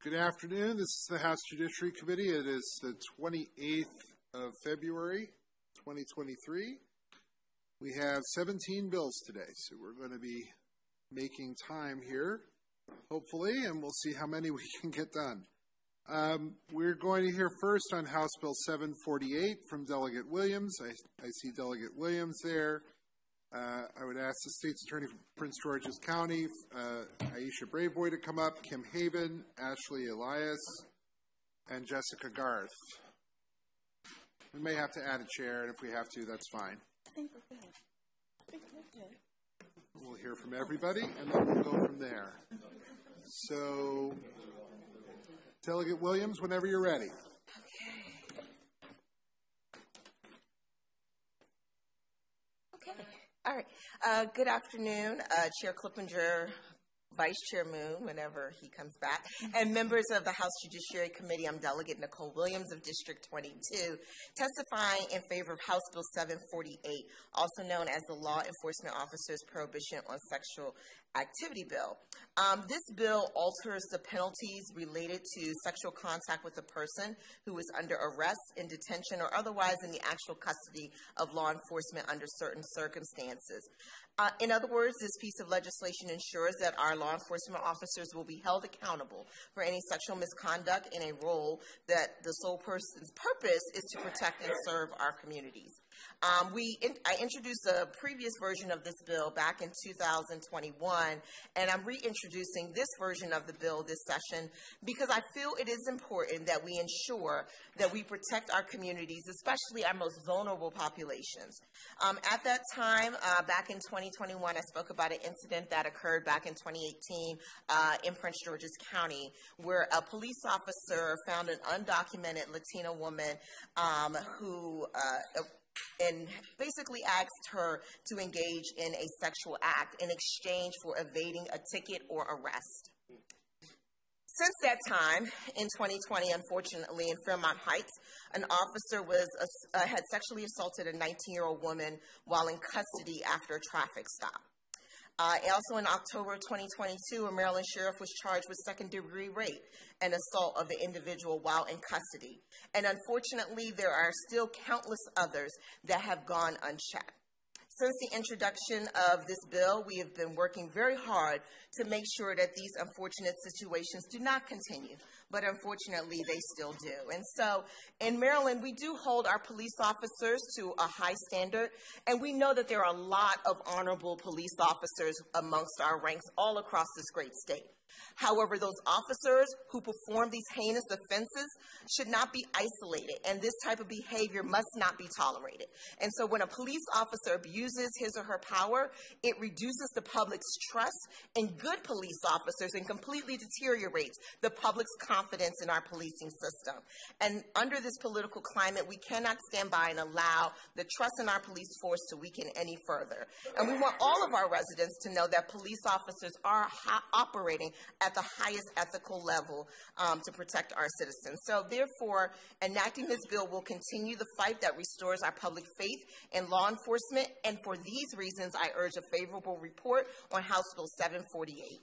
Good afternoon. This is the House Judiciary Committee. It is the 28th of February, 2023. We have 17 bills today, so we're going to be making time here, hopefully, and we'll see how many we can get done. Um, we're going to hear first on House Bill 748 from Delegate Williams. I, I see Delegate Williams there. Uh, I would ask the State's Attorney for Prince George's County, uh, Aisha Braveboy, to come up, Kim Haven, Ashley Elias, and Jessica Garth. We may have to add a chair, and if we have to, that's fine. We'll hear from everybody, and then we'll go from there. So, Delegate Williams, whenever you're ready. All right. Uh, good afternoon, uh, Chair Clippinger, Vice Chair Moon, whenever he comes back, and members of the House Judiciary Committee. I'm Delegate Nicole Williams of District 22, testifying in favor of House Bill 748, also known as the Law Enforcement Officers Prohibition on Sexual Activity Bill. Um, this bill alters the penalties related to sexual contact with a person who is under arrest, in detention, or otherwise in the actual custody of law enforcement under certain circumstances. Uh, in other words, this piece of legislation ensures that our law enforcement officers will be held accountable for any sexual misconduct in a role that the sole person's purpose is to protect and serve our communities. Um, we in, I introduced a previous version of this bill back in 2021, and I'm reintroducing this version of the bill this session because I feel it is important that we ensure that we protect our communities, especially our most vulnerable populations. Um, at that time, uh, back in 2021, I spoke about an incident that occurred back in 2018 uh, in Prince George's County, where a police officer found an undocumented Latina woman um, who uh, and basically asked her to engage in a sexual act in exchange for evading a ticket or arrest. Since that time, in 2020, unfortunately, in Fairmount Heights, an officer was uh, had sexually assaulted a 19-year-old woman while in custody after a traffic stop. Uh, also in October 2022, a Maryland sheriff was charged with second degree rape and assault of the individual while in custody. And unfortunately, there are still countless others that have gone unchecked. Since the introduction of this bill, we have been working very hard to make sure that these unfortunate situations do not continue, but unfortunately they still do. And so in Maryland, we do hold our police officers to a high standard, and we know that there are a lot of honorable police officers amongst our ranks all across this great state. However, those officers who perform these heinous offenses should not be isolated, and this type of behavior must not be tolerated. And so, when a police officer abuses his or her power, it reduces the public's trust in good police officers and completely deteriorates the public's confidence in our policing system. And under this political climate, we cannot stand by and allow the trust in our police force to weaken any further. And we want all of our residents to know that police officers are operating at the highest ethical level um, to protect our citizens. So, therefore, enacting this bill will continue the fight that restores our public faith in law enforcement. And for these reasons, I urge a favorable report on House Bill 748.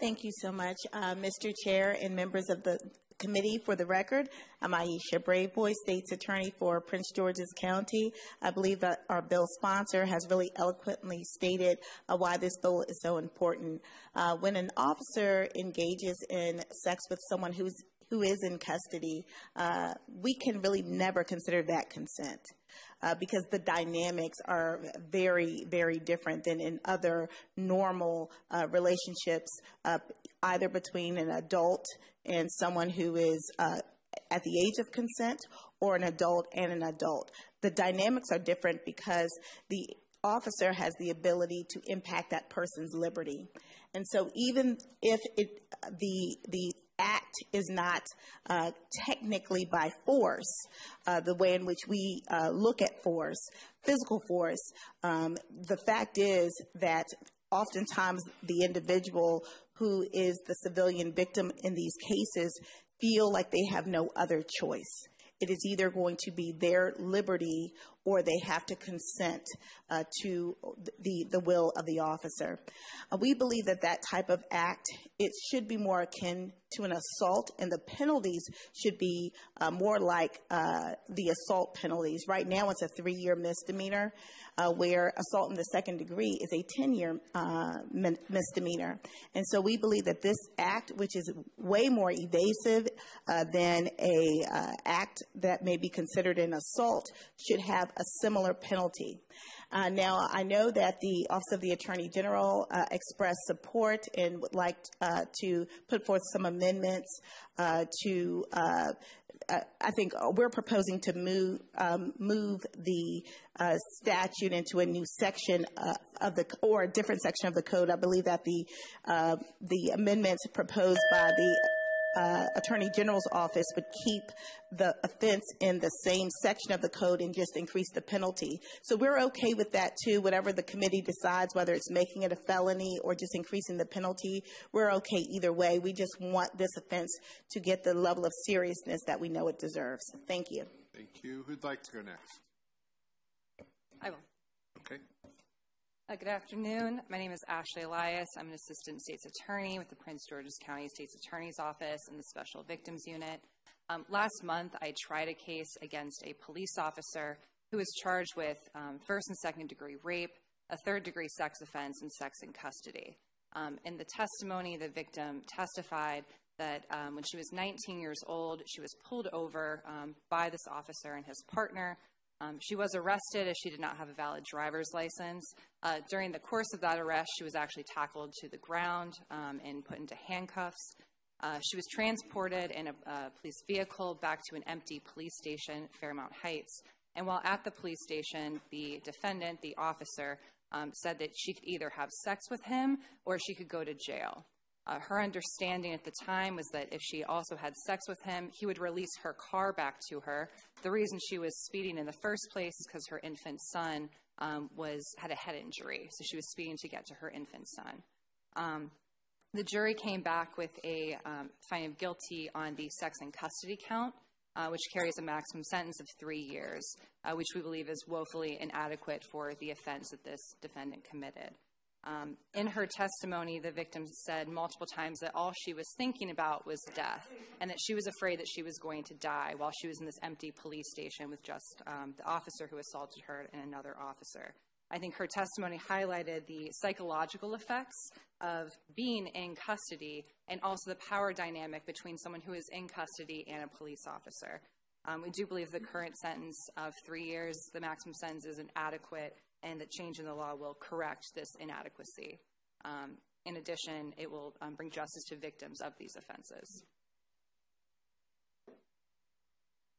Thank you so much, uh, Mr. Chair and members of the committee. For the record, I'm Aisha Braveboy, State's Attorney for Prince George's County. I believe that our bill sponsor has really eloquently stated uh, why this bill is so important. Uh, when an officer engages in sex with someone who's who is in custody, uh, we can really never consider that consent. Uh, because the dynamics are very, very different than in other normal uh, relationships, uh, either between an adult and someone who is uh, at the age of consent or an adult and an adult. The dynamics are different because the officer has the ability to impact that person's liberty. And so even if it, the, the act is not uh, technically by force, uh, the way in which we uh, look at force, physical force, um, the fact is that oftentimes the individual who is the civilian victim in these cases feel like they have no other choice. It is either going to be their liberty or they have to consent uh, to the, the will of the officer. Uh, we believe that that type of act, it should be more akin to an assault, and the penalties should be uh, more like uh, the assault penalties. Right now, it's a three year misdemeanor, uh, where assault in the second degree is a 10 year uh, misdemeanor. And so we believe that this act, which is way more evasive uh, than a uh, act that may be considered an assault, should have a similar penalty. Uh, now, I know that the Office of the Attorney General uh, expressed support and would like uh, to put forth some amendments uh, to. Uh, uh, I think we're proposing to move um, move the statute into a new section of the or a different section of the code. I believe that the the amendments proposed by the uh, Attorney General's office would keep the offense in the same section of the code and just increase the penalty. So we're okay with that too, whatever the committee decides, whether it's making it a felony or just increasing the penalty, we're okay either way. We just want this offense to get the level of seriousness that we know it deserves. Thank you. Thank you. Who'd like to go next? I will. Okay. Uh, good afternoon. My name is Ashley Elias. I'm an assistant state's attorney with the Prince George's County State's Attorney's Office and the Special Victims Unit. Um, last month, I tried a case against a police officer who was charged with um, first and second degree rape, a third degree sex offense, and sex in custody. Um, in the testimony, the victim testified that um, when she was 19 years old, she was pulled over um, by this officer and his partner um, she was arrested as she did not have a valid driver's license. Uh, during the course of that arrest, she was actually tackled to the ground um, and put into handcuffs. Uh, she was transported in a, a, police vehicle back to an empty police station, Fairmount Heights. And while at the police station, the defendant, the officer, um, said that she could either have sex with him or she could go to jail. Uh, her understanding at the time was that if she also had sex with him, he would release her car back to her. The reason she was speeding in the first place is because her infant son um, was had a head injury, so she was speeding to get to her infant son. Um, the jury came back with a um, finding of guilty on the sex and custody count, uh, which carries a maximum sentence of three years, uh, which we believe is woefully inadequate for the offense that this defendant committed. Um, in her testimony, the victim said multiple times that all she was thinking about was death and that she was afraid that she was going to die while she was in this empty police station with just um, the officer who assaulted her and another officer. I think her testimony highlighted the psychological effects of being in custody and also the power dynamic between someone who is in custody and a police officer. Um, we do believe the current sentence of three years, the maximum sentence, is inadequate and that change in the law will correct this inadequacy. Um, in addition, it will um, bring justice to victims of these offenses.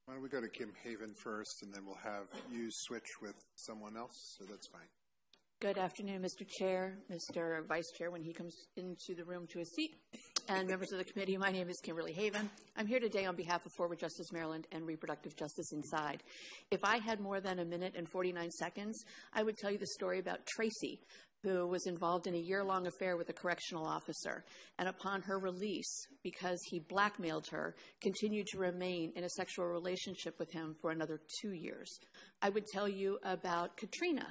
Why don't we go to Kim Haven first, and then we'll have you switch with someone else, so that's fine. Good afternoon, Mr. Chair, Mr. Vice Chair, when he comes into the room to his seat, and members of the committee. My name is Kimberly Haven. I'm here today on behalf of Forward Justice Maryland and Reproductive Justice Inside. If I had more than a minute and 49 seconds, I would tell you the story about Tracy, who was involved in a year long affair with a correctional officer, and upon her release, because he blackmailed her, continued to remain in a sexual relationship with him for another two years. I would tell you about Katrina,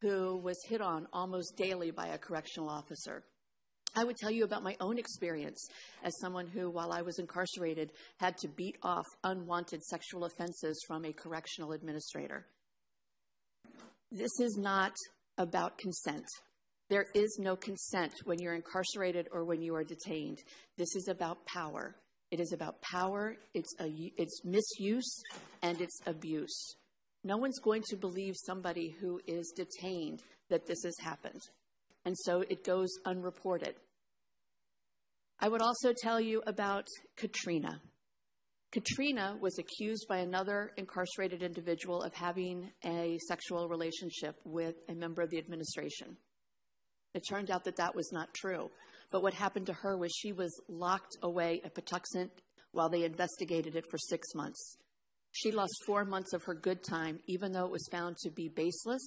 who was hit on almost daily by a correctional officer. I would tell you about my own experience as someone who, while I was incarcerated, had to beat off unwanted sexual offenses from a correctional administrator. This is not about consent. There is no consent when you're incarcerated or when you are detained. This is about power. It is about power, it's, a, it's misuse, and it's abuse. No one's going to believe somebody who is detained that this has happened. And so it goes unreported. I would also tell you about Katrina. Katrina was accused by another incarcerated individual of having a sexual relationship with a member of the administration. It turned out that that was not true. But what happened to her was she was locked away at Patuxent while they investigated it for six months. She lost four months of her good time, even though it was found to be baseless.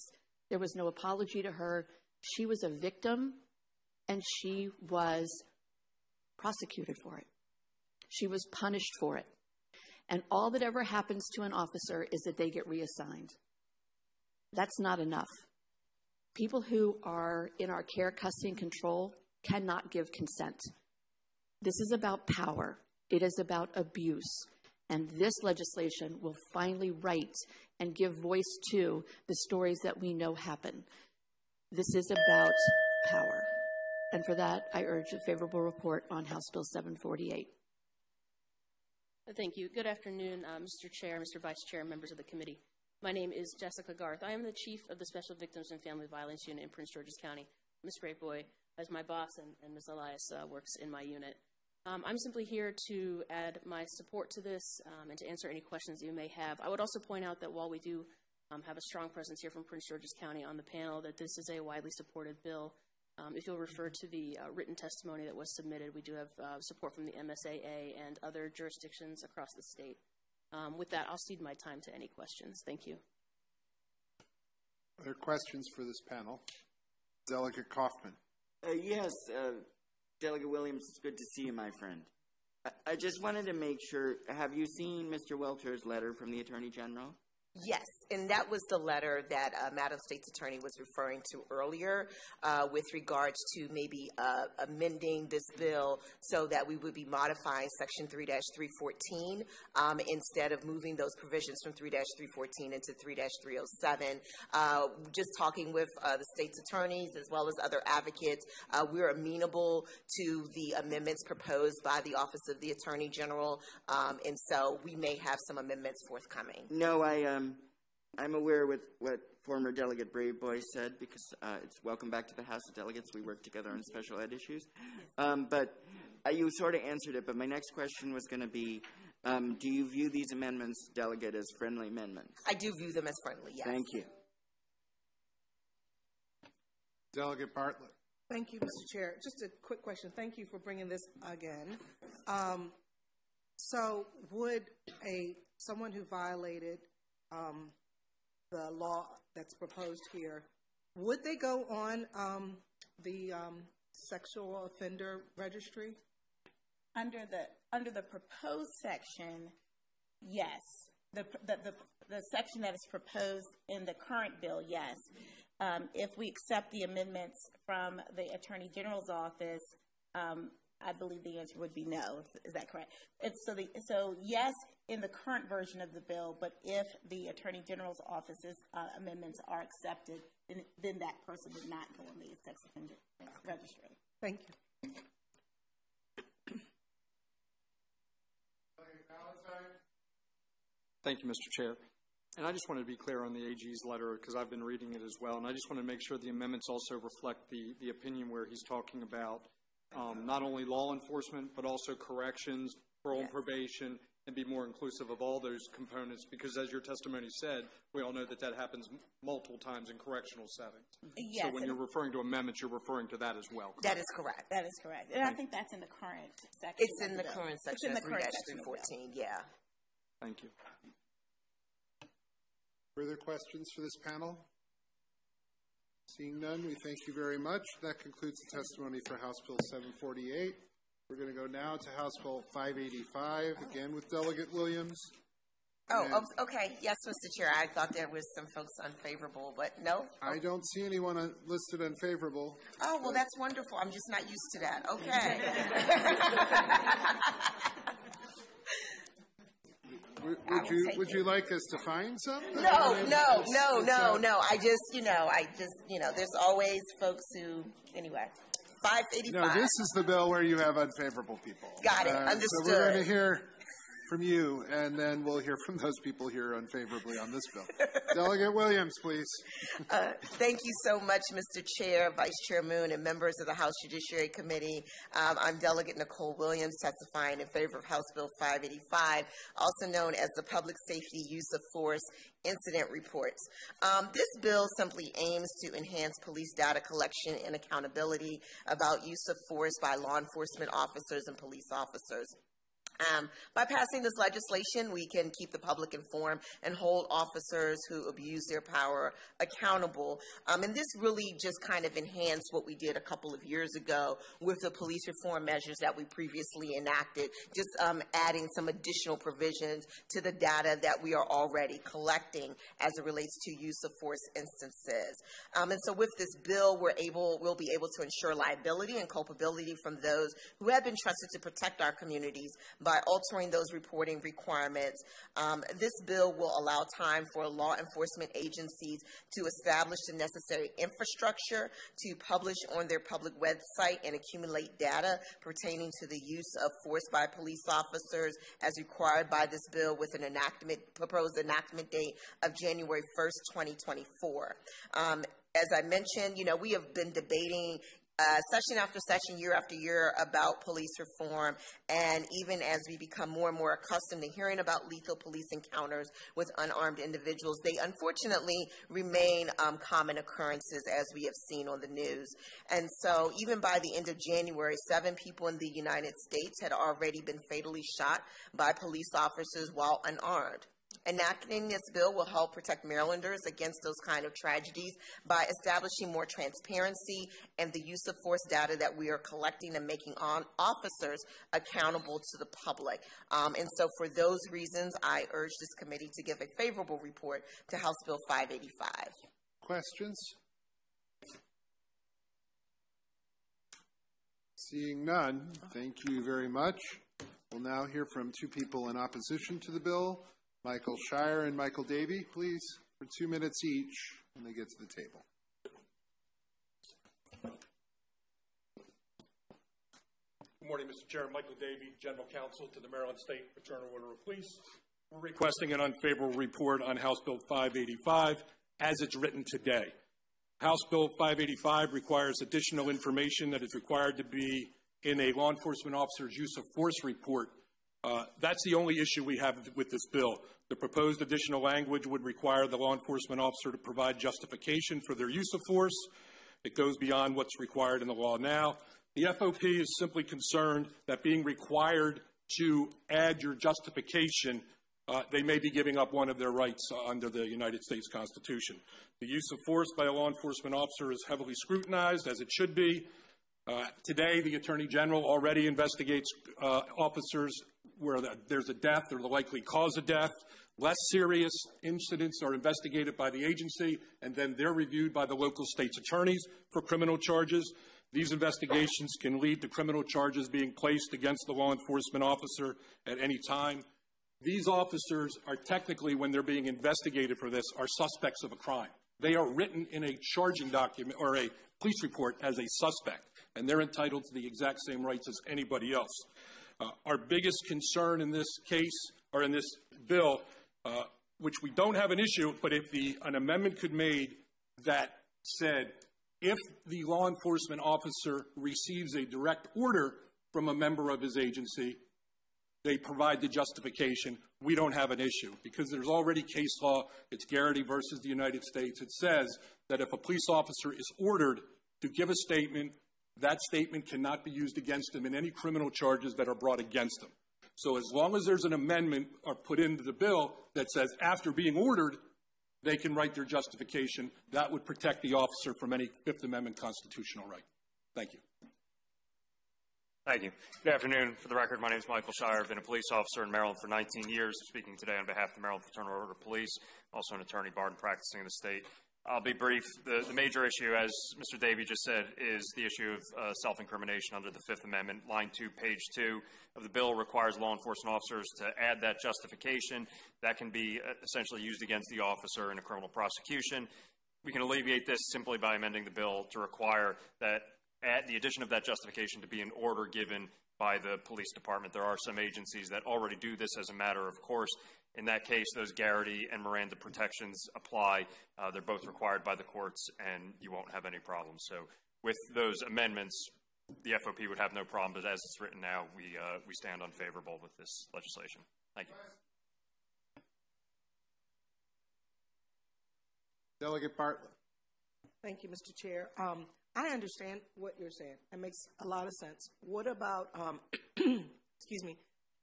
There was no apology to her. She was a victim, and she was prosecuted for it. She was punished for it. And all that ever happens to an officer is that they get reassigned. That's not enough. People who are in our care, custody, and control cannot give consent. This is about power, it is about abuse. And this legislation will finally right and give voice to the stories that we know happen. This is about power. And for that, I urge a favorable report on House Bill 748. Thank you. Good afternoon, uh, Mr. Chair, Mr. Vice Chair, members of the committee. My name is Jessica Garth. I am the Chief of the Special Victims and Family Violence Unit in Prince George's County. Ms. Braveboy, as my boss, and, and Ms. Elias uh, works in my unit. Um, I'm simply here to add my support to this um, and to answer any questions you may have. I would also point out that while we do um, have a strong presence here from Prince George's County on the panel, that this is a widely supported bill. Um, if you'll refer to the uh, written testimony that was submitted, we do have uh, support from the MSAA and other jurisdictions across the state. Um, with that, I'll cede my time to any questions. Thank you. Are there questions for this panel? Delegate Kaufman. Uh, yes, uh, Delegate Williams, it's good to see you, my friend. I, I just wanted to make sure have you seen Mr. Welcher's letter from the Attorney General? Yes, and that was the letter that uh, Madam State's Attorney was referring to earlier uh, with regards to maybe uh, amending this bill so that we would be modifying Section 3 314 um, instead of moving those provisions from 3 314 into 3 307. Uh, just talking with uh, the state's attorneys as well as other advocates, uh, we're amenable to the amendments proposed by the Office of the Attorney General, um, and so we may have some amendments forthcoming. No, I um, I'm aware with what former Delegate Braveboy said because uh, it's welcome back to the House of Delegates. We work together on special ed issues. Um, but uh, you sort of answered it. But my next question was going to be um, Do you view these amendments, Delegate, as friendly amendments? I do view them as friendly, yes. Thank you. Delegate Bartlett. Thank you, Mr. Chair. Just a quick question. Thank you for bringing this again. Um, so, would a someone who violated um, the law that's proposed here, would they go on um, the um, sexual offender registry? Under the, under the proposed section, yes. The, the, the, the section that is proposed in the current bill, yes. Um, if we accept the amendments from the Attorney General's office, um, I believe the answer would be no. Is that correct? It's so the so yes in the current version of the bill, but if the Attorney General's office's uh, amendments are accepted, then, then that person would not go on the sex offender registry. Thank you. Thank you, Mr. Chair. And I just wanted to be clear on the AG's letter because I've been reading it as well. And I just want to make sure the amendments also reflect the, the opinion where he's talking about um, not only law enforcement, but also corrections, parole and probation, and be more inclusive of all those components because as your testimony said, we all know that that happens m- multiple times in correctional settings. Yes, So when you're referring to amendments, you're referring to that as well. That is correct. That is correct. And I think that's in the current section. It's in the bill. current It's section in the current section of fourteen, yeah. Thank you. Further questions for this panel? Seeing none, we thank you very much. That concludes the testimony for House Bill 748. We're going to go now to House Bill 585, again with Delegate Williams. Oh, And- oh, okay, yes, Mr. Chair, I thought there was some folks unfavorable, but no? I don't see anyone listed unfavorable. Oh, well, that's wonderful, I'm just not used to that, okay. Would would you, would it. you like us to find some? No, I mean, no, no, no, uh, no, I just, you know, I just, you know, there's always folks who, anyway, five No, this is the bill where you have unfavorable people. Got it, Uh, So we're understood. going to hear from you, and then we'll hear from those people here unfavorably on this bill. Delegate Williams, please. Uh, Thank you so much, Mr. Chair, Vice Chair Moon, and members of the House Judiciary Committee. Um, I'm Delegate Nicole Williams testifying in favor of House Bill 585, also known as the Public Safety Use of Force Incident Reports. Um, This bill simply aims to enhance police data collection and accountability about use of force by law enforcement officers and police officers. Um, by passing this legislation, we can keep the public informed and hold officers who abuse their power accountable. Um, and this really just kind of enhanced what we did a couple of years ago with the police reform measures that we previously enacted, just um, adding some additional provisions to the data that we are already collecting as it relates to use of force instances. Um, and so with this bill, we're able, we'll be able to ensure liability and culpability from those who have been trusted to protect our communities by altering those reporting requirements. Um, this bill will allow time for law enforcement agencies to establish the necessary infrastructure to publish on their public website and accumulate data pertaining to the use of force by police officers as required by this bill with an enactment proposed enactment date of January 1st, 2024. Um, as I mentioned, you know, we have been debating uh, session after session, year after year, about police reform. And even as we become more and more accustomed to hearing about lethal police encounters with unarmed individuals, they unfortunately remain um, common occurrences as we have seen on the news. And so, even by the end of January, seven people in the United States had already been fatally shot by police officers while unarmed. Enacting this bill will help protect Marylanders against those kind of tragedies by establishing more transparency and the use of force data that we are collecting and making on officers accountable to the public. Um, and so, for those reasons, I urge this committee to give a favorable report to House Bill 585. Questions? Seeing none, thank you very much. We'll now hear from two people in opposition to the bill. Michael Shire and Michael Davey, please, for two minutes each when they get to the table. Good morning, Mr. Chair. Michael Davey, General Counsel to the Maryland State Fraternal Order of Police. We're requesting an unfavorable report on House Bill 585 as it's written today. House Bill 585 requires additional information that is required to be in a law enforcement officer's use of force report uh, that's the only issue we have with this bill. The proposed additional language would require the law enforcement officer to provide justification for their use of force. It goes beyond what's required in the law now. The FOP is simply concerned that being required to add your justification, uh, they may be giving up one of their rights uh, under the United States Constitution. The use of force by a law enforcement officer is heavily scrutinized, as it should be. Uh, today, the Attorney General already investigates uh, officers where there's a death or the likely cause of death. Less serious incidents are investigated by the agency, and then they're reviewed by the local state's attorneys for criminal charges. These investigations can lead to criminal charges being placed against the law enforcement officer at any time. These officers are technically, when they're being investigated for this, are suspects of a crime. They are written in a charging document or a police report as a suspect, and they're entitled to the exact same rights as anybody else. Uh, our biggest concern in this case, or in this bill, uh, which we don't have an issue, but if the, an amendment could be made that said, if the law enforcement officer receives a direct order from a member of his agency, they provide the justification, we don't have an issue because there's already case law. It's Garrity versus the United States. It says that if a police officer is ordered to give a statement that statement cannot be used against him in any criminal charges that are brought against him. So as long as there's an amendment or put into the bill that says after being ordered, they can write their justification, that would protect the officer from any Fifth Amendment constitutional right. Thank you. Thank you. Good afternoon. For the record, my name is Michael Shire. I've been a police officer in Maryland for 19 years, speaking today on behalf of the Maryland Fraternal Order of Police, also an attorney barred and practicing in the state. I'll be brief. The, the, major issue, as Mr. Davey just said, is the issue of uh, self incrimination under the Fifth Amendment. Line 2, page 2 of the bill requires law enforcement officers to add that justification. That can be uh, essentially used against the officer in a criminal prosecution. We can alleviate this simply by amending the bill to require that at the addition of that justification to be an order given by the police department. There are some agencies that already do this as a matter of course. In that case, those Garrity and Miranda protections apply. Uh, they're both required by the courts, and you won't have any problems. So, with those amendments, the FOP would have no problem, but as it's written now, we, uh, we stand unfavorable with this legislation. Thank you. Delegate Bartlett. Thank you, Mr. Chair. Um, I understand what you're saying. It makes a lot of sense. What about, um, excuse me,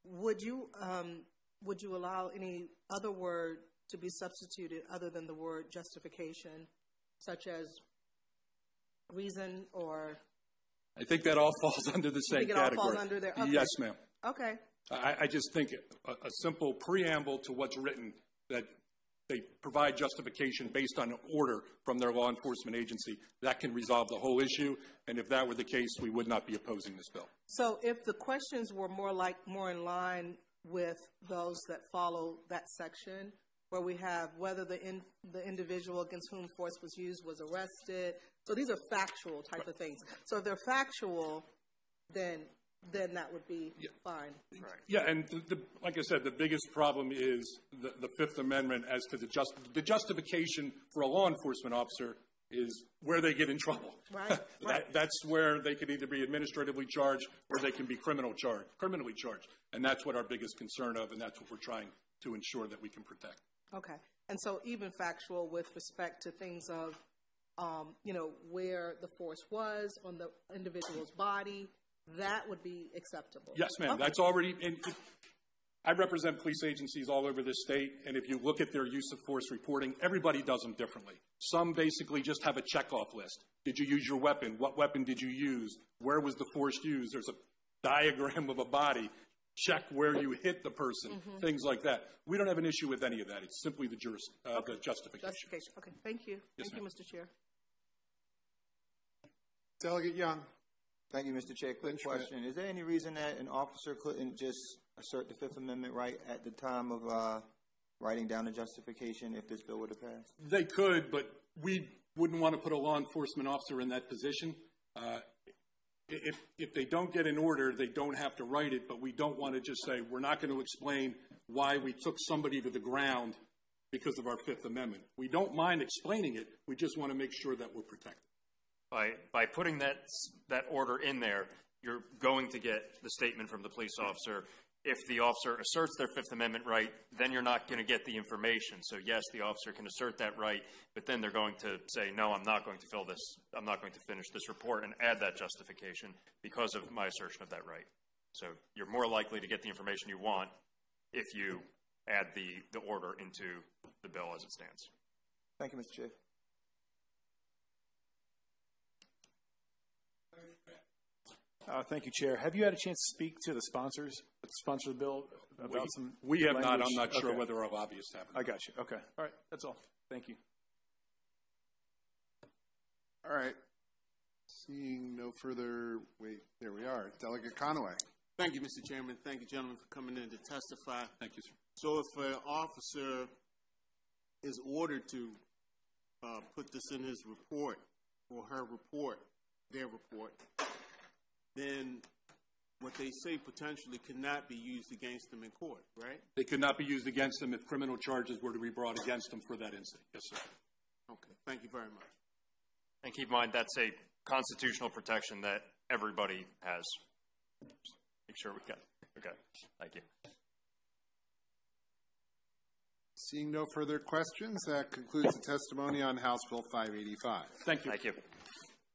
would you, um, would you allow any other word to be substituted other than the word justification, such as reason or, I think that all falls under the same think it all category. falls under there? Okay. Yes, ma'am. okay, I, I just think a, a simple preamble to what's written that they provide justification based on an order from their law enforcement agency, that can resolve the whole issue. And if that were the case, we would not be opposing this bill. so if the questions were more like, more in line with those that follow that section, where we have whether the in, the individual against whom force was used was arrested, so these are factual type of things. So if they're factual, then, then that would be fine. Yeah, and the, the, like I said, the biggest problem is the, the Fifth Amendment as to the just, the justification for a law enforcement officer is where they get in trouble. Right, That, that's where they can either be administratively charged or they can be criminal charged, criminally charged. And that's what our biggest concern of, and that's what we're trying to ensure that we can protect. Okay, and so even factual with respect to things of, um, you know, where the force was on the individual's body, that would be acceptable? Yes, ma'am. Okay. That's already, and I represent police agencies all over this state, and if you look at their use of force reporting, everybody does them differently. Some basically just have a checkoff list. Did you use your weapon? What weapon did you use? Where was the force used? There's a diagram of a body. Check where you hit the person, Mhm. things like that. We don't have an issue with any of that. It's simply the juris, uh, the justification. Justification, okay, thank you. Yes, Thank you. Mr. Chair. Delegate Young. Thank you, Mr. Chair. Quick question. Is there any reason that an officer couldn't just assert the Fifth Amendment right at the time of uh, writing down the justification if this bill were to pass? They could, but we wouldn't want to put a law enforcement officer in that position. Uh, If, if they don't get an order, they don't have to write it, but we don't want to just say, we're not going to explain why we took somebody to the ground because of our Fifth Amendment. We don't mind explaining it, we just want to make sure that we're protected. By, by putting that, that order in there, you're going to get the statement from the police officer. If the officer asserts their Fifth Amendment right, then you're not going to get the information. So yes, the officer can assert that right, but then they're going to say, no, I'm not going to fill this, I'm not going to finish this report and add that justification because of my assertion of that right. So you're more likely to get the information you want if you add the, the order into the bill as it stands. Thank you, Mr. Chair. Uh, Thank you, Chair. Have you had a chance to speak to the sponsors, that sponsor the bill about We- some We have not. I'm not sure Okay. whether our lobbyists have. I got you. Okay. All right. That's all. Thank you. All right. Seeing no further, wait, there we are. Delegate Conaway. Thank you, Mr. Chairman. Thank you, gentlemen, for coming in to testify. Thank you, sir. So if an officer is ordered to uh, put this in his report or her report, their report, then what they say potentially cannot be used against them in court, right? They could not be used against them if criminal charges were to be brought against them for that incident. Yes, sir. Okay, thank you very much. And keep in mind, that's a constitutional protection that everybody has. Just Make sure we got, It. okay, thank you. Seeing no further questions, that concludes the testimony on House Bill 585. Thank you. Thank you.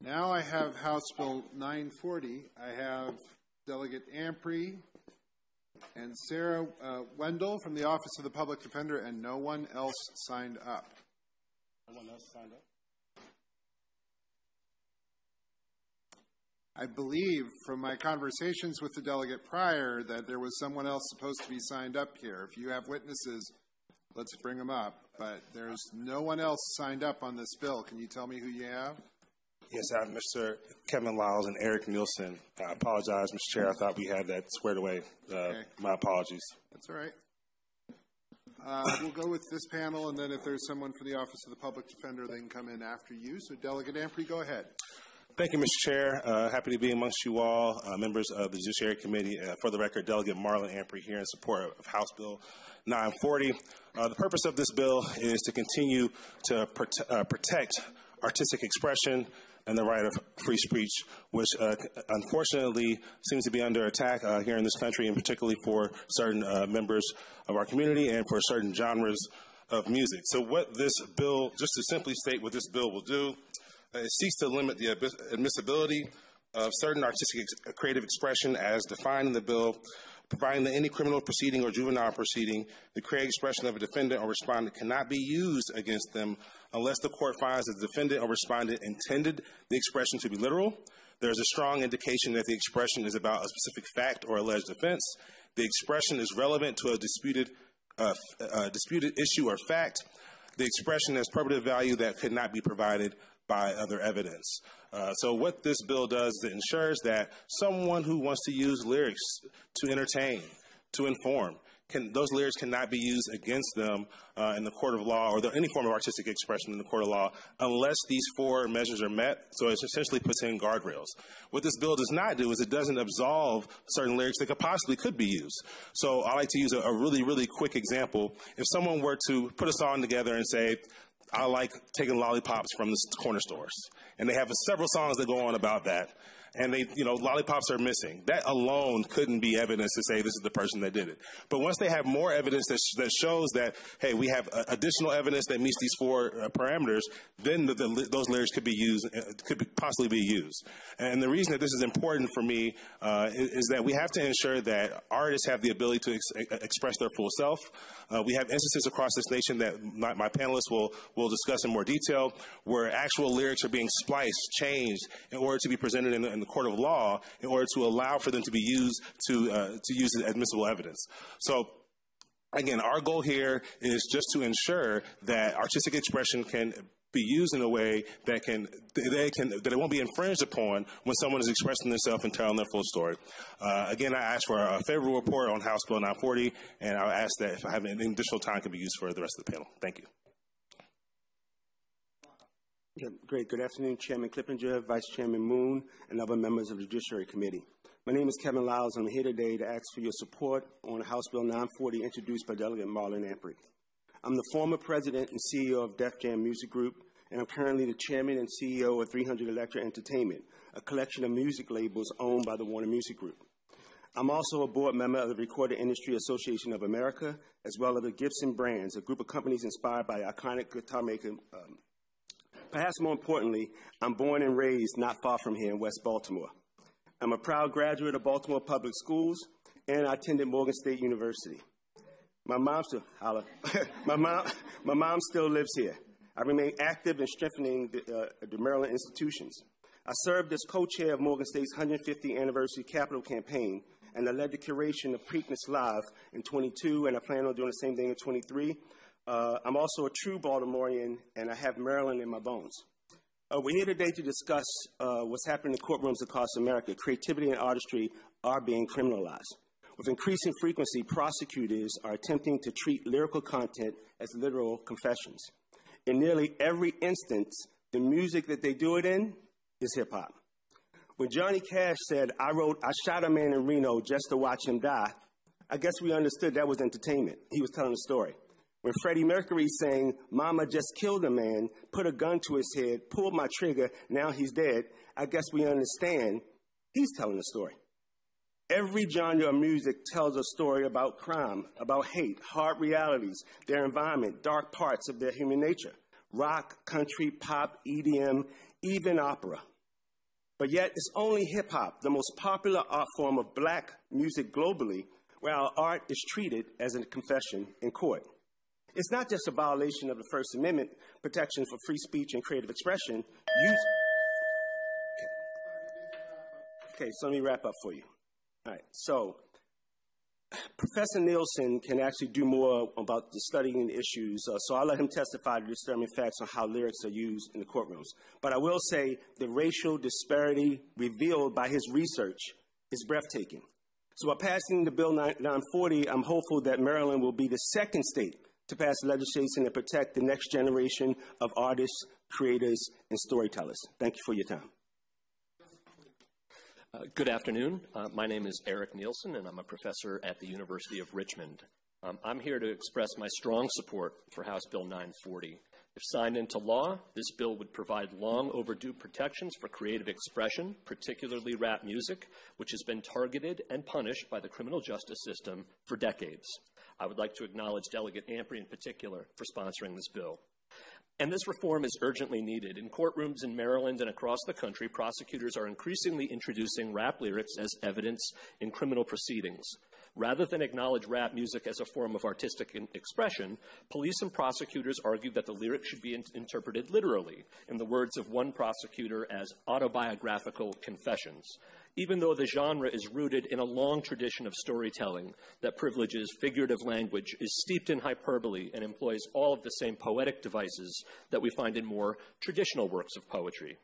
Now I have House Bill 940. I have Delegate Amprey and Sarah uh, Wendell from the Office of the Public Defender, and no one else signed up. No one else signed up? I believe from my conversations with the delegate prior that there was someone else supposed to be signed up here. If you have witnesses, let's bring them up. But there's no one else signed up on this bill. Can you tell me who you have? Yes, I'm Mr. Kevin Liles and Erik Nielson. I apologize, Mr. Chair. I thought we had that squared away. Uh, My apologies. That's all right. Uh, we'll go with this panel, and then if there's someone for the Office of the Public Defender, they can come in after you. So Delegate Amprey, go ahead. Thank you, Mr. Chair. Uh, happy to be amongst you all, uh, members of the Judiciary Committee. Uh, for the record, Delegate Marlon Amprey here in support of House Bill 940. Uh, the purpose of this bill is to continue to prote- uh, protect artistic expression and the right of free speech, which uh, unfortunately seems to be under attack uh, here in this country, and particularly for certain uh, members of our community and for certain genres of music. So, what this bill, just to simply state what this bill will do, uh, it seeks to limit the admissibility of certain artistic ex- creative expression as defined in the bill providing that any criminal proceeding or juvenile proceeding, the creative expression of a defendant or respondent cannot be used against them unless the court finds that the defendant or respondent intended the expression to be literal. There's a strong indication that the expression is about a specific fact or alleged offense. The expression is relevant to a disputed, uh, uh, disputed issue or fact. The expression has probative value that could not be provided by other evidence. Uh, so what this bill does is it ensures that someone who wants to use lyrics to entertain, to inform, can, those lyrics cannot be used against them uh, in the court of law or the, any form of artistic expression in the court of law unless these four measures are met. So it essentially puts in guardrails. What this bill does not do is it doesn't absolve certain lyrics that could possibly could be used. So I like to use a, a really, really quick example. If someone were to put a song together and say, I like taking lollipops from the corner stores. And they have several songs that go on about that and they, you know, lollipops are missing. That alone couldn't be evidence to say this is the person that did it. But once they have more evidence that, sh- that shows that, hey, we have uh, additional evidence that meets these four uh, parameters, then the, the, those lyrics could be used, uh, could be possibly be used. And the reason that this is important for me uh, is, is, that we have to ensure that artists have the ability to ex- express their full self. Uh, we have instances across this nation that my, my panelists will, will discuss in more detail where actual lyrics are being spliced, changed in order to be presented in the, in the court of law in order to allow for them to be used to, uh, to use as admissible evidence. So again, our goal here is just to ensure that artistic expression can be used in a way that can, they can that it won't be infringed upon when someone is expressing themselves and telling their full story. Uh, again, I ask for a favorable report on House Bill 940, and I'll ask that if I have any additional time, can be used for the rest of the panel. Thank you. Yeah, great. Good afternoon, Chairman Clippinger, Vice Chairman Moon, and other members of the Judiciary Committee. My name is Kevin Liles. And I'm here today to ask for your support on House Bill 940 introduced by Delegate Marlon Amprey. I'm the former president and CEO of Def Jam Music Group, and I'm currently the chairman and CEO of 300 Elektra Entertainment, a collection of music labels owned by the Warner Music Group. I'm also a board member of the Recording Industry Association of America, as well as the Gibson Brands, a group of companies inspired by iconic guitar maker um, Perhaps more importantly, I'm born and raised not far from here in West Baltimore. I'm a proud graduate of Baltimore Public Schools, and I attended Morgan State University. My mom still, holla, my, mom, my mom still lives here. I remain active in strengthening the, uh, the Maryland institutions. I served as co-chair of Morgan State's 150th anniversary capital campaign, and I led the curation of Preakness Live in 22, and I plan on doing the same thing in 23, uh, I'm also a true Baltimorean, and I have Maryland in my bones. Uh, we're here today to discuss uh, what's happening in courtrooms across America. Creativity and artistry are being criminalized. With increasing frequency, prosecutors are attempting to treat lyrical content as literal confessions. In nearly every instance, the music that they do it in is hip hop. When Johnny Cash said, I wrote, I shot a man in Reno just to watch him die, I guess we understood that was entertainment. He was telling a story. When Freddie Mercury sang, Mama just killed a man, put a gun to his head, pulled my trigger, now he's dead, I guess we understand he's telling a story. Every genre of music tells a story about crime, about hate, hard realities, their environment, dark parts of their human nature. Rock, country, pop, EDM, even opera. But yet, it's only hip hop, the most popular art form of black music globally, where our art is treated as a confession in court. It's not just a violation of the First Amendment protection for free speech and creative expression. You... Okay, so let me wrap up for you. All right, so Professor Nielson can actually do more about the studying the issues, uh, so I'll let him testify to disturbing facts on how lyrics are used in the courtrooms. But I will say the racial disparity revealed by his research is breathtaking. So by passing the Bill 940, I'm hopeful that Maryland will be the second state to pass legislation to protect the next generation of artists, creators, and storytellers. Thank you for your time. Uh, good afternoon. Uh, my name is Erik Nielson, and I'm a professor at the University of Richmond. Um, I'm here to express my strong support for House Bill 940. If signed into law, this bill would provide long overdue protections for creative expression, particularly rap music, which has been targeted and punished by the criminal justice system for decades. I would like to acknowledge Delegate Amprey in particular for sponsoring this bill. And this reform is urgently needed. In courtrooms in Maryland and across the country, prosecutors are increasingly introducing rap lyrics as evidence in criminal proceedings. Rather than acknowledge rap music as a form of artistic expression, police and prosecutors argued that the lyrics should be in- interpreted literally, in the words of one prosecutor, as autobiographical confessions even though the genre is rooted in a long tradition of storytelling that privileges figurative language, is steeped in hyperbole, and employs all of the same poetic devices that we find in more traditional works of poetry.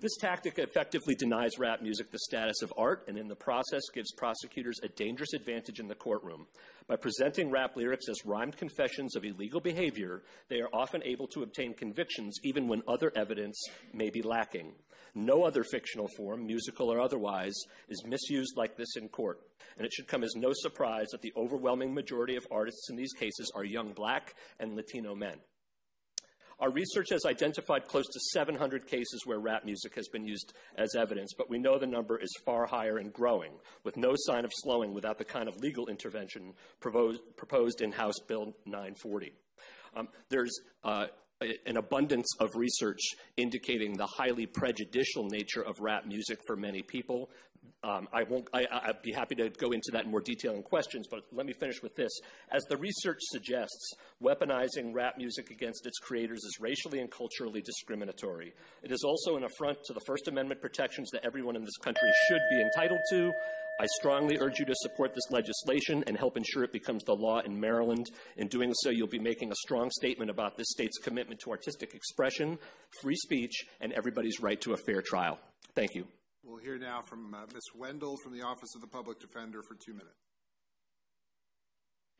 This tactic effectively denies rap music the status of art and in the process gives prosecutors a dangerous advantage in the courtroom. By presenting rap lyrics as rhymed confessions of illegal behavior, they are often able to obtain convictions even when other evidence may be lacking. No other fictional form, musical or otherwise, is misused like this in court. And it should come as no surprise that the overwhelming majority of artists in these cases are young black and Latino men. Our research has identified close to 700 cases where rap music has been used as evidence, but we know the number is far higher and growing, with no sign of slowing without the kind of legal intervention proposed in House Bill 940. Um, there's uh, an abundance of research indicating the highly prejudicial nature of rap music for many people. Um, I won't, I, I'd be happy to go into that in more detail in questions, but let me finish with this. As the research suggests, weaponizing rap music against its creators is racially and culturally discriminatory. It is also an affront to the First Amendment protections that everyone in this country should be entitled to. I strongly urge you to support this legislation and help ensure it becomes the law in Maryland. In doing so, you'll be making a strong statement about this state's commitment to artistic expression, free speech, and everybody's right to a fair trial. Thank you. We'll hear now from uh, Ms. Wendell from the Office of the Public Defender for two minutes.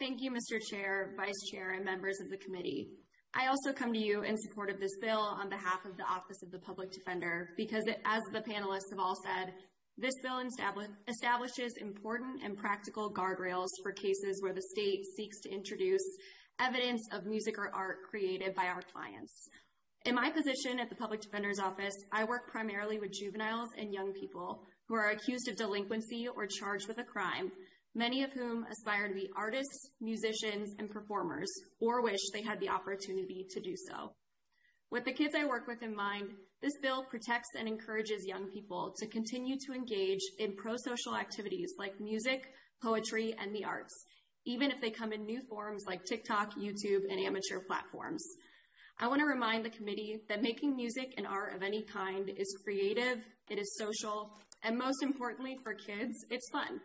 Thank you, Mr. Chair, Vice Chair, and members of the committee. I also come to you in support of this bill on behalf of the Office of the Public Defender because, it, as the panelists have all said, this bill establishes important and practical guardrails for cases where the state seeks to introduce evidence of music or art created by our clients. In my position at the Public Defender's Office, I work primarily with juveniles and young people who are accused of delinquency or charged with a crime, many of whom aspire to be artists, musicians, and performers, or wish they had the opportunity to do so. With the kids I work with in mind, this bill protects and encourages young people to continue to engage in pro-social activities like music, poetry, and the arts, even if they come in new forms like TikTok, YouTube, and amateur platforms. I want to remind the committee that making music and art of any kind is creative, it is social, and most importantly for kids, it's fun.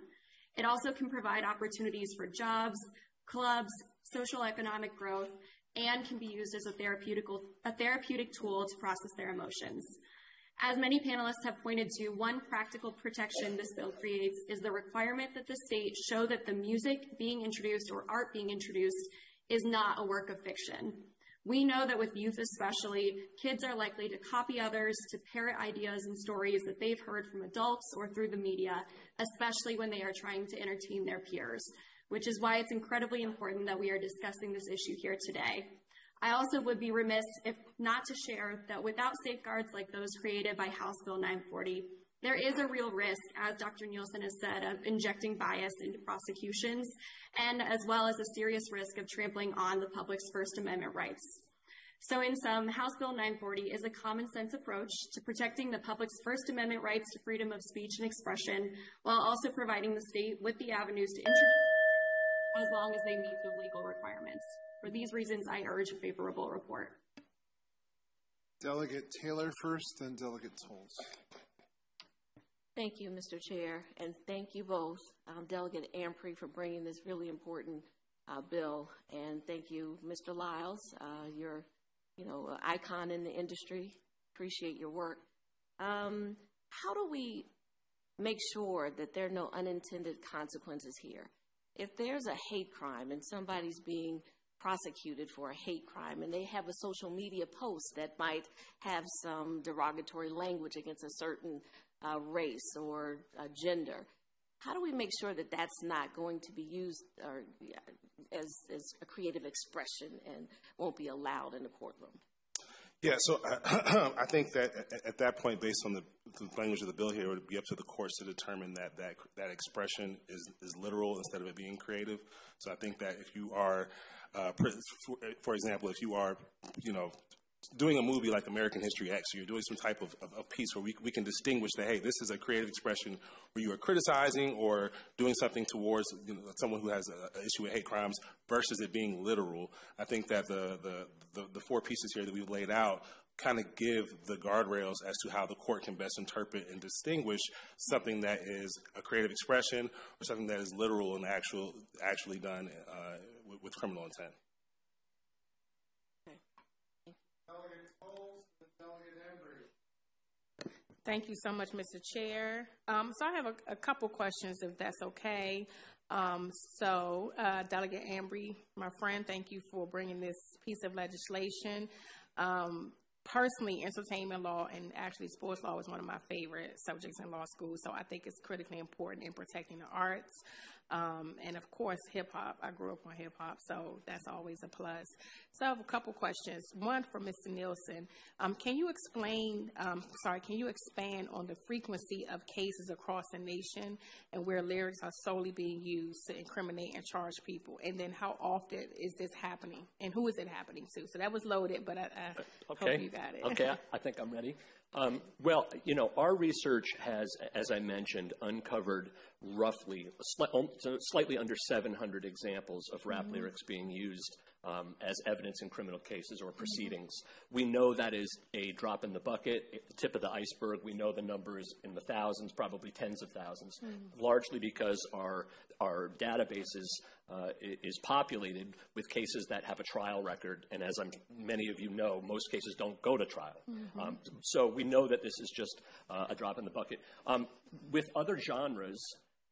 It also can provide opportunities for jobs, clubs, social economic growth, and can be used as a therapeutic, a therapeutic tool to process their emotions. As many panelists have pointed to, one practical protection this bill creates is the requirement that the state show that the music being introduced or art being introduced is not a work of fiction. We know that with youth especially, kids are likely to copy others, to parrot ideas and stories that they've heard from adults or through the media, especially when they are trying to entertain their peers which is why it's incredibly important that we are discussing this issue here today. I also would be remiss if not to share that without safeguards like those created by House Bill 940, there is a real risk, as Dr. Nielson has said, of injecting bias into prosecutions, and as well as a serious risk of trampling on the public's First Amendment rights. So in sum, House Bill 940 is a common sense approach to protecting the public's First Amendment rights to freedom of speech and expression, while also providing the state with the avenues to introduce as long as they meet the legal requirements. For these reasons, I urge a favorable report. Delegate Taylor first, then Delegate Tolles. Thank you, Mr. Chair, and thank you both, um, Delegate Amprey, for bringing this really important uh, bill, and thank you, Mr. Liles. Uh, you're, you know, icon in the industry. Appreciate your work. Um, how do we make sure that there are no unintended consequences here? If there's a hate crime and somebody's being prosecuted for a hate crime and they have a social media post that might have some derogatory language against a certain uh, race or uh, gender, how do we make sure that that's not going to be used or, as, as a creative expression and won't be allowed in the courtroom? Yeah, so I, I think that at that point, based on the, the, language of the bill here, it would be up to the courts to determine that that, that expression is, is literal instead of it being creative. So I think that if you are, uh, for, for example, if you are, you know, doing a movie like American History X, you're doing some type of, of, of, piece where we, we can distinguish that, hey, this is a creative expression where you are criticizing or doing something towards you know, someone who has an issue with hate crimes versus it being literal. I think that the, the, the, the four pieces here that we've laid out kind of give the guardrails as to how the court can best interpret and distinguish something that is a creative expression or something that is literal and actual, actually done uh, with, with criminal intent. Thank you so much, Mr. Chair. Um, so I have a, a, couple questions, if that's okay. Um, so, uh, Delegate Amprey, my friend, thank you for bringing this piece of legislation. Um, personally, entertainment law and actually sports law is one of my favorite subjects in law school. So I think it's critically important in protecting the arts. Um, and of course, hip hop. I grew up on hip hop, so that's always a plus. So I have a couple questions. One for Mr. Nielson. Um, can you explain, um, sorry, can you expand on the frequency of cases across the nation and where lyrics are solely being used to incriminate and charge people? And then how often is this happening? And who is it happening to? So that was loaded, but I, I okay. hope you got it. okay, I think I'm ready. Um, well, you know, our research has, as I mentioned, uncovered roughly slightly under 700 examples of rap mm-hmm. lyrics being used um, as evidence in criminal cases or proceedings. We know that is a drop in the bucket, the tip of the iceberg. We know the number is in the thousands, probably tens of 1000s mm-hmm. largely because our our databases uh, is populated with cases that have a trial record, and as I'm, many of you know, most cases don't go to trial. Mm-hmm. Um, so we know that this is just uh, a drop in the bucket. Um, with other genres,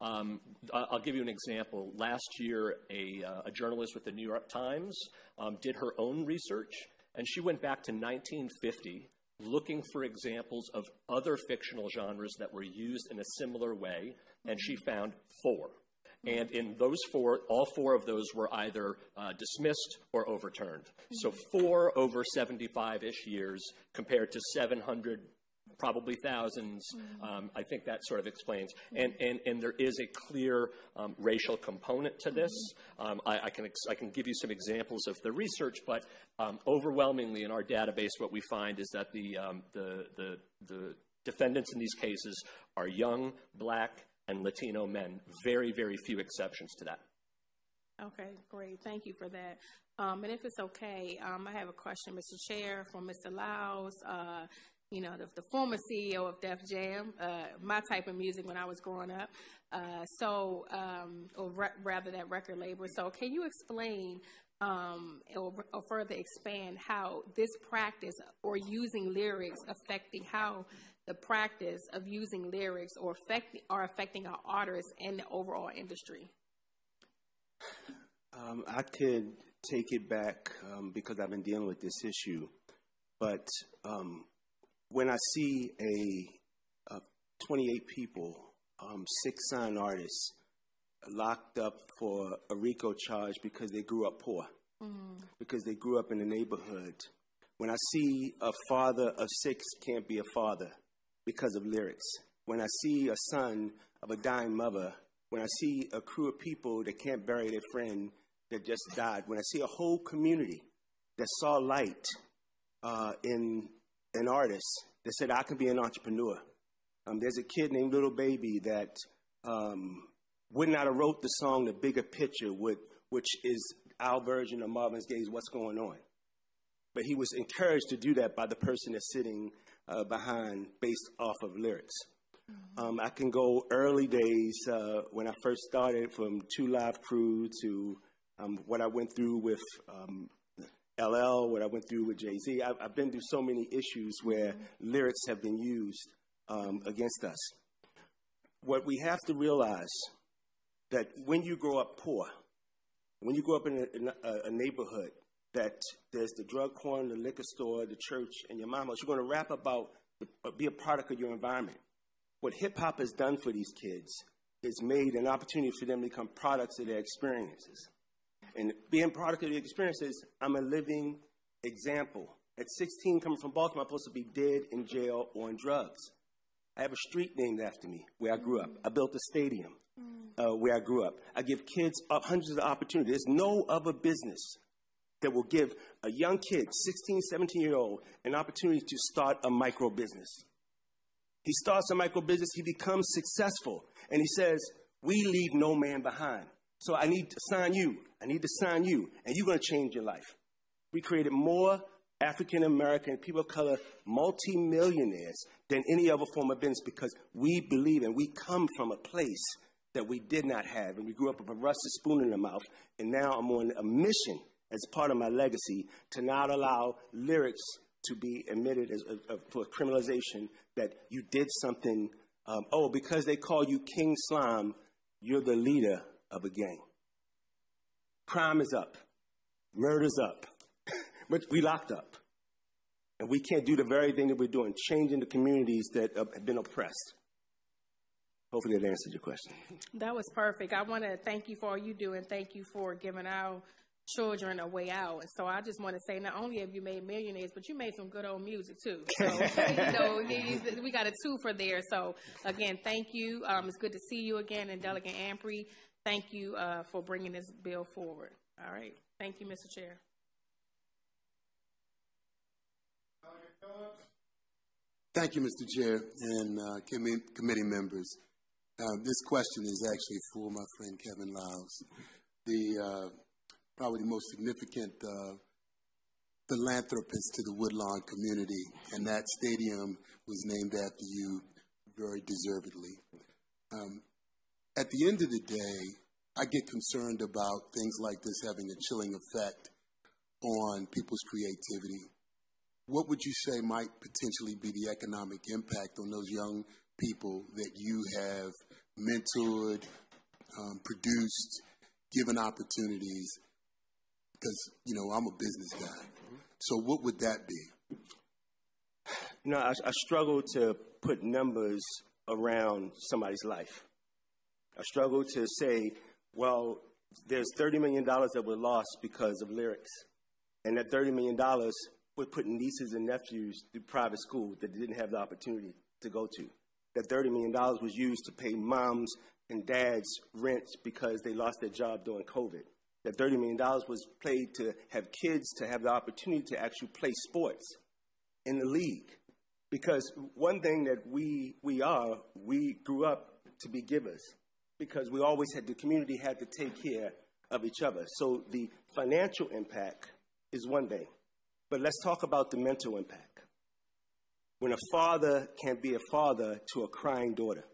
um, I'll give you an example. Last year, a, uh, a journalist with the New York Times um, did her own research, and she went back to 1950 looking for examples of other fictional genres that were used in a similar way, and she found four. And in those four, all four of those were either uh, dismissed or overturned. So four over 75 ish years compared to 700 probably thousands. Mm-hmm. Um, I think that sort of explains. And, and, and there is a clear um, racial component to this. Mm-hmm. Um, I, I, can ex- I can give you some examples of the research, but um, overwhelmingly in our database, what we find is that the, um, the, the, the defendants in these cases are young, black, and Latino men. Very, very few exceptions to that. Okay, great. Thank you for that. Um, and if it's okay, um, I have a question, Mr. Chair, for Mr. Liles. Uh, you know, the, the, former CEO of Def Jam, uh, my type of music when I was growing up. Uh, so, um, or re- rather, that record label. So, can you explain um, or, or, further expand how this practice or using lyrics affecting how the practice of using lyrics or affect, are affecting our artists and the overall industry? Um, I could take it back um, because I've been dealing with this issue. But um, when I see a, a 28 people, um, six sign artists, locked up for a RICO charge because they grew up poor, mm-hmm. because they grew up in the neighborhood. When I see a father of six can't be a father because of lyrics. When I see a son of a dying mother, when I see a crew of people that can't bury their friend that just died, when I see a whole community that saw light uh, in an artist that said, I can be an entrepreneur. Um, there's a kid named Lil Baby that um, would not have wrote the song The Bigger Picture, with, which is our version of Marvin Gaye's What's Going On. But he was encouraged to do that by the person that's sitting uh, behind based off of lyrics. Mm-hmm. Um, I can go early days uh, when I first started from Two Live Crew to um, what I went through with um, LL, what I went through with Jay Z. I've, been through so many issues where lyrics have been used um, against us. What we have to realize that when you grow up poor, when you grow up in a, a, a neighborhood that there's the drug corner, the liquor store, the church, and your mama. You're going to rap about, the, uh, be a product of your environment. What hip hop has done for these kids is made an opportunity for them to become products of their experiences. And being product of their experiences, I'm a living example. At 16, coming from Baltimore, I'm supposed to be dead in jail or on drugs. I have a street named after me where I grew up. I built a stadium uh, where I grew up. I give kids hundreds of opportunities. There's no other business that will give a young kid, 16, 17 year old, an opportunity to start a micro business. He starts a micro business, he becomes successful, and he says, We leave no man behind. So I need to sign you. I need to sign you, and you're going to change your life. We created more African American people of color multimillionaires than any other form of business because we believe and we come from a place that we did not have. And we grew up with a rusted spoon in the mouth. And now I'm on a mission as part of my legacy to not allow lyrics to be admitted as, uh, for criminalization that you did something. Um, oh, because they call you King Slime, you're the leader of a gang. Crime is up, murder's up, but we locked up. And we can't do the very thing that we're doing, changing the communities that have been oppressed. Hopefully that answered your question. That was perfect. I want to thank you for all you do and thank you for giving our children a way out. And so I just want to say, not only have you made millionaires, but you made some good old music too. So, you know, we got a two for there. So again, thank you. Um, it's good to see you again. And Delegate Amprey, thank you uh, for bringing this bill forward. All right. Thank you, Mr. Chair. Thank you, Mr. Chair and uh, committee members. Uh, this question is actually for my friend Kevin Liles, the uh, probably the most significant uh, philanthropist to the Woodlawn community, and that stadium was named after you very deservedly. Um, at the end of the day, I get concerned about things like this having a chilling effect on people's creativity. What would you say might potentially be the economic impact on those young people that you have mentored, um, produced, given opportunities. Because, you know, I'm a business guy. So, what would that be? You know, I, I struggle to put numbers around somebody's life. I struggle to say, well, there's $30 million that were lost because of lyrics. And that $30 million would put nieces and nephews through private school that didn't have the opportunity to go to that $30 million was used to pay moms and dads rents because they lost their job during COVID. That $30 million was paid to have kids to have the opportunity to actually play sports in the league. Because one thing that we, we are, we grew up to be givers because we always had, the community had to take care of each other. So the financial impact is one thing. But let's talk about the mental impact when a father can't be a father to a crying daughter.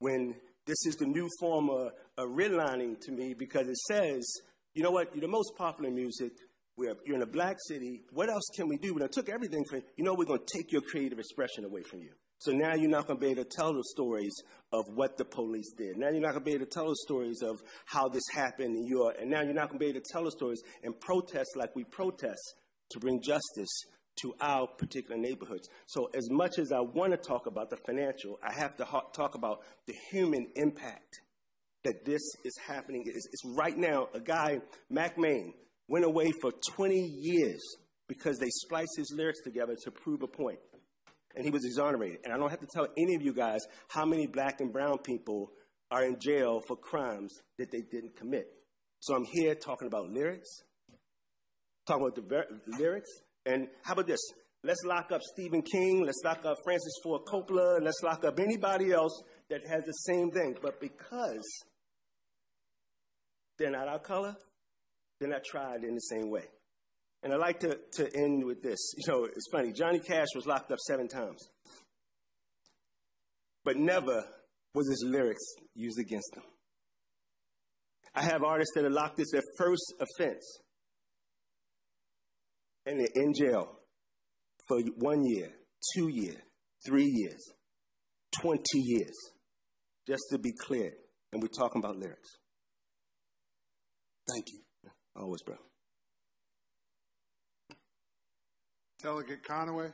When this is the new form of, of redlining to me because it says, you know what, you're the most popular music. We're, you're in a black city. What else can we do? When I took everything from you, you know, we're going to take your creative expression away from you. So now you're not going to be able to tell the stories of what the police did. Now you're not going to be able to tell the stories of how this happened in your, and now you're not going to be able to tell the stories and protest like we protest to bring justice to our particular neighborhoods. So, as much as I want to talk about the financial, I have to ha- talk about the human impact that this is happening. It's, it's right now, a guy, Mack Maine, went away for 20 years because they spliced his lyrics together to prove a point. And he was exonerated. And I don't have to tell any of you guys how many black and brown people are in jail for crimes that they didn't commit. So I'm here talking about lyrics, talking about the ver- lyrics, and how about this? Let's lock up Stephen King. Let's lock up Francis Ford Coppola. Let's lock up anybody else that has the same thing. But because they're not our color, they're not tried in the same way. And I like to, to end with this. You know, it's funny. Johnny Cash was locked up seven times. But never was his lyrics used against him. I have artists that are locked as their first offense and they're in jail for one year, two years, three years, 20 years. Just to be clear, and we're talking about lyrics. Thank you. Always, bro. Delegate Conaway.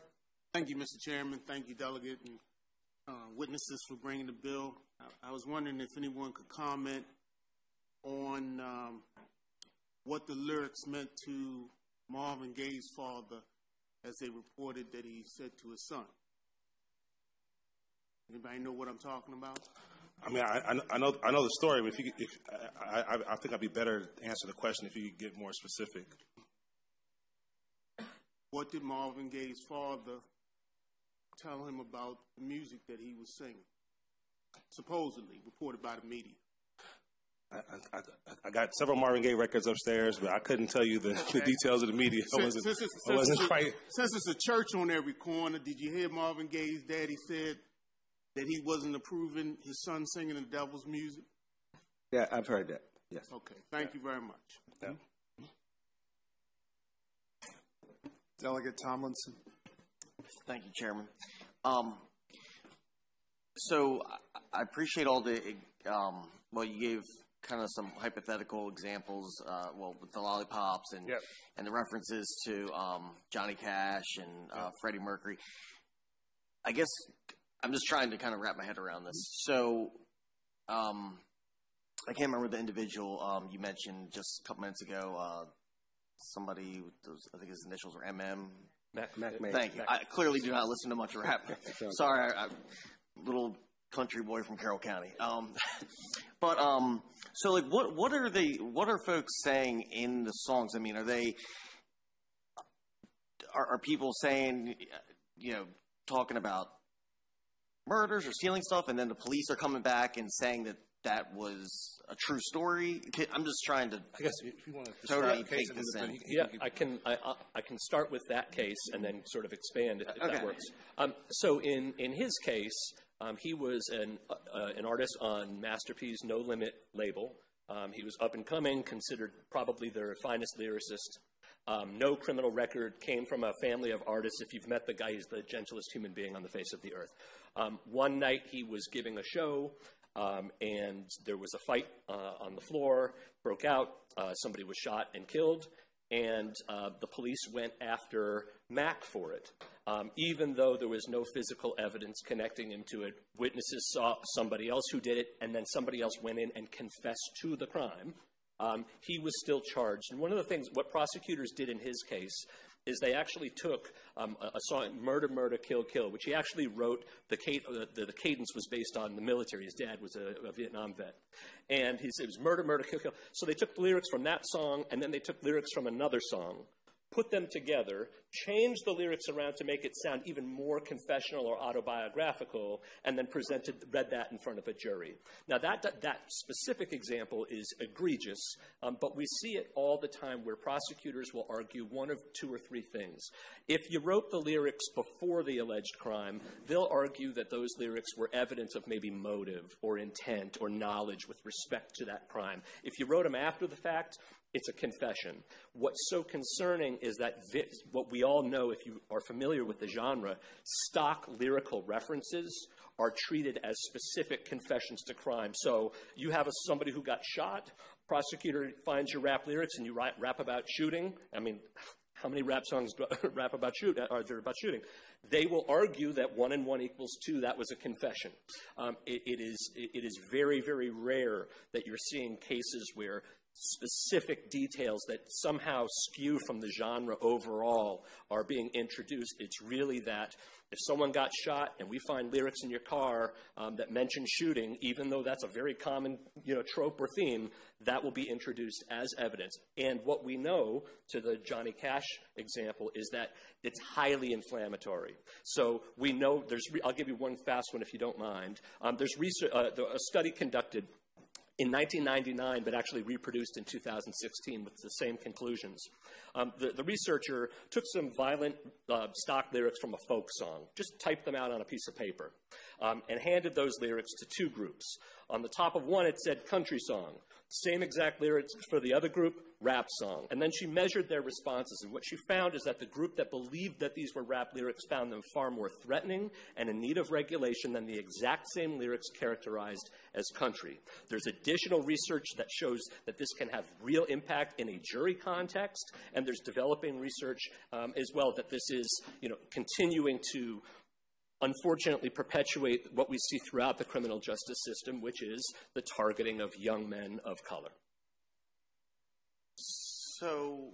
Thank you, Mr. Chairman. Thank you, Delegate and uh, witnesses for bringing the bill. I, I, was wondering if anyone could comment on um, what the lyrics meant to Marvin Gaye's father as they reported that he said to his son. Anybody know what I'm talking about? I mean, I, I know I know the story, but if you if I, I, I think I'd be better to answer the question if you could get more specific. What did Marvin Gaye's father tell him about the music that he was singing? Supposedly, reported by the media. I, I, I got several Marvin Gaye records upstairs, but I couldn't tell you the, the details of the media. I Since, wasn't, since it's, I wasn't since, quite. since it's a church on every corner, did you hear Marvin Gaye's daddy said that he wasn't approving his son singing the devil's music? Yeah, I've heard that. Yes. Okay, thank you very much. Delegate Tomlinson. Thank you, Chairman. Um, so I, I appreciate all the, um, well, you gave kind of some hypothetical examples, uh, well, with the lollipops and Yep. and the references to um, Johnny Cash and uh, Freddie Mercury. I guess I'm just trying to kind of wrap my head around this. So, um, I can't remember the individual um, you mentioned just a couple minutes ago. Uh, somebody, with those, I think his initials were MM. Mac, Mac, Mac, Thank you. Mac. I clearly do not listen to much rap. Sorry, I, I, little country boy from Carroll County. Um, but um, so like, what what are they? What are folks saying in the songs? I mean, are they are, are people saying, you know, talking about murders or stealing stuff, and then the police are coming back and saying that that was a true story? I'm just trying to. I guess if you want to totally describe the case take this in. Yeah, I can. I, I- I can start with that case and then sort of expand if, if Okay. that works. Um, so in in his case, um, he was an uh, uh, an artist on Master P's No Limit label. Um, he was up and coming, considered probably their finest lyricist. Um, no criminal record came from a family of artists. If you've met the guy, he's the gentlest human being on the face of the earth. Um, one night he was giving a show, um, and there was a fight uh, on the floor, broke out. Uh, somebody was shot and killed, and uh, the police went after Mac for it. Um, even though there was no physical evidence connecting him to it, witnesses saw somebody else who did it, and then somebody else went in and confessed to the crime. Um, he was still charged. And one of the things, what prosecutors did in his case, is they actually took um, a, a song, Murder, Murder, Kill, Kill, which he actually wrote. The, the, the cadence was based on the military. His dad was a, a Vietnam vet. And he said it was Murder, Murder, Kill, Kill. So they took the lyrics from that song, and then they took lyrics from another song, put them together, changed the lyrics around to make it sound even more confessional or autobiographical, and then presented, read that in front of a jury. Now, that, that, that specific example is egregious, um, but we see it all the time where prosecutors will argue one of two or three things. If you wrote the lyrics before the alleged crime, they'll argue that those lyrics were evidence of maybe motive or intent or knowledge with respect to that crime. If you wrote them after the fact, it's a confession. What's so concerning is that what we all know, if you are familiar with the genre, stock lyrical references are treated as specific confessions to crime. So you have a, somebody who got shot, prosecutor finds your rap lyrics, and you rap about shooting. I mean, how many rap songs rap about shoot are there about shooting? They will argue that one and one equals two. That was a confession. Um, it, it is it is very very rare that you're seeing cases where specific details that somehow skew from the genre overall are being introduced. It's really that if someone got shot and we find lyrics in your car um, that mention shooting, even though that's a very common you know trope or theme, that will be introduced as evidence. And what we know to the Johnny Cash example is that it's highly inflammatory. So we know there's. Re- I'll give you one fast one if you don't mind. Um, there's research, uh, a study conducted in 1999, but actually reproduced in 2016 with the same conclusions. Um, the, the researcher took some violent uh, stock lyrics from a folk song, just typed them out on a piece of paper, um, and handed those lyrics to two groups. On the top of one, it said country song. Same exact lyrics for the other group, rap song. And then she measured their responses. And what she found is that the group that believed that these were rap lyrics found them far more threatening and in need of regulation than the exact same lyrics characterized as country. There's additional research that shows that this can have real impact in a jury context, and there's developing research um, as well that this is, you know, continuing to unfortunately perpetuate what we see throughout the criminal justice system, which is the targeting of young men of color. So,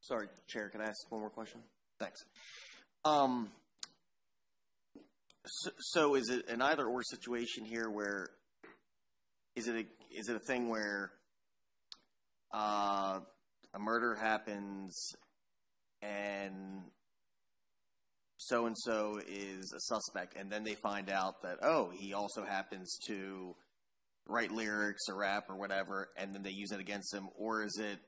sorry, Chair, can I ask one more question? Thanks. Um, so, so is it an either or situation here where is it a, is it a thing where uh, a murder happens and so and so is a suspect, and then they find out that oh, he also happens to write lyrics or rap or whatever, and then they use it against him, or is it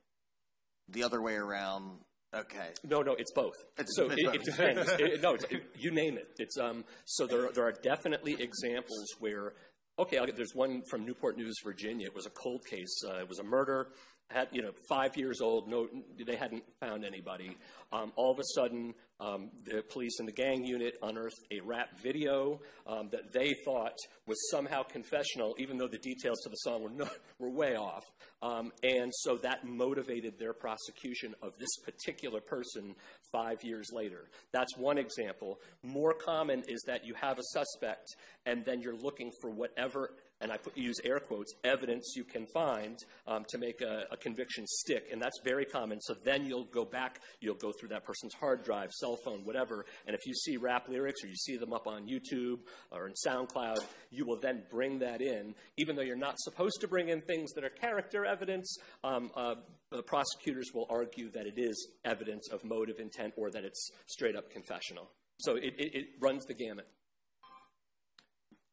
the other way around? Okay. No, no, it's both. It's- so it's it, both. it depends. It- no, you name it. It's um. So there, there are definitely examples where, okay, get, there's one from Newport News, Virginia. It was a cold case. Uh, it was a murder. Had you know, five years old. No, they hadn't found anybody. Um, all of a sudden, um, the police in the gang unit unearthed a rap video um, that they thought was somehow confessional, even though the details to the song were were way off. Um, and so that motivated their prosecution of this particular person five years later. That's one example. More common is that you have a suspect and then you're looking for whatever, and I put, use air quotes, evidence you can find um, to make a, a conviction stick. And that's very common. So then you'll go back, you'll go through that person's hard drive, cell phone, whatever. And if you see rap lyrics or you see them up on YouTube or in SoundCloud, you will then bring that in, even though you're not supposed to bring in things that are character evidence. Um, uh, the prosecutors will argue that it is evidence of motive intent or that it's straight up confessional. So it, it, it runs the gamut.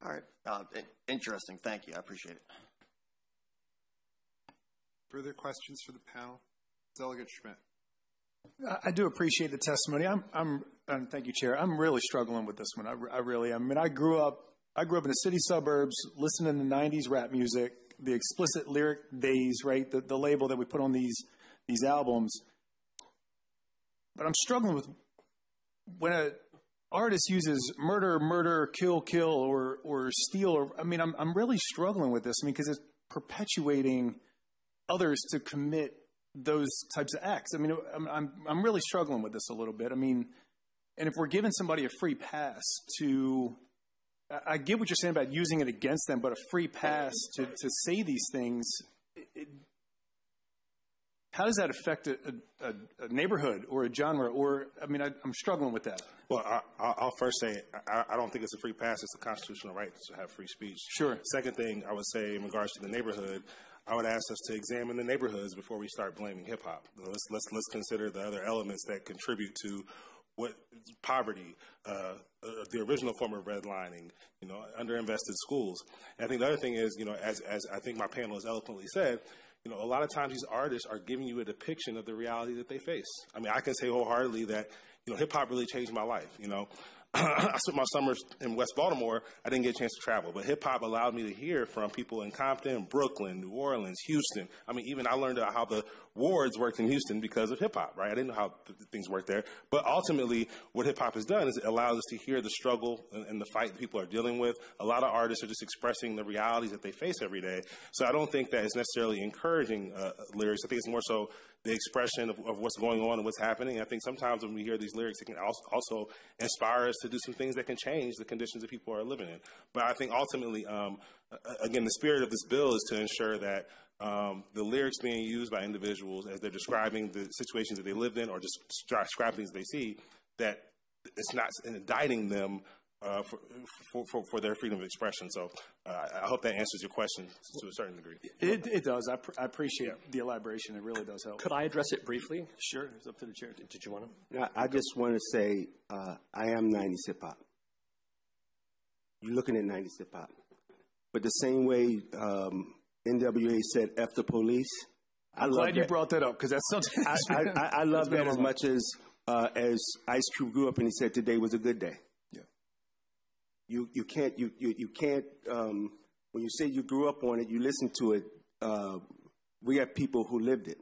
All right. Uh, interesting. Thank you. I appreciate it. Further questions for the panel? Delegate Schmidt. I- I do appreciate the testimony. I'm, I'm, and thank you, Chair. I'm really struggling with this one. I, I really am. I mean, I grew up, I grew up in the city suburbs, listening to '90s rap music, the explicit lyric days, right? The, the label that we put on these these albums. But I'm struggling with when a artist uses murder, murder, kill, kill, or or steal. Or I mean, I'm I'm really struggling with this. I mean, because it's perpetuating others to commit those types of acts. I mean, I'm, I'm, I'm really struggling with this a little bit. I mean, and if we're giving somebody a free pass to, I- get what you're saying about using it against them, but a free pass to, to say these things, it, how does that affect a, a, a neighborhood or a genre? Or, I mean, I, I'm struggling with that. Well, I, I'll I'll first say I, I don't think it's a free pass. It's a constitutional right to have free speech. Sure. Second thing I would say in regards to the neighborhood, I would ask us to examine the neighborhoods before we start blaming hip hop. Let's let's let's consider the other elements that contribute to what poverty, uh, uh, the original form of redlining, you know, underinvested schools. And I think the other thing is, you know, as as I think my panel has eloquently said, you know, a lot of times these artists are giving you a depiction of the reality that they face. I mean, I can say wholeheartedly that, you know, hip hop really changed my life. You know, I spent my summers in West Baltimore. I didn't get a chance to travel, but hip hop allowed me to hear from people in Compton, Brooklyn, New Orleans, Houston. I mean, even I learned how the wards worked in Houston because of hip hop, right? I didn't know how th- things worked there. But ultimately, what hip hop has done is it allows us to hear the struggle and, and the fight that people are dealing with. A lot of artists are just expressing the realities that they face every day. So I don't think that it's necessarily encouraging uh, lyrics. I think it's more so the expression of, of what's going on and what's happening. I think sometimes when we hear these lyrics, it can also, inspire us to do some things that can change the conditions that people are living in. But I think ultimately, um, again, the spirit of this bill is to ensure that um, the lyrics being used by individuals as they're describing the situations that they live in or just describing things they see, that it's not indicting them uh, for, for, for, for their freedom of expression. So uh, I hope that answers your question to a certain degree. It, it does. I, pr- I appreciate the elaboration. It really does help. Could I address it briefly? Sure. It's up to the chair. Did you want to? Now, I just want to say uh, I am 90s hip hop. You're looking at 90s hip hop. But the same way um, NWA said F the police, I I'm love glad you that. brought that up because that's something. I, I, I, I love that's been that on as much as uh, as Ice Cube grew up and he said today was a good day. Yeah. You you can't you you, you can't um, when you say you grew up on it, you listen to it. Uh, we have people who lived it,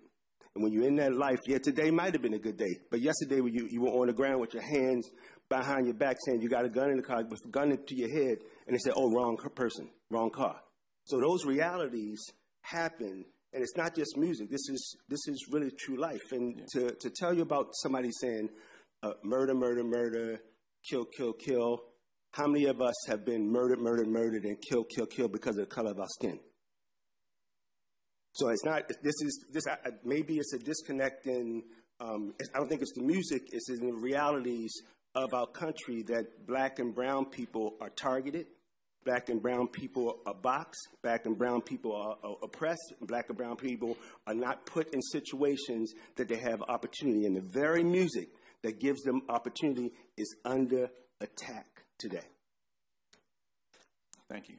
and when you're in that life, yeah, today might have been a good day, but yesterday when you you were on the ground with your hands behind your back saying you got a gun in the car, with a gun to your head, and they said, oh, wrong person, wrong car. So those realities happen, and it's not just music. This is this is really true life. And to to tell you about somebody saying uh, murder, murder, murder, kill, kill, kill. How many of us have been murdered, murdered, murdered, and killed, killed, killed because of the color of our skin? So it's not. This is this. Maybe it's a disconnect in. Um, I don't think it's the music. It's in the realities of our country that black and brown people are targeted. Black and brown people are boxed. Black and brown people are, are oppressed. Black and brown people are not put in situations that they have opportunity. And the very music that gives them opportunity is under attack today. Thank you.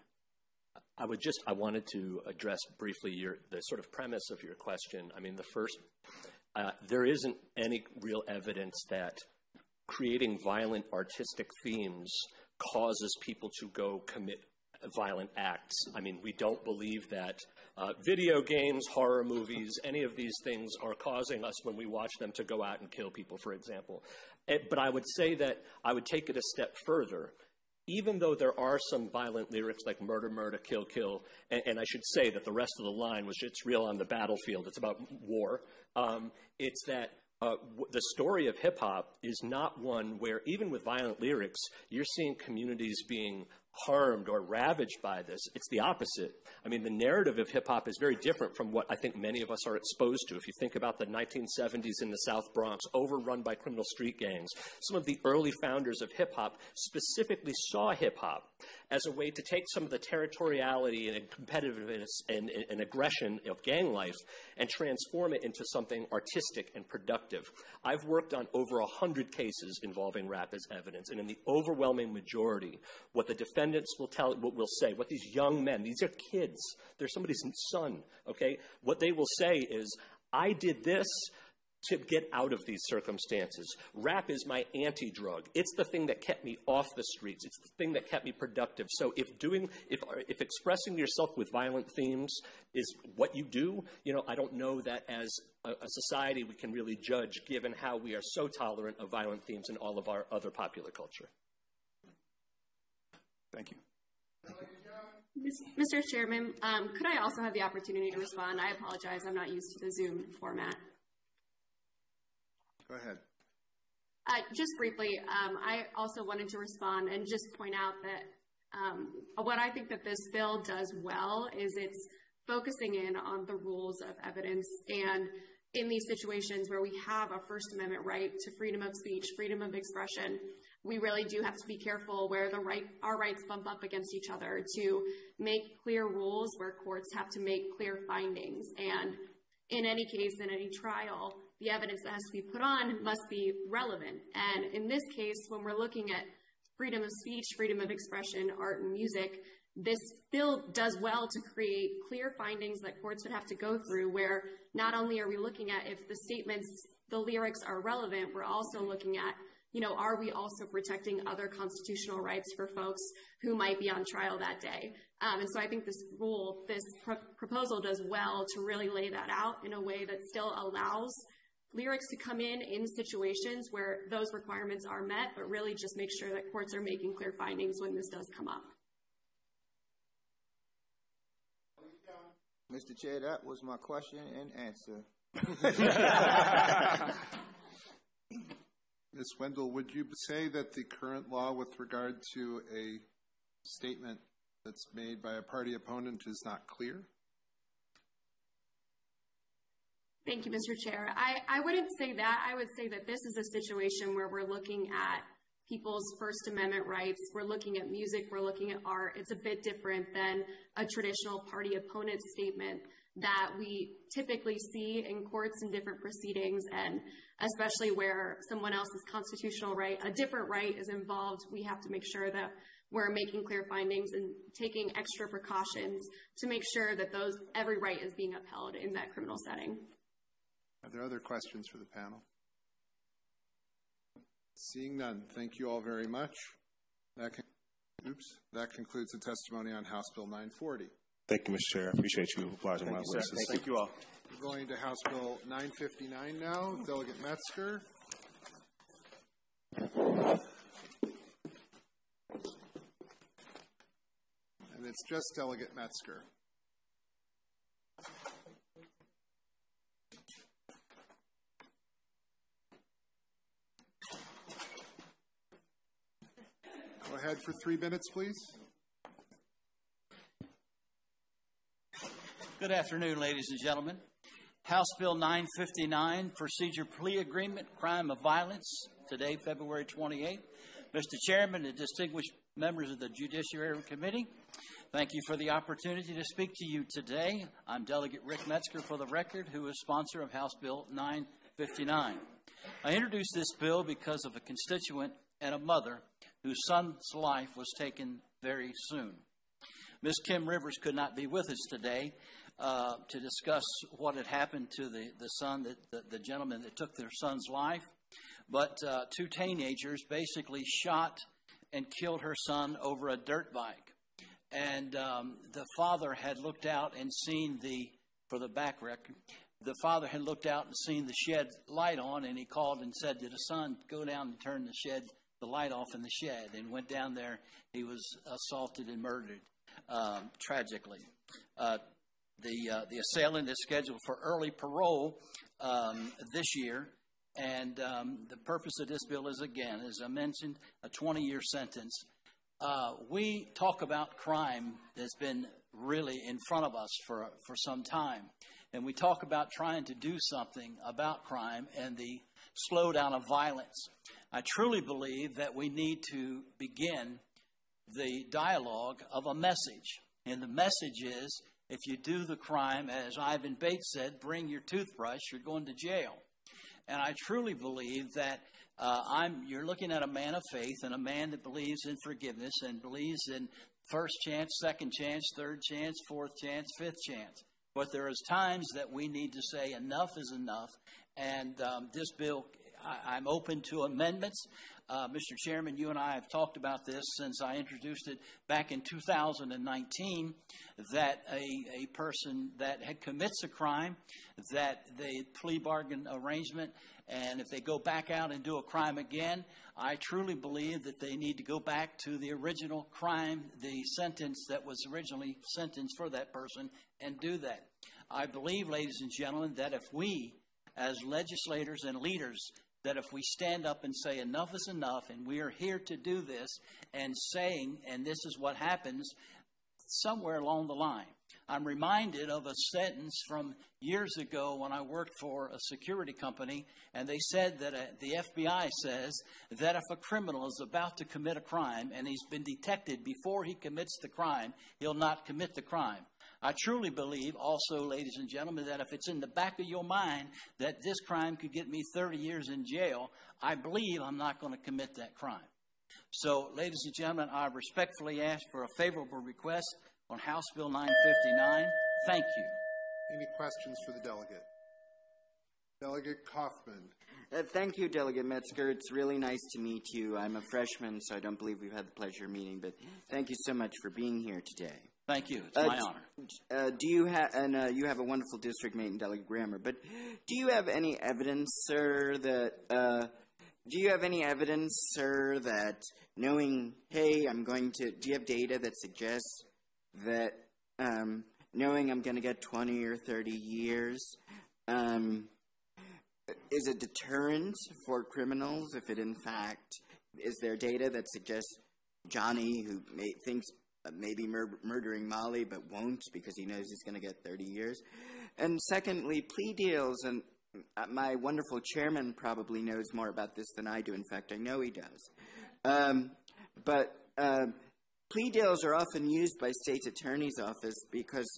I would just, I wanted to address briefly your, the sort of premise of your question. I mean, the first, uh, there isn't any real evidence that creating violent artistic themes causes people to go commit violent acts. I mean, we don't believe that uh, video games, horror movies, any of these things are causing us when we watch them to go out and kill people, for example. Eh, but I would say that I would take it a step further. Even though there are some violent lyrics like murder, murder, kill, kill, and, and, I should say that the rest of the line was it's real on the battlefield, it's about war, um, it's that uh, the story of hip hop is not one where, even with violent lyrics, you're seeing communities being harmed or ravaged by this. It's the opposite. I mean, the narrative of hip hop is very different from what I think many of us are exposed to. If you think about the 1970s in the South Bronx, overrun by criminal street gangs, some of the early founders of hip hop specifically saw hip hop as a way to take some of the territoriality and competitiveness and, and, and aggression of gang life and transform it into something artistic and productive. I've worked on over 100 cases involving rap as evidence, and in the overwhelming majority, what the defendants will tell, what will say, what these young men, these are kids, they're somebody's son, okay? What they will say is, I did this to get out of these circumstances. Rap is my anti drug. It's the thing that kept me off the streets. It's the thing that kept me productive. So if doing, if, if expressing yourself with violent themes is what you do, you know, I don't know that as a, a society we can really judge given how we are so tolerant of violent themes in all of our other popular culture. Thank you. Mr. Chairman, um, could I also have the opportunity to respond? I apologize. I'm not used to the Zoom format. Go ahead. Uh, just briefly, um, I also wanted to respond and just point out that um, what I think that this bill does well is it's focusing in on the rules of evidence and in these situations where we have a First Amendment right to freedom of speech, freedom of expression, we really do have to be careful where the right, our rights bump up against each other to make clear rules where courts have to make clear findings. And in any case, in any trial, the evidence that has to be put on must be relevant. And in this case, when we're looking at freedom of speech, freedom of expression, art, and music, this bill does well to create clear findings that courts would have to go through where not only are we looking at if the statements, the lyrics are relevant, we're also looking at, you know, are we also protecting other constitutional rights for folks who might be on trial that day? Um, and so I think this rule, this proposal does well to really lay that out in a way that still allows lyrics to come in in situations where those requirements are met, but really just make sure that courts are making clear findings when this does come up. Mr. Chair, that was my question and answer. Ms. Wendell, would you say that the current law with regard to a statement that's made by a party opponent is not clear? Thank you, Mr. Chair. I, I wouldn't say that. I would say that this is a situation where we're looking at people's First Amendment rights. We're looking at music. We're looking at art. It's a bit different than a traditional party opponent statement that we typically see in courts in different proceedings, and especially where someone else's constitutional right, a different right is involved, we have to make sure that we're making clear findings and taking extra precautions to make sure that those every right is being upheld in that criminal setting. Are there other questions for the panel? Seeing none, thank you all very much. That con- oops, that concludes the testimony on House Bill 940. Thank you, Mr. Chair. I appreciate you obliging my witnesses. Thank you all. We're going to House Bill 959 now. Delegate Metzger. And it's just Delegate Metzger. Go ahead for three minutes, please. Good afternoon, ladies and gentlemen. House Bill 959, Procedure Plea Agreement, Crime of Violence, today, February 28th. Mr. Chairman and distinguished members of the Judiciary Committee, thank you for the opportunity to speak to you today. I'm Delegate Rick Metzger, for the record, who is sponsor of House Bill 959. I introduced this bill because of a constituent and a mother whose son's life was taken very soon. Miss Kim Rivers could not be with us today uh, to discuss what had happened to the, the son, that, the, the gentleman that took their son's life. But uh, two teenagers basically shot and killed her son over a dirt bike. And um, the father had looked out and seen the, for the back record, the father had looked out and seen the shed light on, and he called and said to the son, Go down and turn the shed, the light off in the shed. And went down there. He was assaulted and murdered um, tragically. Uh, the, uh, the assailant is scheduled for early parole um, this year. And um, the purpose of this bill is, again, as I mentioned, a 20 year sentence. Uh, we talk about crime that's been really in front of us for, for some time. And we talk about trying to do something about crime and the slowdown of violence. I truly believe that we need to begin the dialogue of a message. And the message is if you do the crime, as Ivan Bates said, bring your toothbrush, you're going to jail. And I truly believe that uh, I'm, you're looking at a man of faith and a man that believes in forgiveness and believes in first chance, second chance, third chance, fourth chance, fifth chance. But there is times that we need to say enough is enough. And um, this bill, I, I'm open to amendments. Uh, Mr. Chairman, you and I have talked about this since I introduced it back in 2019 that a, a person that had commits a crime, that the plea bargain arrangement, and if they go back out and do a crime again, I truly believe that they need to go back to the original crime, the sentence that was originally sentenced for that person, and do that. I believe, ladies and gentlemen, that if we, as legislators and leaders, that if we stand up and say enough is enough and we are here to do this and saying, and this is what happens somewhere along the line. I'm reminded of a sentence from years ago when I worked for a security company, and they said that a, uh, the FBI says that if a criminal is about to commit a crime and he's been detected before he commits the crime, he'll not commit the crime. I truly believe also, ladies and gentlemen, that if it's in the back of your mind that this crime could get me 30 years in jail, I believe I'm not going to commit that crime. So, ladies and gentlemen, I respectfully ask for a favorable request on House Bill 959. Thank you. Any questions for the delegate? Delegate Kaufman. Uh, thank you, Delegate Metzgar. It's really nice to meet you. I'm a freshman, so I don't believe we've had the pleasure of meeting, but thank you so much for being here today. Thank you. It's uh, my honor. Uh, do you have and uh, you have a wonderful district mate in Delegate Grammer, but do you have any evidence, sir, that uh, do you have any evidence, sir, that knowing, hey, I'm going to, do you have data that suggests that um, knowing I'm going to get 20 or 30 years um, is a deterrent for criminals if it in fact is there data that suggests Johnny, who may, thinks maybe mur- murdering Molly but won't because he knows he's going to get 30 years. And secondly, plea deals, and uh, my wonderful chairman probably knows more about this than I do. In fact, I know he does. Um, but uh, plea deals are often used by state's attorney's office because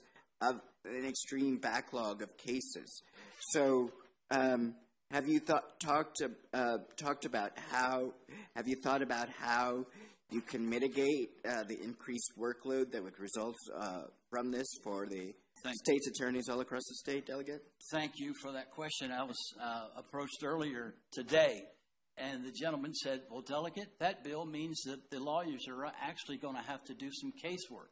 of an extreme backlog of cases. So, um, have you thought, talked uh, talked about how? Have you thought about how you can mitigate uh, the increased workload that would result uh, from this for the Thank state's attorneys all across the state, Delegate? Thank you for that question. I was uh, approached earlier today, and the gentleman said, Well, Delegate, that bill means that the lawyers are actually going to have to do some casework.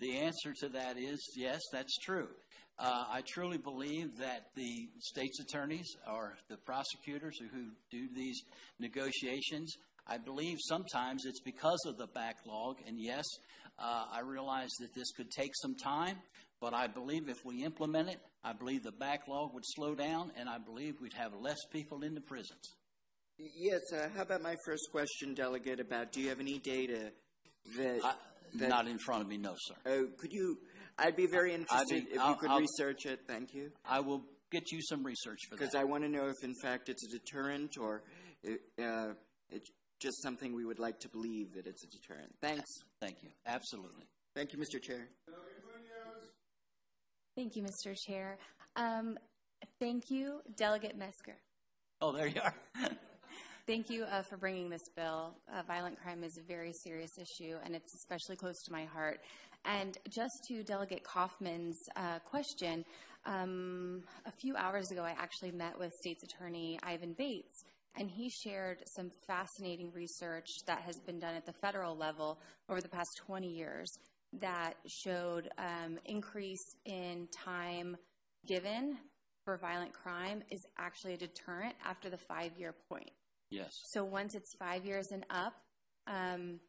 The answer to that is yes, that's true. Uh, I truly believe that the state's attorneys or the prosecutors who do these negotiations I believe sometimes it's because of the backlog, and yes, uh, I realize that this could take some time, but I believe if we implement it, I believe the backlog would slow down, and I believe we'd have less people in the prisons. Yes, uh, how about my first question, Delegate, about do you have any data that. I, that not in front of me, no, sir. Uh, could you? I'd be very interested be, if I'll, you could I'll, research it. Thank you. I will get you some research for that. Because I want to know if, in fact, it's a deterrent or uh, it, just something we would like to believe that it's a deterrent. Thanks. Thank you. Absolutely. Thank you, Mr. Chair. Thank you, Mr. Chair. Um, thank you, Delegate Metzgar. Oh, there you are. Thank you uh, for bringing this bill. Uh, violent crime is a very serious issue, and it's especially close to my heart. And just to Delegate Kaufman's uh, question, um, a few hours ago, I actually met with State's Attorney Ivan Bates, and he shared some fascinating research that has been done at the federal level over the past 20 years that showed um, increase in time given for violent crime is actually a deterrent after the five-year point. Yes. So once it's five years and up, um,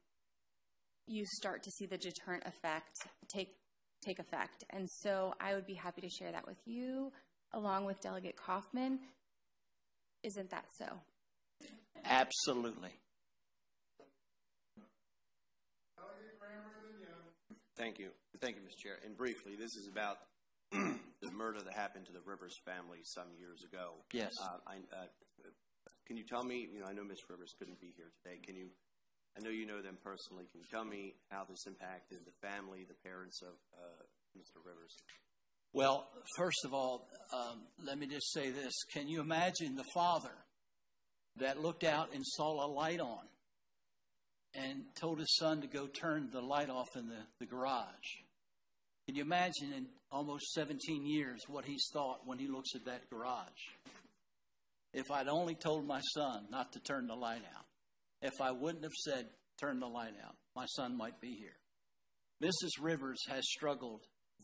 you start to see the deterrent effect take take effect. And so I would be happy to share that with you, along with Delegate Kaufman. Isn't that so? Absolutely. Thank you. Thank you, Mr. Chair. And briefly, this is about the murder that happened to the Rivers family some years ago. Yes. Uh, I, uh, can you tell me, you know, I know Ms. Rivers couldn't be here today. Can you, I know you know them personally. Can you tell me how this impacted the family, the parents of uh, Mr. Rivers? Well, first of all, um, let me just say this. Can you imagine the father that looked out and saw a light on and told his son to go turn the light off in the, the garage? Can you imagine in almost 17 years what he's thought when he looks at that garage? If I'd only told my son not to turn the light out, if I wouldn't have said, turn the light out, my son might be here. Mrs. Rivers has struggled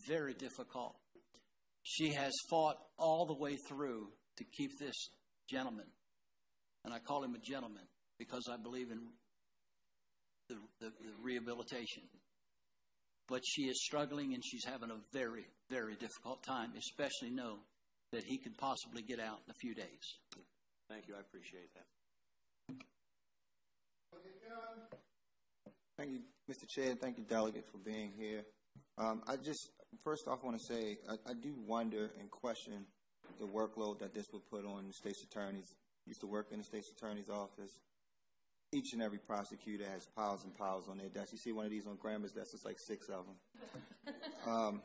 very difficult. She has fought all the way through to keep this gentleman, and I call him a gentleman because I believe in the, the, the rehabilitation. But she is struggling and she's having a very, very difficult time, especially know that he could possibly get out in a few days. Thank you. I appreciate that. Thank you, Mr. Chair, thank you, Delegate, for being here. Um, I just, first off, want to say I, I, do wonder and question the workload that this would put on the state's attorneys. Used to work in the state's attorney's office. Each and every prosecutor has piles and piles on their desk. You see one of these on Grammer's desk, it's like six of them. um,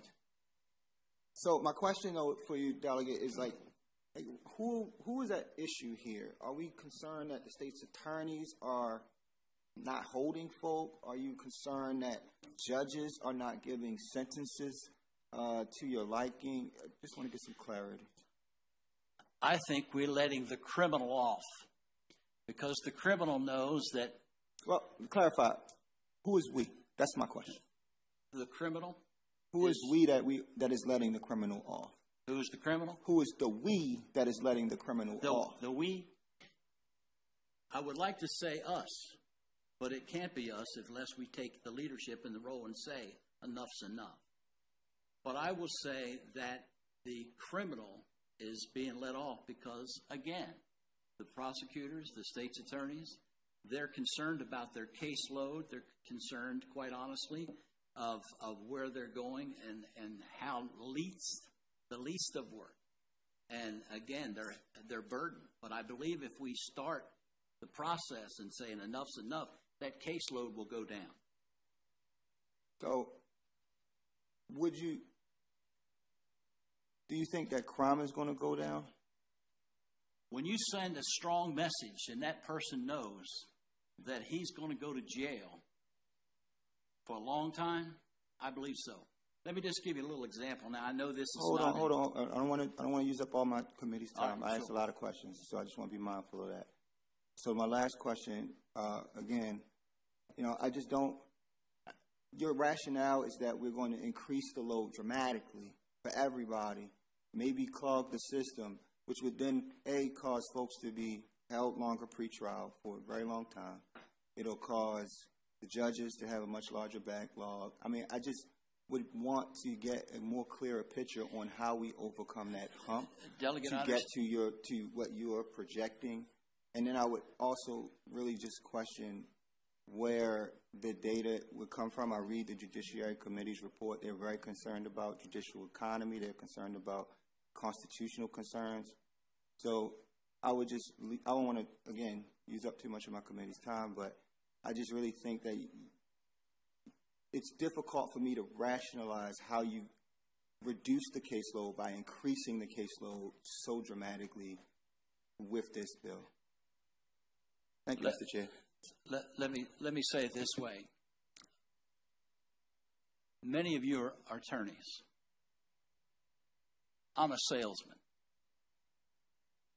so my question, though, for you, Delegate, is like, like, who who is at issue here? Are we concerned that the state's attorneys are not holding folk? Are you concerned that judges are not giving sentences uh, to your liking? I just want to get some clarity. I think we're letting the criminal off because the criminal knows that. Well, clarify. Who is we? That's my question. The criminal. Who is, is we that we that is letting the criminal off? Who is the criminal? Who is the we that is letting the criminal the, off? The we. I would like to say us, but it can't be us unless we take the leadership in the role and say enough's enough. But I will say that the criminal is being let off because, again, the prosecutors, the state's attorneys, they're concerned about their caseload. They're concerned, quite honestly, of, of where they're going and, and how least the least of work. And again, they're they're burdened. But I believe if we start the process and saying enough's enough, that caseload will go down. So, would you? Do you think that crime is going to go down? When you send a strong message and that person knows that he's going to go to jail for a long time, I believe so. Let me just give you a little example. Now I know this is hold on, hold on. I don't want to. I don't want to use up all my committee's time. Right, I asked a lot of questions, so I just want to be mindful of that. So my last question, uh, again, you know, I just don't. Your rationale is that we're going to increase the load dramatically for everybody, maybe clog the system, which would then a cause folks to be held longer pretrial for a very long time. It'll cause the judges to have a much larger backlog. I mean, I just would want to get a more clearer picture on how we overcome that hump Delegate, to get to your to what you are projecting, and then I would also really just question where the data would come from. I read the Judiciary Committee's report. They're very concerned about judicial economy. They're concerned about constitutional concerns. So I would just, I don't want to again use up too much of my committee's time, but I just really think that it's difficult for me to rationalize how you reduce the caseload by increasing the caseload so dramatically with this bill. Thank you, Let- Mr. Chair. Let, let me, let me say it this way. Many of you are are attorneys. I'm a salesman.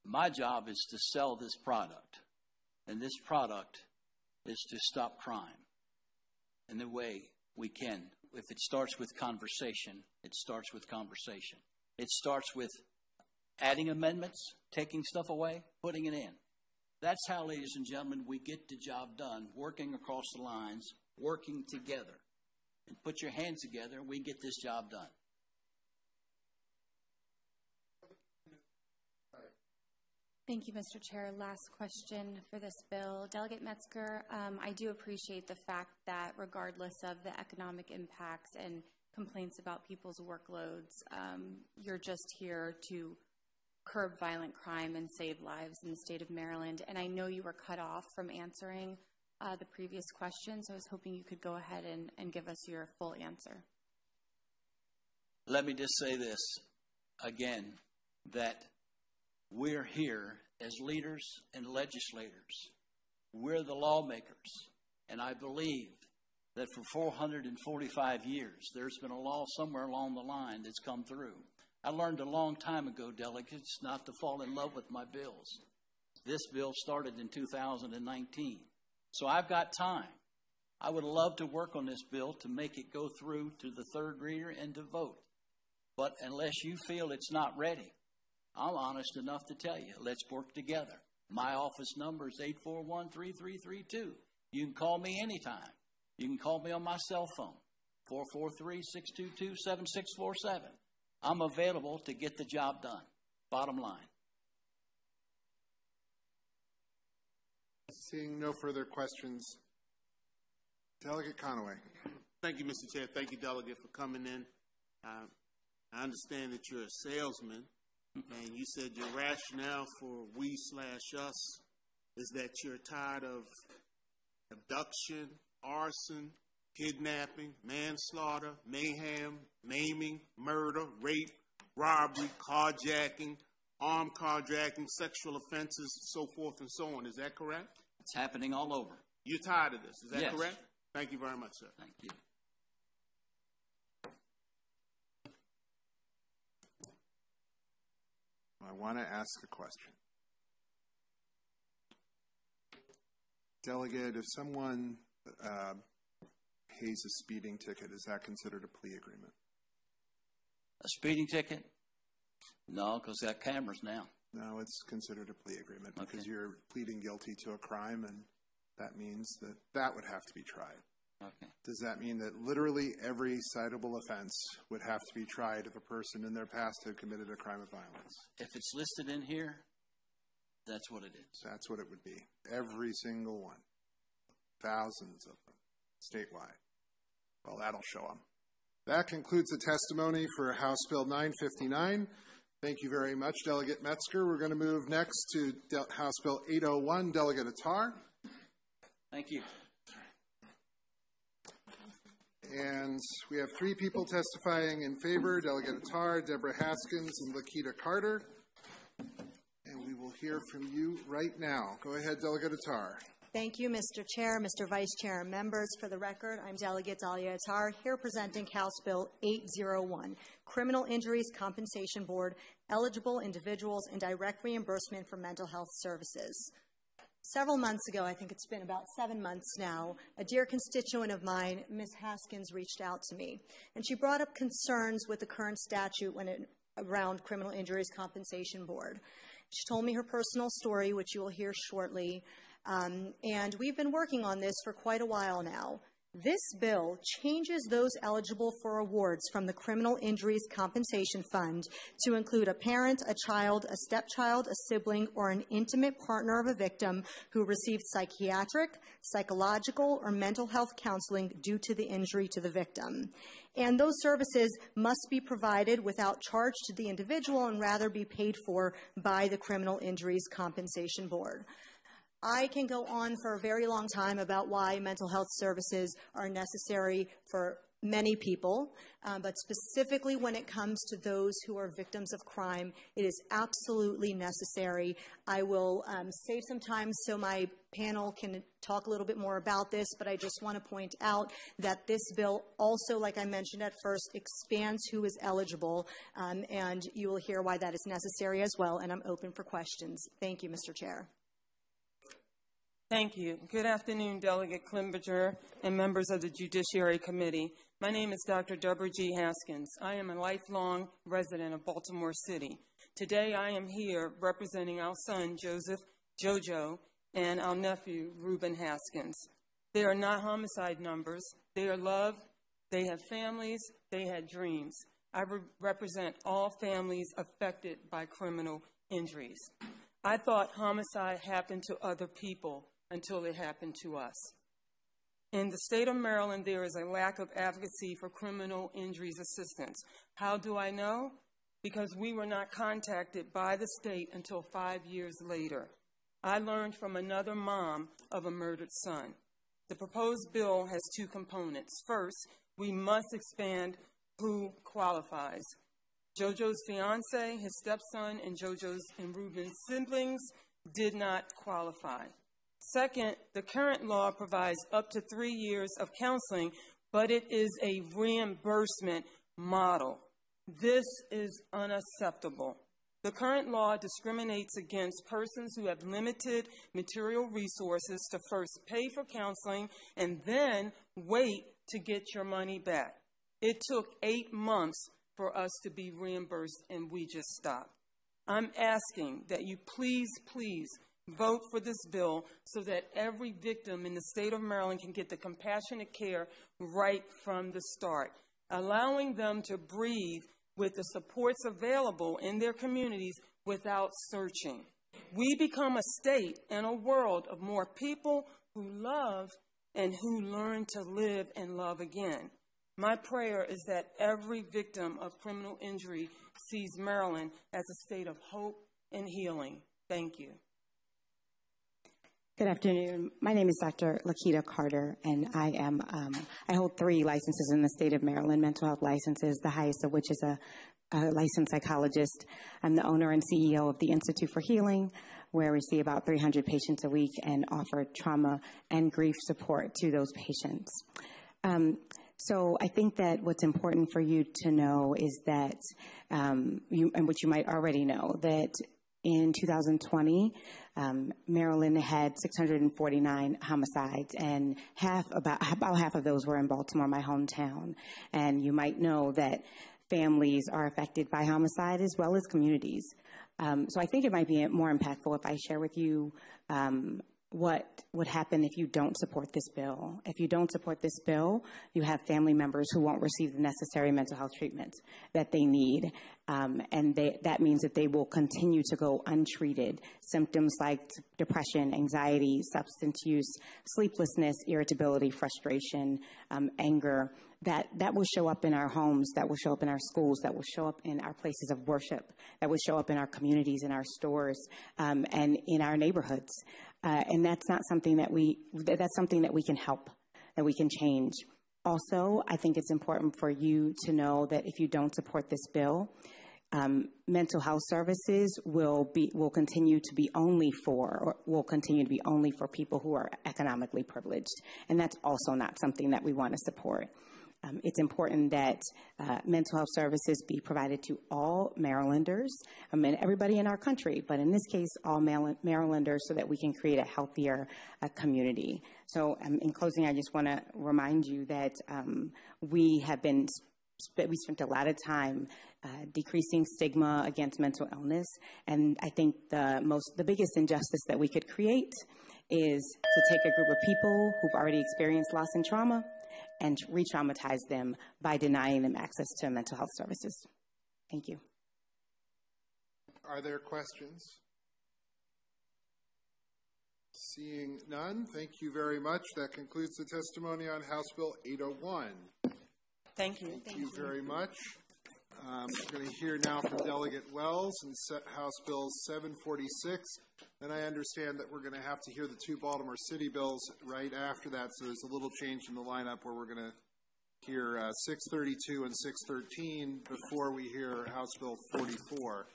My job is to sell this product, and this product is to stop crime in the way we can. If it starts with conversation, it starts with conversation. It starts with adding amendments, taking stuff away, putting it in. That's how, ladies and gentlemen, we get the job done, working across the lines, working together. And put your hands together, and we get this job done. Thank you, Mr. Chair. Last question for this bill. Delegate Metzgar, um, I do appreciate the fact that regardless of the economic impacts and complaints about people's workloads, um, you're just here to curb violent crime and save lives in the state of Maryland. And I know you were cut off from answering uh, the previous question, so I was hoping you could go ahead and, and give us your full answer. Let me just say this again that we're here as leaders and legislators. We're the lawmakers. And I believe that for 445 years, there's been a law somewhere along the line that's come through. I learned a long time ago, delegates, not to fall in love with my bills. This bill started in 2019. So I've got time. I would love to work on this bill to make it go through to the third reader and to vote. But unless you feel it's not ready, I'm honest enough to tell you, let's work together. My office number is 841 3332. You can call me anytime. You can call me on my cell phone, 443 622 7647. I'm available to get the job done. Bottom line. Seeing no further questions, Delegate Conaway. Thank you, Mr. Chair. Thank you, Delegate, for coming in. Uh, I understand that you're a salesman, and you said your rationale for we slash us is that you're tired of abduction, arson, kidnapping, manslaughter, mayhem, maiming, murder, rape, robbery, carjacking, armed carjacking, sexual offenses, so forth and so on. Is that correct? It's happening all over. You're tired of this. Is that Yes. correct? Thank you very much, sir. Thank you. I want to ask a question. Delegate, if someone uh, pays a speeding ticket, is that considered a plea agreement? A speeding ticket? No, because they got cameras now. No, it's considered a plea agreement because you're pleading guilty to a crime, and that means that that would have to be tried. Okay. Does that mean that literally every citable offense would have to be tried if a person in their past had committed a crime of violence? If it's listed in here, that's what it is. That's what it would be. Every single one. Thousands of them, statewide. Well, that'll show them. That concludes the testimony for House Bill 959. Thank you very much, Delegate Metzgar. We're going to move next to Del- House Bill 801, Delegate Attar. Thank you. And we have three people testifying in favor, Delegate Attar, Deborah Haskins, and Lakita Carter. And we will hear from you right now. Go ahead, Delegate Attar. Thank you, Mr. Chair, Mr. Vice Chair, members. For the record, I'm Delegate Dalya Attar, here presenting House Bill 801, Criminal Injuries Compensation Board, eligible individuals and direct reimbursement for mental health services. Several months ago, I think it's been about seven months now, a dear constituent of mine, Ms. Haskins, reached out to me, and she brought up concerns with the current statute when it, around Criminal Injuries Compensation Board. She told me her personal story, which you will hear shortly, um, and we've been working on this for quite a while now. This bill changes those eligible for awards from the Criminal Injuries Compensation Fund to include a parent, a child, a stepchild, a sibling, or an intimate partner of a victim who received psychiatric, psychological, or mental health counseling due to the injury to the victim. And those services must be provided without charge to the individual and rather be paid for by the Criminal Injuries Compensation Board. I can go on for a very long time about why mental health services are necessary for many people, uh, but specifically when it comes to those who are victims of crime, it is absolutely necessary. I will um, save some time so my panel can talk a little bit more about this, but I just want to point out that this bill also, like I mentioned at first, expands who is eligible, um, and you will hear why that is necessary as well, and I'm open for questions. Thank you, Mr. Chair. Thank you. Good afternoon, Delegate Clippinger and members of the Judiciary Committee. My name is Dr. Deborah G. Haskins. I am a lifelong resident of Baltimore City. Today I am here representing our son, Joseph Jojo, and our nephew, Reuben Haskins. They are not homicide numbers. They are loved. They have families. They had dreams. I re- represent all families affected by criminal injuries. I thought homicide happened to other people until it happened to us. In the state of Maryland, there is a lack of advocacy for criminal injuries assistance. How do I know? Because we were not contacted by the state until five years later. I learned from another mom of a murdered son. The proposed bill has two components. First, we must expand who qualifies. JoJo's fiance, his stepson, and JoJo's and Reuben's siblings did not qualify. Second, the current law provides up to three years of counseling, but it is a reimbursement model. This is unacceptable. The current law discriminates against persons who have limited material resources to first pay for counseling and then wait to get your money back. It took eight months for us to be reimbursed, and we just stopped. I'm asking that you please, please vote for this bill so that every victim in the state of Maryland can get the compassionate care right from the start, allowing them to breathe with the supports available in their communities without searching. We become a state and a world of more people who love and who learn to live and love again. My prayer is that every victim of criminal injury sees Maryland as a state of hope and healing. Thank you. Good afternoon. My name is Dr. Lakita Carter, and I am um, I hold three licenses in the state of Maryland, mental health licenses, the highest of which is a, a licensed psychologist. I'm the owner and CEO of the Institute for Healing, where we see about 300 patients a week and offer trauma and grief support to those patients. Um, so I think that what's important for you to know is that, um, you, and what you might already know, that in 2020, um, Maryland had 649 homicides, and half about about half of those were in Baltimore, my hometown. And you might know that families are affected by homicide as well as communities. Um, so I think it might be more impactful if I share with you um, what would happen if you don't support this bill. If you don't support this bill, you have family members who won't receive the necessary mental health treatment that they need. Um, and they, that means that they will continue to go untreated. Symptoms like depression, anxiety, substance use, sleeplessness, irritability, frustration, um, anger, that, that will show up in our homes, that will show up in our schools, that will show up in our places of worship, that will show up in our communities, in our stores, um, and in our neighborhoods. Uh, and that's not something that we, that's something that we can help, that we can change. Also, I think it's important for you to know that if you don't support this bill, um, mental health services will be will continue to be only for or will continue to be only for people who are economically privileged, and that's also not something that we want to support. Um, it's important that uh, mental health services be provided to all Marylanders um, and everybody in our country, but in this case, all Marylanders so that we can create a healthier uh, community. So, um, in closing, I just want to remind you that um, we have been we spent a lot of time uh, decreasing stigma against mental illness, and I think the most the biggest injustice that we could create is to take a group of people who've already experienced loss and trauma and re traumatize them by denying them access to mental health services. Thank you. Are there questions? Seeing none, thank you very much. That concludes the testimony on House Bill 801. Thank you. Thank, thank you very much. Um, we're going to hear now from Delegate Wells and House Bill 746. Then I understand that we're going to have to hear the two Baltimore City bills right after that, so there's a little change in the lineup where we're going to hear uh, 632 and 613 before we hear House Bill 44.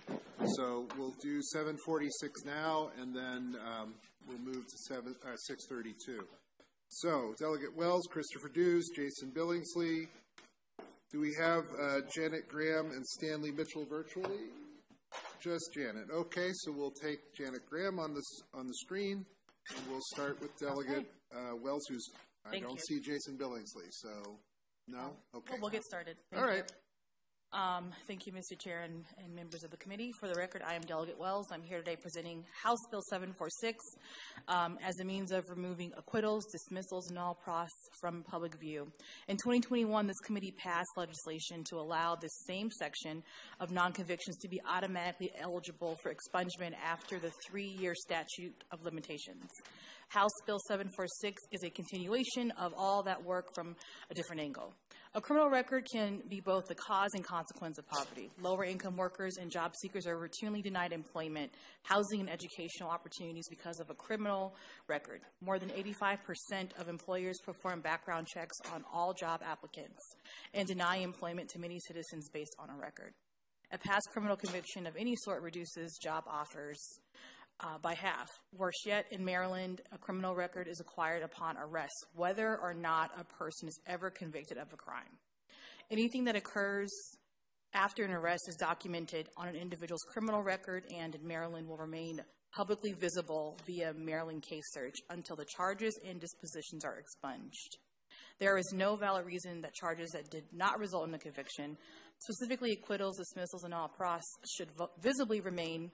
So we'll do 746 now, and then um, we'll move to seven, uh, 632. So Delegate Wells, Christopher Dews, Jason Billingsley. Do we have uh, Janet Graham and Stanley Mitchell virtually? Just Janet. Okay, so we'll take Janet Graham on the on the screen, and we'll start with Delegate uh, Wells, who's I Thank don't you. see Jason Billingsley. So no. Okay. Well, we'll get started. All Thank you. Um, Thank you, Mr. Chair and, and members of the committee. For the record, I am Delegate Wells. I'm here today presenting House Bill 746 um, as a means of removing acquittals, dismissals, and nolle pros from public view. In 2021, this committee passed legislation to allow this same section of non-convictions to be automatically eligible for expungement after the three-year statute of limitations. House Bill 746 is a continuation of all that work from a different angle. A criminal record can be both the cause and consequence of poverty. Lower income workers and job seekers are routinely denied employment, housing, and educational opportunities because of a criminal record. More than 85% of employers perform background checks on all job applicants and deny employment to many citizens based on a record. A past criminal conviction of any sort reduces job offers uh, by half. Worse yet, in Maryland, a criminal record is acquired upon arrest, whether or not a person is ever convicted of a crime. Anything that occurs after an arrest is documented on an individual's criminal record and in Maryland will remain publicly visible via Maryland case search until the charges and dispositions are expunged. There is no valid reason that charges that did not result in a conviction, specifically acquittals, dismissals, and nolle pros, should visibly remain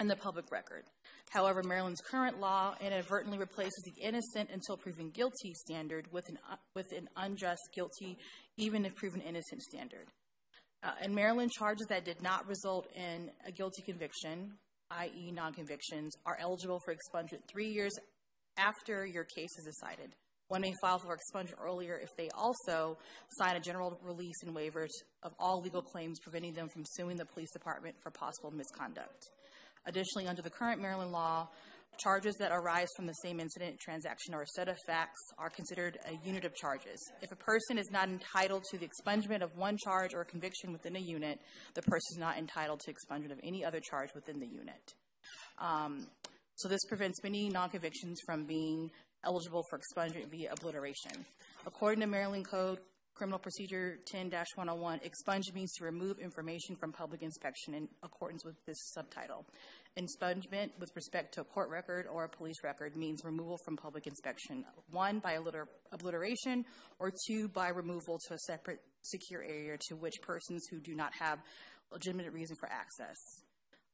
in the public record. However, Maryland's current law inadvertently replaces the innocent until proven guilty standard with an, uh, with an unjust guilty, even if proven innocent standard. Uh, in Maryland, charges that did not result in a guilty conviction, i.e., non convictions, are eligible for expungement three years after your case is decided. One may file for expungement earlier if they also sign a general release and waivers of all legal claims preventing them from suing the police department for possible misconduct. Additionally, under the current Maryland law, charges that arise from the same incident, transaction, or set of facts are considered a unit of charges. If a person is not entitled to the expungement of one charge or conviction within a unit, the person is not entitled to expungement of any other charge within the unit. Um, so this prevents many non-convictions from being eligible for expungement via obliteration. According to Maryland Code Criminal Procedure 10-101, expunge means to remove information from public inspection in accordance with this subtitle. Expungement with respect to a court record or a police record means removal from public inspection, one, by obliter- obliteration, or two, by removal to a separate secure area to which persons who do not have legitimate reason for access.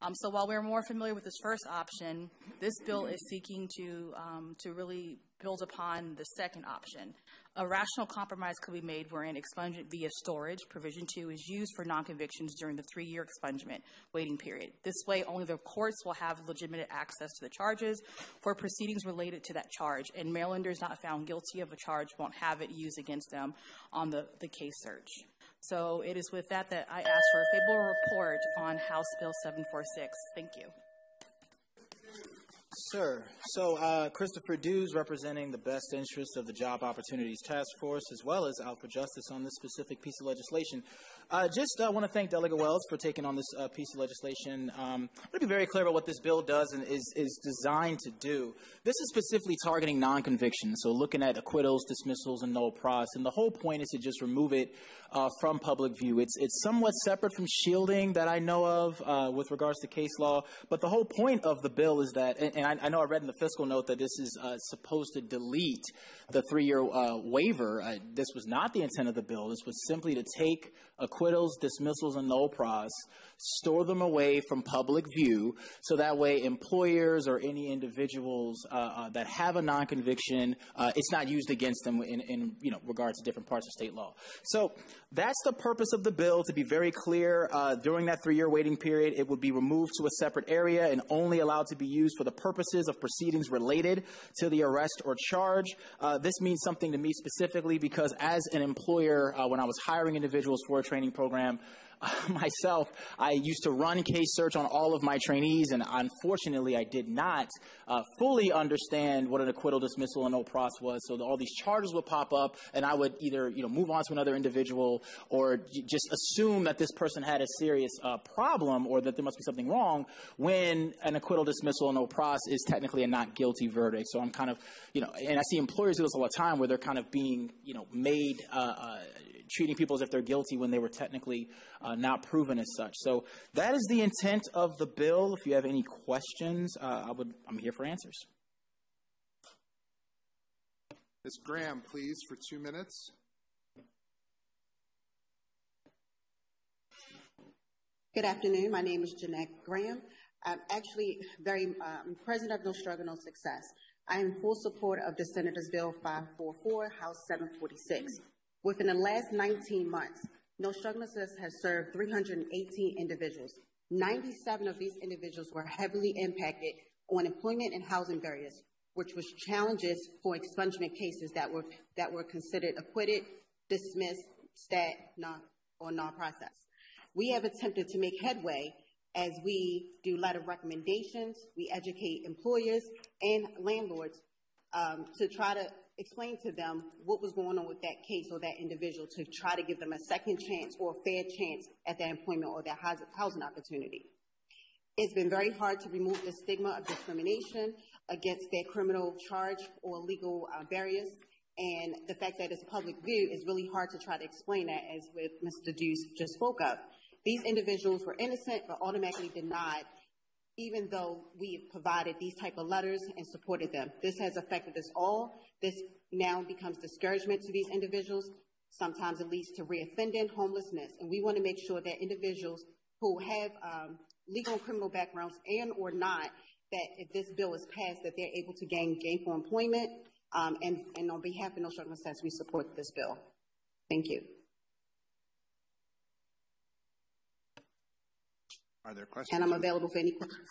Um, so while we're more familiar with this first option, this bill is seeking to um, to really build upon the second option. A rational compromise could be made wherein expungement via storage, provision two, is used for non-convictions during the three-year expungement waiting period. This way, only the courts will have legitimate access to the charges for proceedings related to that charge, and Marylanders not found guilty of a charge won't have it used against them on the, the case search. So it is with that that I ask for a favorable report on House Bill 746. Thank you. Sir, so uh, Christopher Dews representing the best interests of the Job Opportunities Task Force as well as for Justice on this specific piece of legislation. Uh, just uh, want to thank Delegate Wells for taking on this uh, piece of legislation. Um, I want to be very clear about what this bill does and is, is designed to do. This is specifically targeting non-conviction, so looking at acquittals, dismissals, and no pros. And the whole point is to just remove it uh, from public view. It's it's somewhat separate from shielding that I know of uh, with regards to case law. But the whole point of the bill is that, and, and I, I know I read in the fiscal note that this is uh, supposed to delete the three-year waiver. This was not the intent of the bill. This was simply to take acquittals, dismissals, and no pros, store them away from public view, so that way employers or any individuals uh, uh, that have a non-conviction, uh, it's not used against them in, in you know regards to different parts of state law. So that's the purpose of the bill. To be very clear, uh, during that three-year waiting period, it would be removed to a separate area and only allowed to be used for the purposes of proceedings related to the arrest or charge. Uh, this means something to me specifically because as an employer, when I was hiring individuals for a training program, myself, I used to run case search on all of my trainees, and unfortunately, I did not uh, fully understand what an acquittal, dismissal, and no pros was. So all these charges would pop up, and I would either you know move on to another individual or just assume that this person had a serious uh, problem or that there must be something wrong when an acquittal, dismissal, and no pros is technically a not guilty verdict. So I'm kind of you know, and I see employers do this all the time where they're kind of being you know made. Uh, uh treating people as if they're guilty when they were technically uh, not proven as such. So that is the intent of the bill. If you have any questions, uh, I would, I'm here for answers. Ms. Graham, please, for two minutes. Good afternoon. My name is Jeanette Graham. I'm actually very um, president of No Struggle, No Success. I am in full support of the Senator's Bill 544, House 746. Within the last 19 months, No Struggle Assist has served 318 individuals. 97 of these individuals were heavily impacted on employment and housing barriers, which was challenges for expungement cases that were, that were considered acquitted, dismissed, stet, non, or non-process. We have attempted to make headway as we do letter recommendations, we educate employers and landlords um, to try to explain to them what was going on with that case or that individual to try to give them a second chance or a fair chance at their employment or their housing opportunity. It's been very hard to remove the stigma of discrimination against their criminal charge or legal uh, barriers. And the fact that it's public view is really hard to try to explain that, as with Mr. Dews just spoke of. These individuals were innocent but automatically denied even though we provided these type of letters and supported them. This has affected us all. This now becomes discouragement to these individuals. Sometimes it leads to reoffending, homelessness, and we want to make sure that individuals who have um, legal and criminal backgrounds and or not, that if this bill is passed, that they're able to gain gainful employment. Um, and, and on behalf of No Struggle Sense, we support this bill. Thank you. Are there questions? And I'm available for any questions.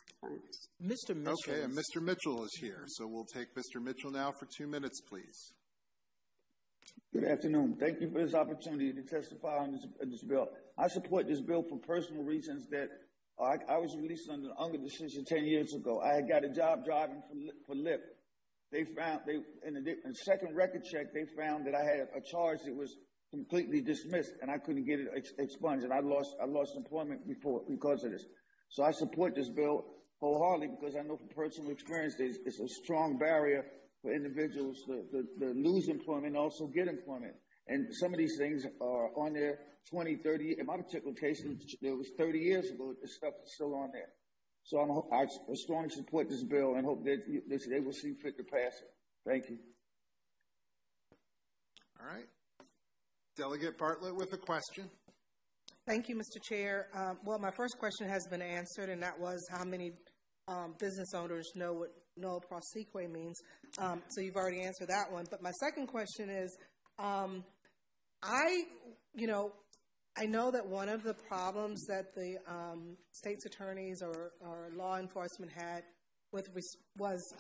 Mr. Mitchell. Okay, and Mr. Mitchell is here, so we'll take Mr. Mitchell now for two minutes, please. Good afternoon. Thank you for this opportunity to testify on this, uh, this bill. I support this bill for personal reasons that uh, I, I, was released under the Unger decision 10 years ago. I had got a job driving for, for Lyft. They found, they in the, in the second record check, they found that I had a charge that was completely dismissed, and I couldn't get it ex- expunged, and I lost I lost employment before because of this. So I support this bill wholeheartedly because I know from personal experience that it's a strong barrier for individuals to, to, to lose employment and also get employment. And some of these things are on there 20, 30. In my particular case, it was 30 years ago. The stuff is still on there. So I'm, I strongly support this bill and hope that they will see fit to pass it. Thank you. All right. Delegate Bartlett with a question. Thank you, Mr. Chair. Um, well, my first question has been answered, and that was how many um, business owners know what nolle prosequi means. Um, so you've already answered that one. But my second question is, um, I, you know, I know that one of the problems that the um, state's attorneys or, or, law enforcement had with was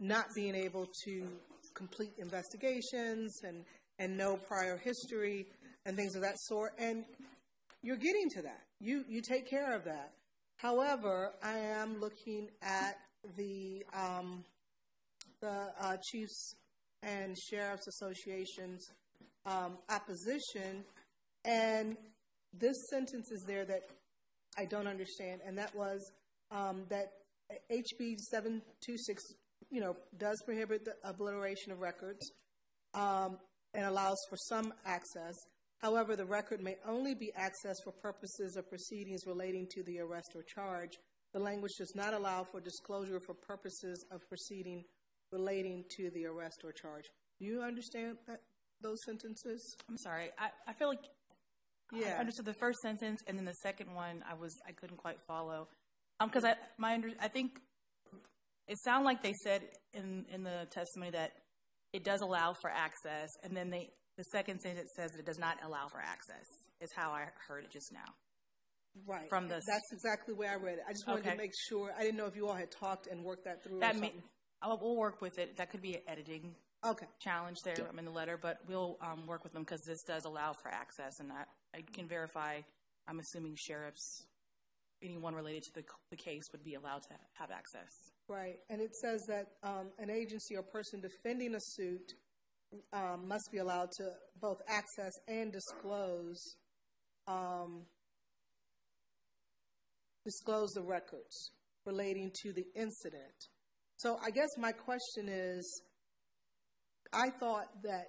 not being able to complete investigations and and no prior history and things of that sort. And you're getting to that. You you take care of that. However, I am looking at the um, the uh, Chiefs and Sheriffs Association's um, opposition, and this sentence is there that I don't understand, and that was um, that HB 726, you know, does prohibit the obliteration of records. Um, and allows for some access. However, the record may only be accessed for purposes of proceedings relating to the arrest or charge. The language does not allow for disclosure for purposes of proceeding relating to the arrest or charge. Do you understand that, those sentences? I'm sorry. I, I feel like yeah. I understood the first sentence, and then the second one I was I couldn't quite follow. Um, because I my under, I think it sounded like they said in in the testimony that it does allow for access, and then they, the second sentence says that it does not allow for access, is how I heard it just now. Right. From the That's exactly where I read it. I just wanted okay. to make sure. I didn't know if you all had talked and worked that through. That may, I'll, we'll work with it. That could be an editing okay. challenge there I'm in the letter, but we'll um, work with them because this does allow for access, and I, I can verify I'm assuming sheriffs, anyone related to the, the case would be allowed to have access. Right, and it says that um, an agency or person defending a suit um, must be allowed to both access and disclose um, disclose the records relating to the incident. So I guess my question is, I thought that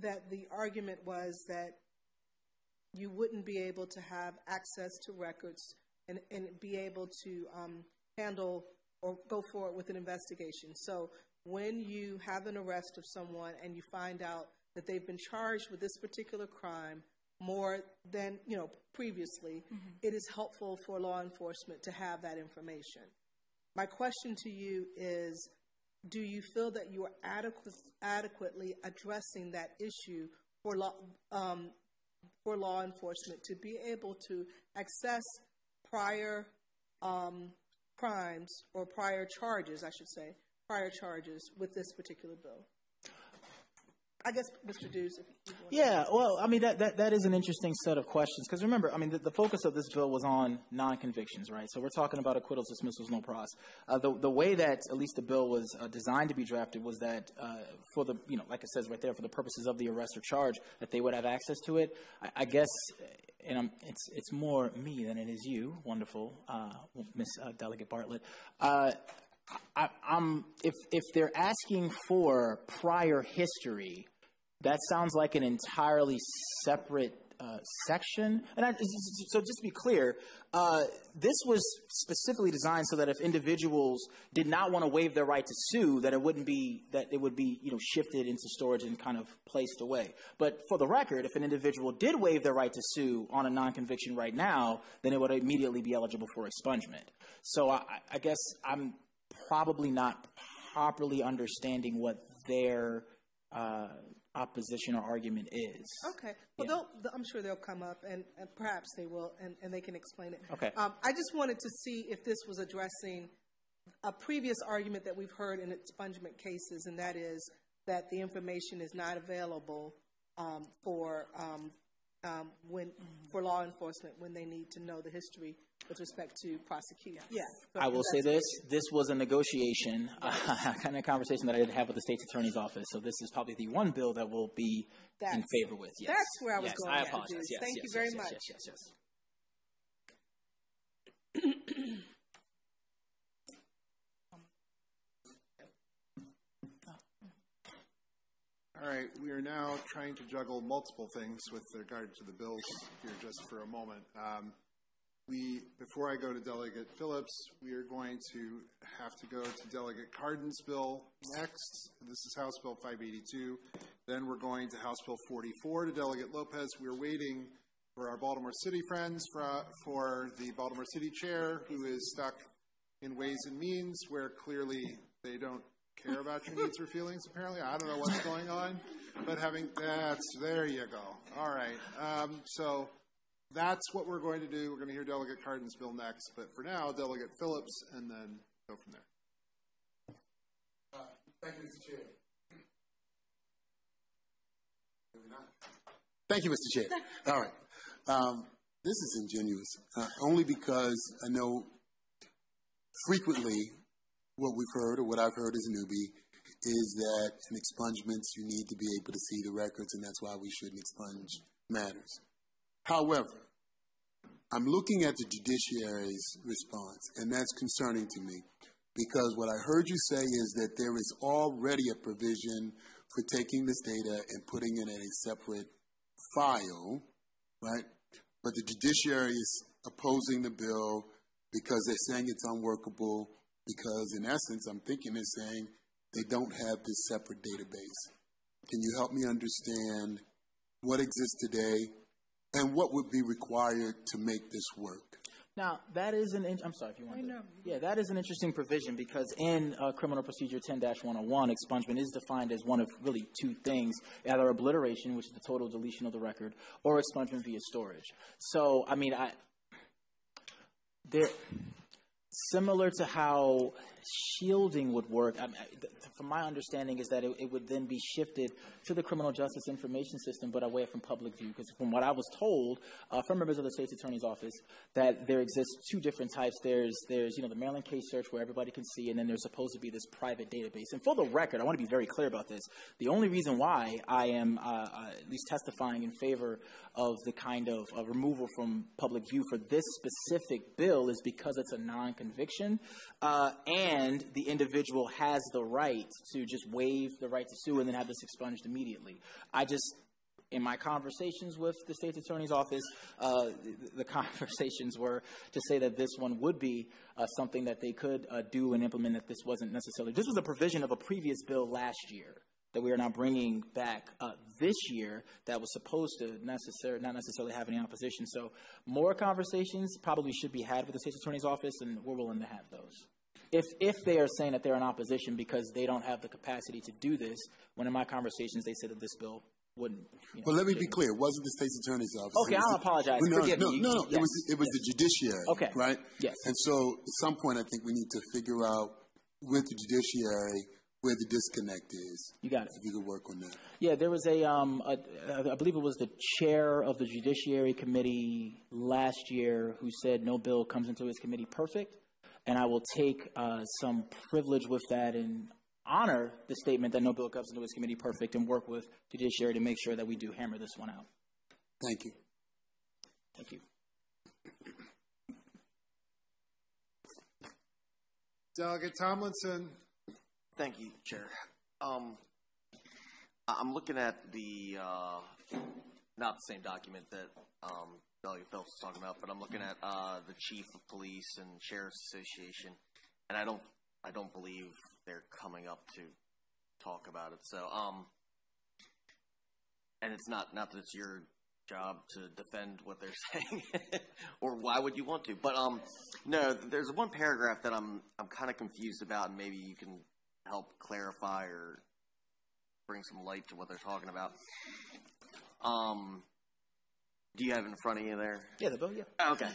that the argument was that you wouldn't be able to have access to records and, and be able to um, handle or go forward with an investigation. So when you have an arrest of someone and you find out that they've been charged with this particular crime more than you know previously, Mm-hmm. it is helpful for law enforcement to have that information. My question to you is do you feel that you are adequate, adequately addressing that issue for law, um, for law enforcement to be able to access prior um, crimes or prior charges, I should say, prior charges with this particular bill? I guess, Mr. Dews, Yeah, well, I mean, that, that, that is an interesting set of questions because remember, I mean, the, the focus of this bill was on non convictions, right? So we're talking about acquittals, dismissals, no pros. Uh, the, the way that at least the bill was uh, designed to be drafted was that uh, for the, you know, like it says right there, for the purposes of the arrest or charge, that they would have access to it. I, I guess, and I'm, it's, it's more me than it is you, wonderful uh, Miss uh, Delegate Bartlett. Uh, I, I'm if if they're asking for prior history, that sounds like an entirely separate uh, section. And I, so, just to be clear, uh, this was specifically designed so that if individuals did not want to waive their right to sue, that it wouldn't be that it would be you know shifted into storage and kind of placed away. But for the record, if an individual did waive their right to sue on a non-conviction right now, then it would immediately be eligible for expungement. So I, I guess I'm probably not properly understanding what their uh, opposition or argument is. Okay. Well, they'll, I'm sure they'll come up, and, and perhaps they will, and, and they can explain it. Okay. Um, I just wanted to see if this was addressing a previous argument that we've heard in expungement cases, and that is that the information is not available um, for um, um, when for law enforcement when they need to know the history with respect to prosecution. Yeah. I will say this: this was a negotiation, uh, kind of conversation that I did have with the state's attorney's office. So this is probably the one bill that will be in favor with. Yes. That's where I was yes, going. I Mr. apologize. Yes, Thank yes, you very yes, much. Yes, yes, yes. All right, we are now trying to juggle multiple things with regard to the bills here just for a moment. Um, we, before I go to Delegate Phillips, we are going to have to go to Delegate Cardin's bill next. This is House Bill 582. Then we're going to House Bill 44 to Delegate Lopez. We're waiting for our Baltimore City friends for, for the Baltimore City chair who is stuck in Ways and Means where clearly they don't care about your needs or feelings, apparently. I don't know what's going on. But having that's there you go. All right. Um, so that's what we're going to do. We're going to hear Delegate Cardin's bill next. But for now, Delegate Phillips, and then go from there. Thank you, Mr. Chair. Thank you, Mr. Chair. All right. Um, this is ingenuous, uh, only because I know frequently what we've heard or what I've heard as a newbie is that in expungements you need to be able to see the records, and that's why we shouldn't expunge matters. However, I'm looking at the judiciary's response, and that's concerning to me because what I heard you say is that there is already a provision for taking this data and putting it in a separate file, right? But the judiciary is opposing the bill because they're saying it's unworkable, because in essence, I'm thinking they're saying they don't have this separate database. Can you help me understand what exists today and what would be required to make this work? Now, that is an. In- I'm sorry if you want to. Yeah, that is an interesting provision because in uh, Criminal Procedure 10 101, expungement is defined as one of really two things either obliteration, which is the total deletion of the record, or expungement via storage. So, I mean, I. There, similar to how shielding would work, I mean, from my understanding, is that it, it would then be shifted to the criminal justice information system, but away from public view. Because from what I was told uh, from members of the state's attorney's office, that there exists two different types. There's, there's, you know, the Maryland case search where everybody can see, and then there's supposed to be this private database. And for the record, I want to be very clear about this. The only reason why I am uh, uh, at least testifying in favor of the kind of uh, removal from public view for this specific bill is because it's a non-conviction, uh, and the individual has the right to just waive the right to sue and then have this expunged immediately. I just in my conversations with the state's attorney's office, uh, the, the conversations were to say that this one would be uh, something that they could uh, do and implement. That this wasn't necessarily. This was a provision of a previous bill last year that we are now bringing back this year that was supposed to necessar- not necessarily have any opposition. So more conversations probably should be had with the state's attorney's office, and we're willing to have those. If, if they are saying that they're in opposition because they don't have the capacity to do this, when in my conversations they said that this bill wouldn't. You know, Well, let me be clear. It wasn't the state's attorney's office. Okay, I'll the- apologize. No, Forgive no, me. no, no. It Yes, was it was the judiciary. Okay. Right. Yes. And so, at some point, I think we need to figure out with the judiciary where the disconnect is. You got it. If you could work on that. Yeah, there was a, um, a, I believe it was the chair of the Judiciary Committee last year who said no bill comes into his committee perfect, and I will take uh, some privilege with that and honor the statement that no bill comes into his committee perfect and work with Judiciary to make sure that we do hammer this one out. Thank you. Thank you. Delegate Tomlinson. Thank you, Chair. Um, I- I'm looking at the, uh, not the same document that, um, Delegate Phelps was talking about, but I'm looking at, uh, the Chief of Police and Sheriff's Association, and I don't, I don't believe they're coming up to talk about it, so, um, and it's not, not that it's your job to defend what they're saying, or why would you want to? But um, no, there's one paragraph that I'm I'm kind of confused about, and maybe you can help clarify or bring some light to what they're talking about. Um, do you have it in front of you there? Yeah, the bill, yeah. Oh, Okay.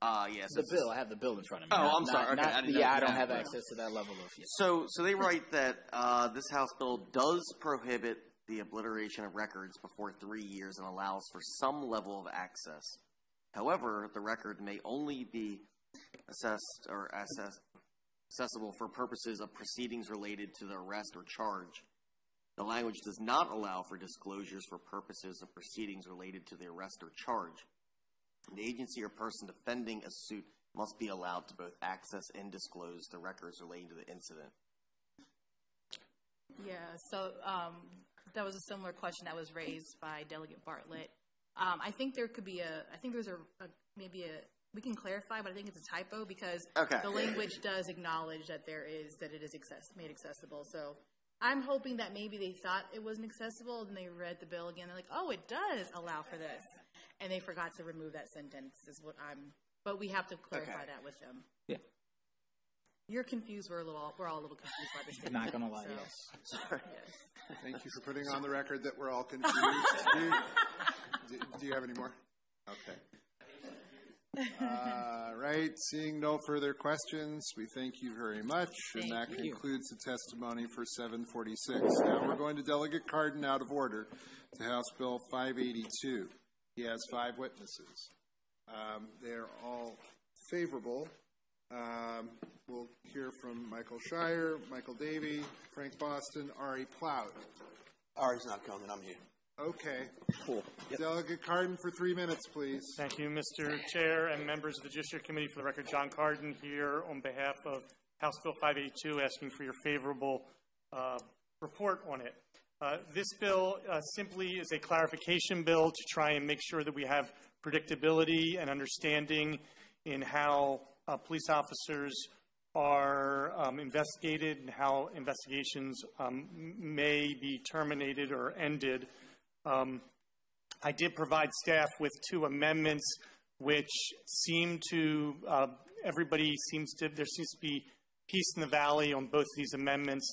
Uh, yes. The bill, I have the bill in front of me. Oh, Not- I'm sorry. not- okay, not- I yeah, I don't have access to that level of. Yeah. So, so they write that uh, this House bill does prohibit the obliteration of records before three years and allows for some level of access. However, the record may only be assessed or assess, accessible for purposes of proceedings related to the arrest or charge. The language does not allow for disclosures for purposes of proceedings related to the arrest or charge. The agency or person defending a suit must be allowed to both access and disclose the records relating to the incident. Yeah, so um, that was a similar question that was raised by Delegate Bartlett. Um, I think there could be a, I think there's a, a maybe a, we can clarify, but I think it's a typo because Okay. the language does acknowledge that there is, that it is access, made accessible. So I'm hoping that maybe they thought it wasn't accessible and they read the bill again. They're like, oh, it does allow for this. And they forgot to remove that sentence, is what I'm, but we have to clarify Okay. that with them. Yeah. You're confused. We're a little, we're all a little confused by this. Not gonna lie, So, yes. Sorry. Thank you for putting on the record that we're all confused. do, you, do, do you have any more? Okay. Uh, right, seeing no further questions, we thank you very much, and that Thank you. concludes the testimony for 746. Now we're going to Delegate Cardin out of order to House Bill 582. He has five witnesses. Um, they're all favorable. Um, we'll hear from Michael Shire, Michael Davey, Frank Boston, Ari Plout. Ari's not coming, I'm here. Okay. Cool. Delegate Cardin for three minutes, please. Thank you, Mr. Chair and members of the Judiciary Committee. For the record, Jon Cardin here on behalf of House Bill 582, asking for your favorable uh, report on it. Uh, This bill uh, simply is a clarification bill to try and make sure that we have predictability and understanding in how uh, police officers are um, investigated and how investigations um, may be terminated or ended. Um, I did provide staff with two amendments which seem to, uh, everybody seems to, there seems to be peace in the valley on both these amendments.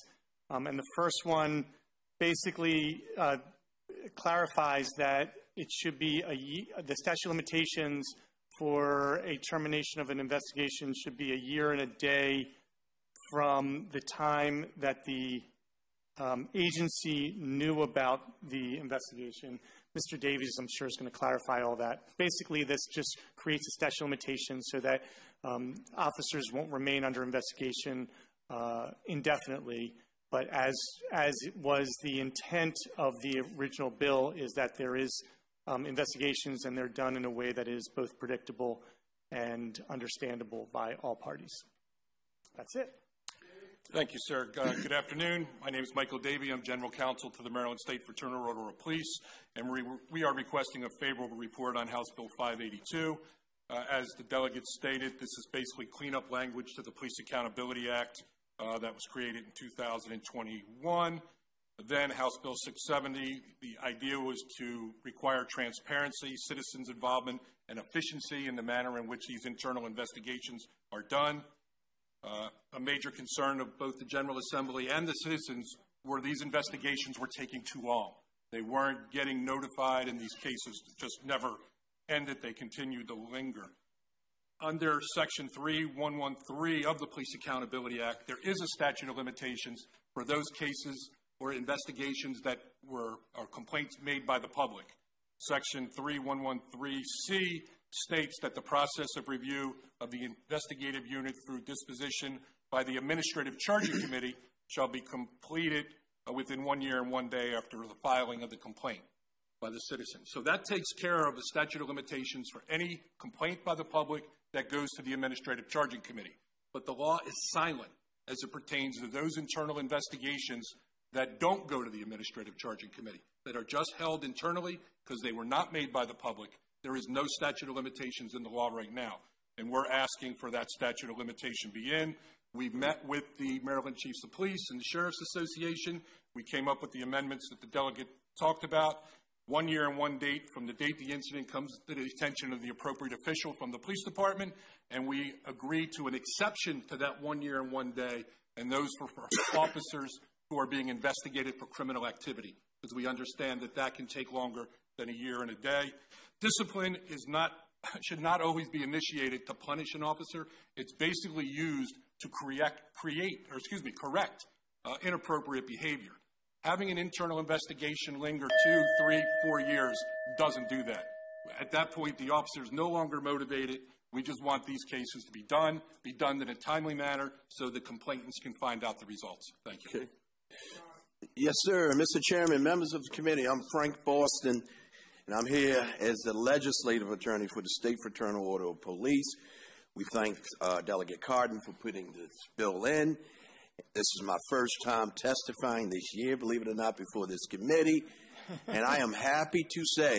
Um, and the first one basically uh, clarifies that it should be a, the statute limitations for a termination of an investigation should be a year and a day from the time that the um, agency knew about the investigation. Mr. Davies, I'm sure, is going to clarify all that. Basically, this just creates a statute of limitations so that um, officers won't remain under investigation uh, indefinitely. But as as it was the intent of the original bill, is that there is um, investigations and they're done in a way that is both predictable and understandable by all parties. That's it. Thank you, sir. Uh, good afternoon. My name is Michael Davey. I'm General Counsel to the Maryland State Fraternal Order of Police, and we, we are requesting a favorable report on House Bill 582. Uh, as the delegate stated, this is basically cleanup language to the Police Accountability Act uh, that was created in 2021. Then House Bill 670, the idea was to require transparency, citizens' involvement, and efficiency in the manner in which these internal investigations are done. Uh, a major concern of both the General Assembly and the citizens were these investigations were taking too long. They weren't getting notified, and these cases just never ended. They continued to linger. Under Section 3113 of the Police Accountability Act, there is a statute of limitations for those cases or investigations that were or complaints made by the public. Section 3113C states that the process of review of the investigative unit through disposition by the Administrative Charging Committee shall be completed uh, within one year and one day after the filing of the complaint by the citizen. So that takes care of the statute of limitations for any complaint by the public that goes to the Administrative Charging Committee. But the law is silent as it pertains to those internal investigations that don't go to the Administrative Charging Committee, that are just held internally because they were not made by the public. There is no statute of limitations in the law right now, and we're asking for that statute of limitation be in. We've met with the Maryland Chiefs of Police and the Sheriff's Association. We came up with the amendments that the delegate talked about. One year and one date from the date the incident comes to the attention of the appropriate official from the police department, and we agree to an exception to that one year and one day, and those for officers who are being investigated for criminal activity, because we understand that that can take longer than a year and a day. Discipline is not, should not always be initiated to punish an officer. It's basically used to create, create or excuse me, correct uh, inappropriate behavior. Having an internal investigation linger two, three, four years doesn't do that. At that point, the officer is no longer motivated. We just want these cases to be done, be done in a timely manner so the complainants can find out the results. Thank you. Okay. Yes, sir. Mr. Chairman, members of the committee, I'm Frank Boston, and I'm here as the legislative attorney for the State Fraternal Order of Police. We thank uh, Delegate Cardin for putting this bill in. This is my first time testifying this year, believe it or not, before this committee. and I am happy to say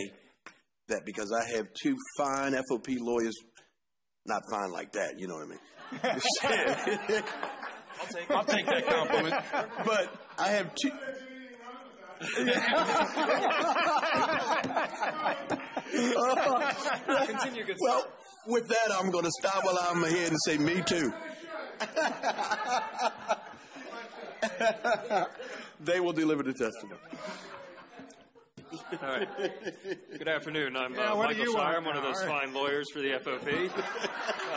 that because I have two fine FOP lawyers, not fine like that, you know what I mean? I'll take, I'll take that compliment. But I have two. Continue, good Well, with that, I'm going to stop while I'm ahead and say, me too. they will deliver the testimony. All right. Good afternoon. I'm Yeah, uh, Michael you Shire. I'm one of those All right. fine lawyers for the FOP.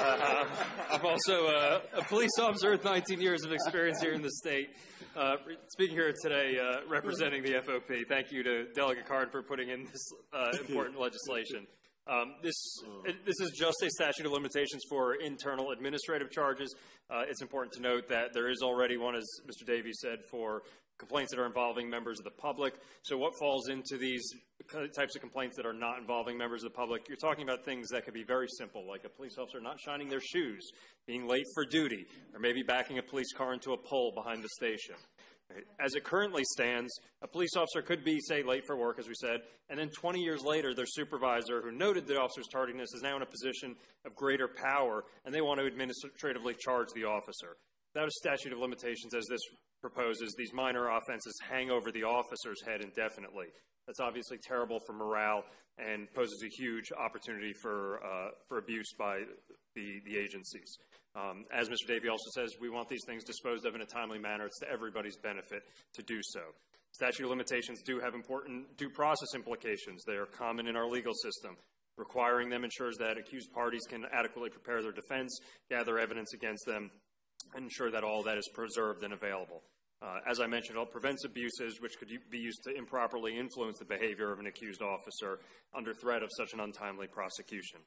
Uh, I'm also a, a police officer with 19 years of experience here in the state. Uh, speaking here today, uh, representing the FOP. Thank you to Delegate Card for putting in this uh, important legislation. Um, this it, this is just a statute of limitations for internal administrative charges. Uh, it's important to note that there is already one, as Mr. Davies said, for complaints that are involving members of the public. So, what falls into these types of complaints that are not involving members of the public? You're talking about things that could be very simple, like a police officer not shining their shoes, being late for duty, or maybe backing a police car into a pole behind the station. As it currently stands, a police officer could be, say, late for work, as we said, and then 20 years later, their supervisor, who noted the officer's tardiness, is now in a position of greater power, and they want to administratively charge the officer. Without a statute of limitations, as this proposes, these minor offenses hang over the officer's head indefinitely. That's obviously terrible for morale and poses a huge opportunity for, uh, for abuse by the, the agencies. Um, as Mr. Davey also says, we want these things disposed of in a timely manner. It's to everybody's benefit to do so. Statute of limitations do have important due process implications. They are common in our legal system. Requiring them ensures that accused parties can adequately prepare their defense, gather evidence against them, ensure that all that is preserved and available. Uh, as I mentioned, it prevents abuses which could be used to improperly influence the behavior of an accused officer under threat of such an untimely prosecution.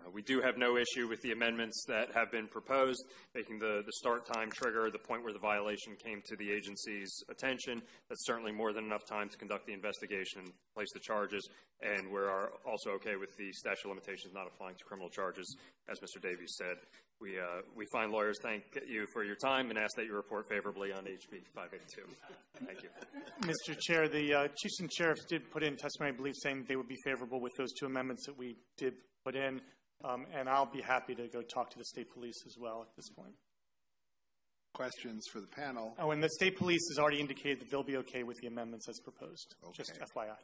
Uh, we do have no issue with the amendments that have been proposed, making the, the start time trigger the point where the violation came to the agency's attention. That's certainly more than enough time to conduct the investigation and place the charges, and we're also okay with the statute of limitations not applying to criminal charges, as Mr. Davies said. We, uh, we fine lawyers thank you for your time and ask that you report favorably on HB 582. Thank you. Mr. Chair, the uh, chiefs and sheriffs did put in testimony, I believe, saying they would be favorable with those two amendments that we did put in. Um, and I'll be happy to go talk to the state police as well at this point. Questions for the panel? Oh, and the state police has already indicated that they'll be okay with the amendments as proposed. Okay. Just FYI.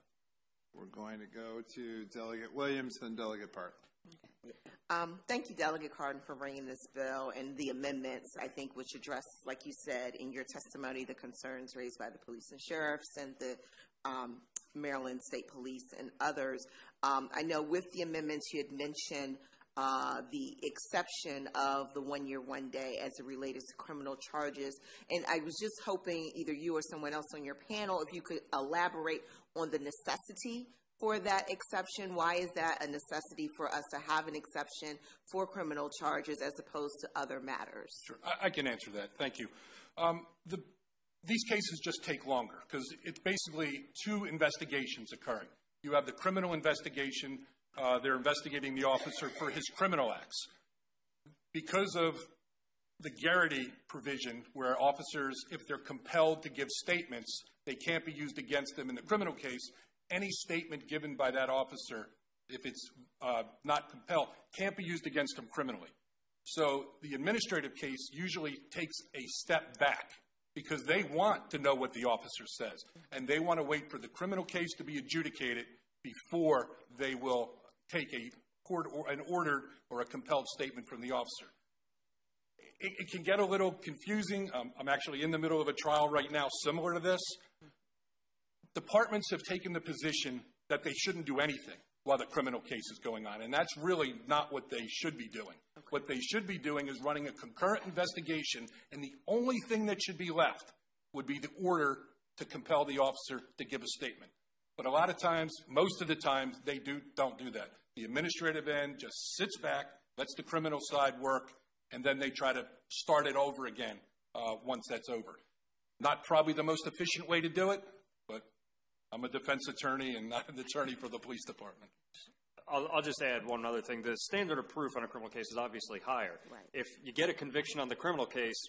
We're going to go to Delegate Williams, then Delegate Park. Um, thank you, Delegate Cardin, for bringing this bill and the amendments, I think, which address, like you said in your testimony, the concerns raised by the police and sheriffs and the um, Maryland State Police and others. Um, I know with the amendments you had mentioned uh, the exception of the one year, one day as it related to criminal charges. And I was just hoping either you or someone else on your panel, if you could elaborate on the necessity for that exception. Why is that a necessity for us to have an exception for criminal charges as opposed to other matters? Sure, I, I can answer that. Thank you. Um, the, these cases just take longer because it's basically two investigations occurring. You have the criminal investigation. Uh, they're investigating the officer for his criminal acts. Because of the Garrity provision, where officers, if they're compelled to give statements, they can't be used against them in the criminal case. Any statement given by that officer, if it's uh, not compelled, can't be used against them criminally. So the administrative case usually takes a step back because they want to know what the officer says, and they want to wait for the criminal case to be adjudicated before they will take a court or an ordered or a compelled statement from the officer. It, it can get a little confusing. Um, I'm actually in the middle of a trial right now similar to this. Departments have taken the position that they shouldn't do anything while the criminal case is going on, and that's really not what they should be doing. What they should be doing is running a concurrent investigation, and the only thing that should be left would be the order to compel the officer to give a statement. But a lot of times, most of the times, they do, don't do that. The administrative end just sits back, lets the criminal side work, and then they try to start it over again uh, once that's over. Not probably the most efficient way to do it, but I'm a defense attorney and not an attorney for the police department. I'll, I'll, just add one other thing. The standard of proof on a criminal case is obviously higher. Right. If you get a conviction on the criminal case,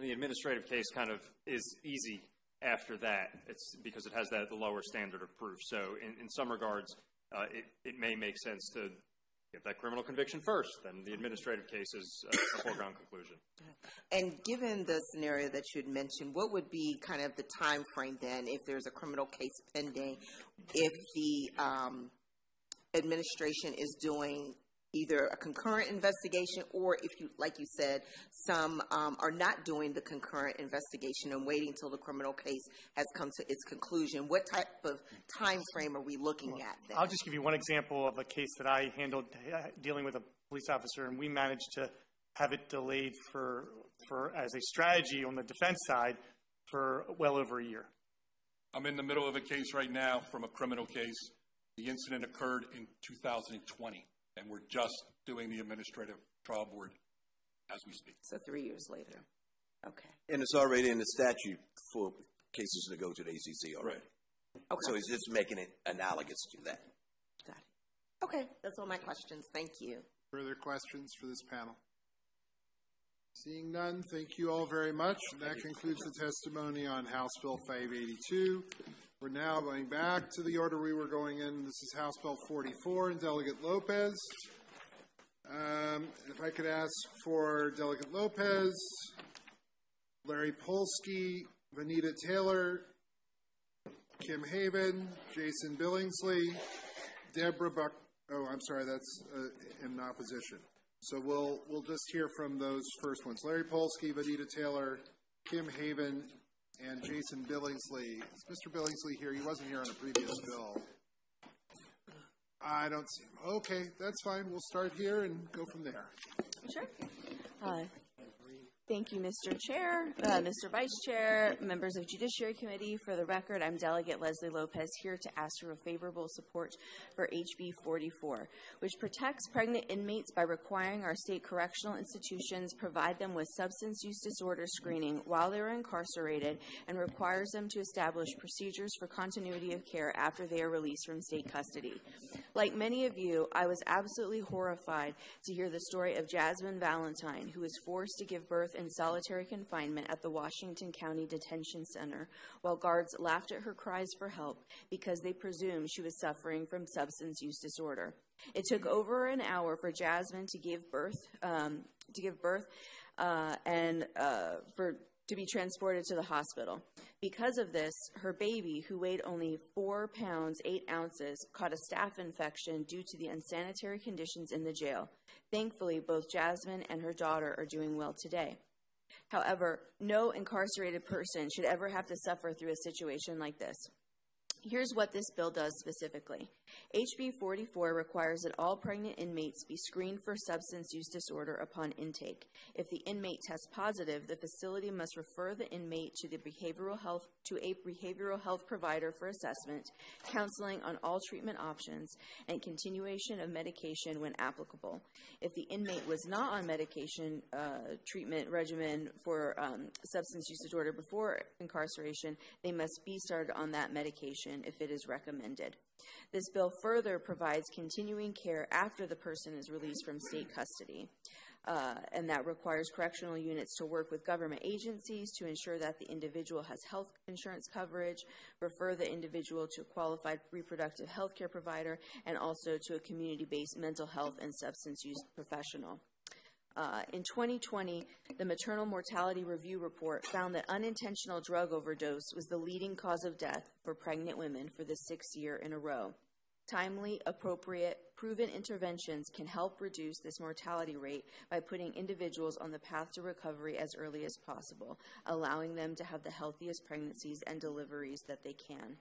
the administrative case kind of is easy after that. It's because it has that the lower standard of proof. So in, in some regards, uh, it, it may make sense to get that criminal conviction first, then the administrative case is a foregone conclusion. And given the scenario that you had mentioned, what would be kind of the time frame then if there's a criminal case pending, if the um, administration is doing either a concurrent investigation or if you like you said some um, are not doing the concurrent investigation and waiting until the criminal case has come to its conclusion. What type of time frame are we looking well, at then? i'll just give you one example of a case that i handled uh, dealing with a police officer and we managed to have it delayed for for as a strategy on the defense side for well over a year. I'm in the middle of a case right now from a criminal case the incident occurred in 2020, and we're just doing the administrative trial board as we speak. So three years later. Okay. And it's already in the statute for cases to go to the ACC already. Okay. So he's just making it analogous to that. Got it. Okay, that's all my questions. Thank you. Further questions for this panel? Seeing none, thank you all very much. That concludes the testimony on House Bill 582. We're now going back to the order we were going in. This is House Bill 44 and Delegate Lopez. Um, if I could ask for Delegate Lopez, Larry Polsky, Vanita Taylor, Kim Haven, Jason Billingsley, Deborah Buck. Oh, I'm sorry, that's uh, in opposition. So we'll we'll just hear from those first ones: Larry Polsky, Vanita Taylor, Kim Haven, and Jason Billingsley. Is Mr. Billingsley here? He wasn't here on a previous bill. I don't see him. Okay, that's fine. We'll start here and go from there. Sure. Uh, Thank you, Mr. Chair, uh, Mr. Vice Chair, members of Judiciary Committee. For the record, I'm Delegate Lesley Lopez here to ask for a favorable support for HB 44, which protects pregnant inmates by requiring our state correctional institutions provide them with substance use disorder screening while they're incarcerated and requires them to establish procedures for continuity of care after they are released from state custody. Like many of you, I was absolutely horrified to hear the story of Jasmine Valentine, who was forced to give birth in solitary confinement at the Washington County Detention Center while guards laughed at her cries for help because they presumed she was suffering from substance use disorder. It took over an hour for Jasmine to give birth, um, to give birth, uh, and uh, for to be transported to the hospital. Because of this, her baby, who weighed only four pounds, eight ounces, caught a staph infection due to the unsanitary conditions in the jail. Thankfully, both Jasmine and her daughter are doing well today. However, no incarcerated person should ever have to suffer through a situation like this. Here's what this bill does specifically. HB 44 requires that all pregnant inmates be screened for substance use disorder upon intake. If the inmate tests positive, the facility must refer the inmate to the behavioral health to a behavioral health provider for assessment, counseling on all treatment options, and continuation of medication when applicable. If the inmate was not on medication uh, treatment regimen for um, substance use disorder before incarceration, they must be started on that medication if it is recommended. This bill further provides continuing care after the person is released from state custody. Uh, and that requires correctional units to work with government agencies to ensure that the individual has health insurance coverage, refer the individual to a qualified reproductive health care provider, and also to a community based mental health and substance use professional. Uh, in 2020, the Maternal Mortality Review Report found that unintentional drug overdose was the leading cause of death for pregnant women for the sixth year in a row. Timely, appropriate, proven interventions can help reduce this mortality rate by putting individuals on the path to recovery as early as possible, allowing them to have the healthiest pregnancies and deliveries that they can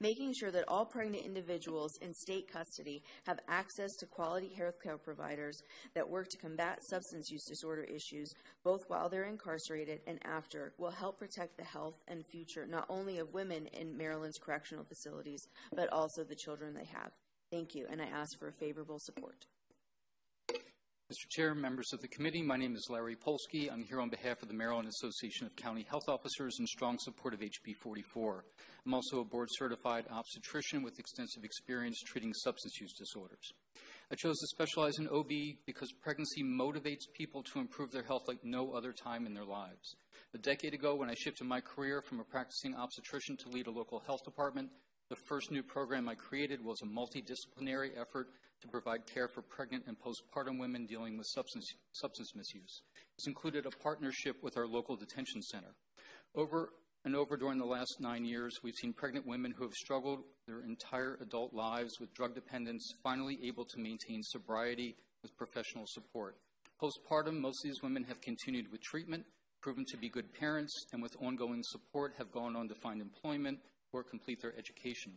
making sure that all pregnant individuals in state custody have access to quality health care providers that work to combat substance use disorder issues, both while they're incarcerated and after, will help protect the health and future not only of women in Maryland's correctional facilities, but also the children they have. Thank you, and I ask for favorable support. Mr. Chair, members of the committee, my name is Larry Polsky. I'm here on behalf of the Maryland Association of County Health Officers in strong support of HB 44. I'm also a board certified obstetrician with extensive experience treating substance use disorders. I chose to specialize in OB because pregnancy motivates people to improve their health like no other time in their lives. A decade ago, when I shifted my career from a practicing obstetrician to lead a local health department, the first new program I created was a multidisciplinary effort to provide care for pregnant and postpartum women dealing with substance, substance misuse. This included a partnership with our local detention center. Over and over during the last nine years, we've seen pregnant women who have struggled their entire adult lives with drug dependence finally able to maintain sobriety with professional support. Postpartum, most of these women have continued with treatment, proven to be good parents, and with ongoing support have gone on to find employment or complete their education.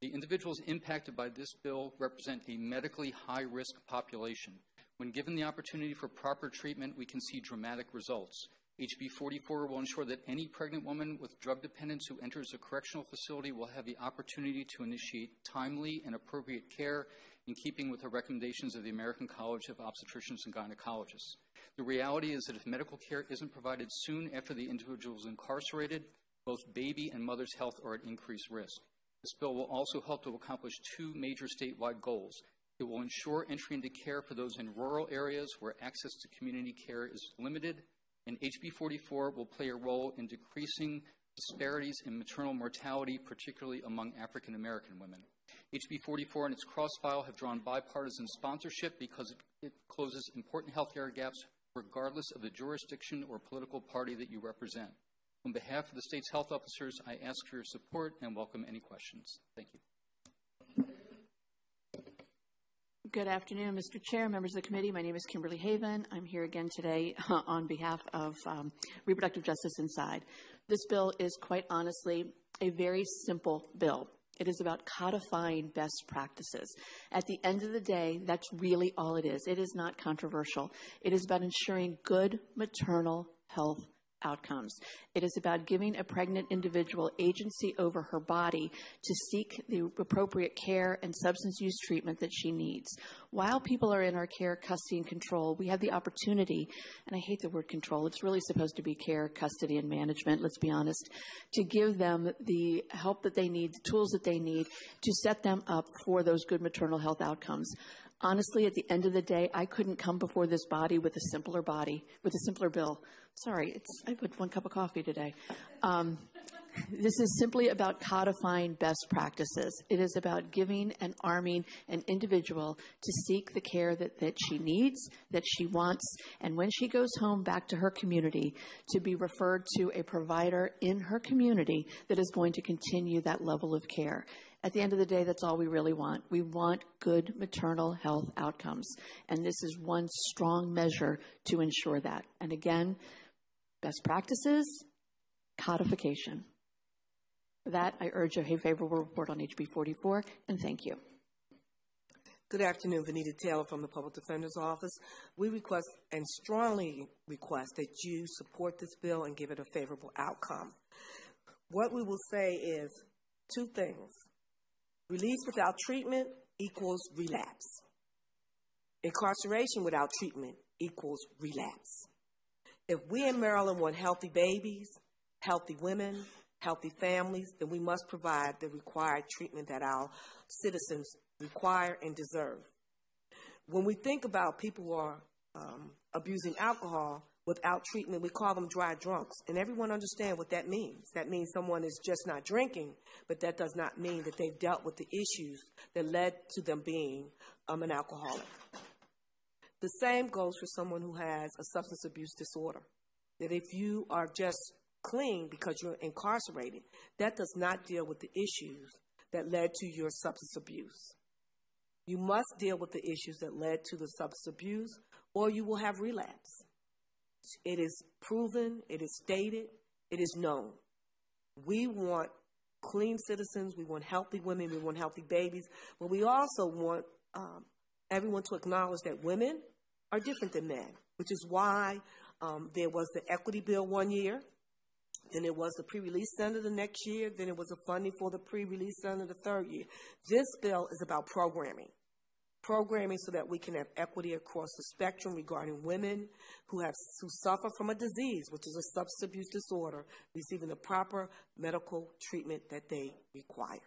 The individuals impacted by this bill represent a medically high risk population. When given the opportunity for proper treatment, we can see dramatic results. HB 44 will ensure that any pregnant woman with drug dependence who enters a correctional facility will have the opportunity to initiate timely and appropriate care in keeping with the recommendations of the American College of Obstetricians and Gynecologists. The reality is that if medical care isn't provided soon after the individual is incarcerated, both baby and mother's health are at increased risk. This bill will also help to accomplish two major statewide goals. It will ensure entry into care for those in rural areas where access to community care is limited, and HB 44 will play a role in decreasing disparities in maternal mortality, particularly among African American women. HB 44 and its cross file have drawn bipartisan sponsorship because it, it closes important health care gaps regardless of the jurisdiction or political party that you represent. On behalf of the state's health officers, I ask for your support and welcome any questions. Thank you. Good afternoon, Mr. Chair, members of the committee. My name is Kimberly Haven. I'm here again today on behalf of um, Reproductive Justice Inside. This bill is quite honestly a very simple bill. It is about codifying best practices. At the end of the day, that's really all it is. It is not controversial. It is about ensuring good maternal health outcomes. It is about giving a pregnant individual agency over her body to seek the appropriate care and substance use treatment that she needs. While people are in our care, custody, and control, we have the opportunity, and I hate the word control, it's really supposed to be care, custody, and management, let's be honest, to give them the help that they need, the tools that they need to set them up for those good maternal health outcomes honestly, at the end of the day, I couldn't come before this body with a simpler body, with a simpler bill. Sorry, it's, I put one cup of coffee today. Um, this is simply about codifying best practices. It is about giving and arming an individual to seek the care that, that she needs, that she wants, and when she goes home back to her community, to be referred to a provider in her community that is going to continue that level of care. At the end of the day, that's all we really want. We want good maternal health outcomes. And this is one strong measure to ensure that. And again, best practices, codification. For that, I urge a favorable report on HB 44, and thank you. Good afternoon, Vanita Taylor from the Public Defender's Office. We request and strongly request that you support this bill and give it a favorable outcome. What we will say is two things. Release without treatment equals relapse. Incarceration without treatment equals relapse. If we in Maryland want healthy babies, healthy women, healthy families, then we must provide the required treatment that our citizens require and deserve. When we think about people who are um, abusing alcohol without treatment, we call them dry drunks. And everyone understands what that means. That means someone is just not drinking, but that does not mean that they've dealt with the issues that led to them being um, an alcoholic. The same goes for someone who has a substance abuse disorder. That if you are just clean because you're incarcerated, that does not deal with the issues that led to your substance abuse. You must deal with the issues that led to the substance abuse, or you will have relapse. It is proven, it is stated, it is known. We want clean citizens, we want healthy women, we want healthy babies, but we also want um, everyone to acknowledge that women are different than men, which is why um, there was the equity bill one year, then it was the pre-release center the next year, then it was the funding for the pre-release center the third year. This bill is about programming. Programming so that we can have equity across the spectrum regarding women who have who suffer from a disease, which is a substance abuse disorder, receiving the proper medical treatment that they require.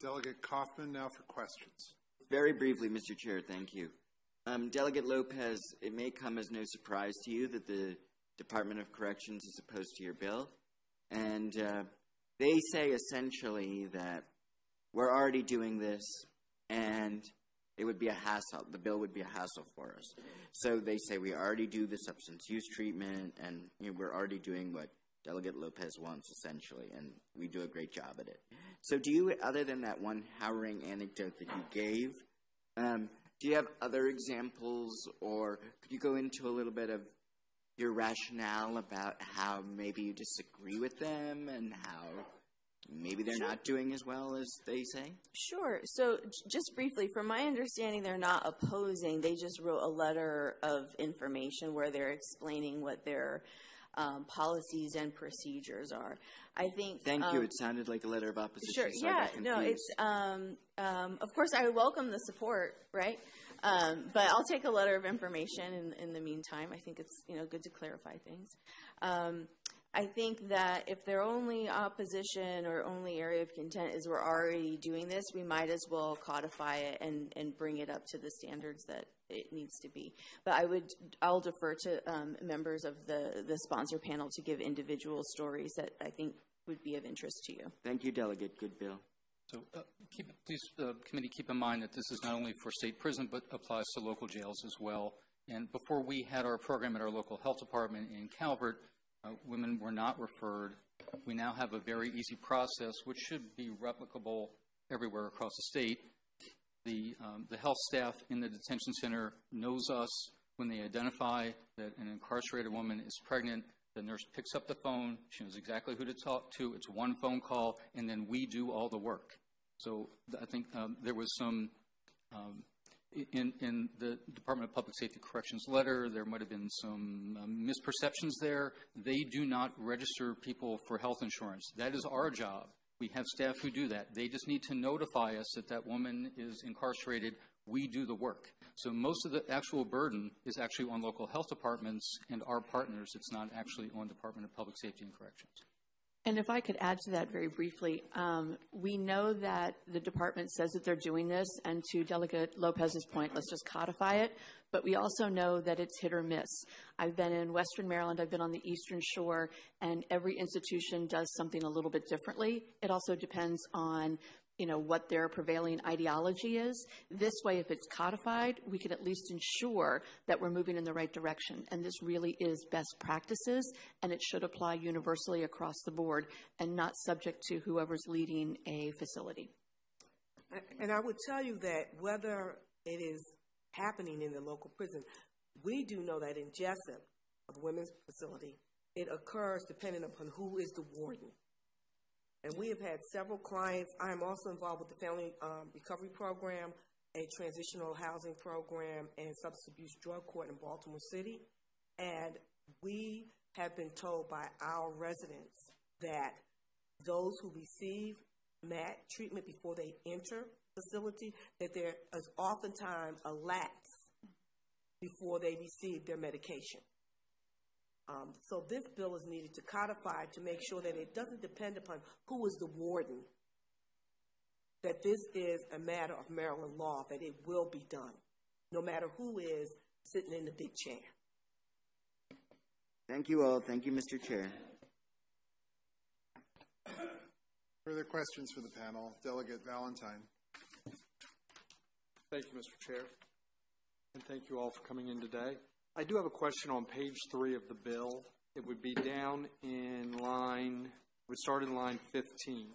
Delegate Kaufman now for questions. Very briefly, Mr. Chair, thank you. Um, Delegate Lopez, it may come as no surprise to you that the Department of Corrections is opposed to your bill. And uh, they say essentially that we're already doing this and it would be a hassle. The bill would be a hassle for us. So they say we already do the substance use treatment and you know, we're already doing what Delegate Lopez wants essentially, and we do a great job at it. So, do you, other than that one harrowing anecdote that you gave, um, do you have other examples, or could you go into a little bit of your rationale about how maybe you disagree with them and how maybe they're Sure. not doing as well as they say? Sure. So, just briefly, from my understanding, they're not opposing. They just wrote a letter of information where they're explaining what their um, policies and procedures are. I think. Thank you. um, It sounded like a letter of opposition. Sure. so yeah. No. It's um, um, of course I welcome the support, right? Um, but I'll take a letter of information in, in the meantime. I think it's you know good to clarify things. I think that if their only opposition or only area of content is we're already doing this, we might as well codify it and, and bring it up to the standards that it needs to be. But I would, I'll defer to um, members of the, the sponsor panel to give individual stories that I think would be of interest to you. Thank you, Delegate. Good bill. So uh, keep, please, uh, committee, keep in mind that this is not only for state prison, but applies to local jails as well. And before we had our program at our local health department in Calvert, uh, women were not referred. We now have a very easy process, which should be replicable everywhere across the state. The, um, the health staff in the detention center knows us when they identify that an incarcerated woman is pregnant. The nurse picks up the phone. She knows exactly who to talk to. It's one phone call, and then we do all the work. So I think um, there was some um, in, in the Department of Public Safety Corrections letter, there might have been some um, misperceptions there. They do not register people for health insurance. That is our job. We have staff who do that. They just need to notify us that that woman is incarcerated. We do the work. So most of the actual burden is actually on local health departments and our partners. It's not actually on Department of Public Safety and Corrections. And if I could add to that very briefly, um, we know that the department says that they're doing this, and to Delegate Lopez's point, let's just codify it. But we also know that it's hit or miss. I've been in Western Maryland, I've been on the Eastern Shore, and every institution does something a little bit differently. It also depends on you know, what their prevailing ideology is. This way, if it's codified, we can at least ensure that we're moving in the right direction. And this really is best practices, and it should apply universally across the board and not subject to whoever's leading a facility. And I would tell you that whether it is happening in the local prison, we do know that in Jessup, a women's facility, it occurs depending upon who is the warden. And we have had several clients. I am also involved with the Family um, Recovery Program, a transitional housing program, and substance abuse drug court in Baltimore City. And we have been told by our residents that those who receive MAT treatment before they enter facility, that there is oftentimes a lapse before they receive their medication. Um, so this bill is needed to codify to make sure that it doesn't depend upon who is the warden, that this is a matter of Maryland law, that it will be done, no matter who is sitting in the big chair. Thank you all. Thank you, Mr. Chair. Further questions for the panel? Delegate Valentine. Thank you, Mr. Chair. And thank you all for coming in today. I do have a question on page three of the bill. It would be down in line, would start in line 15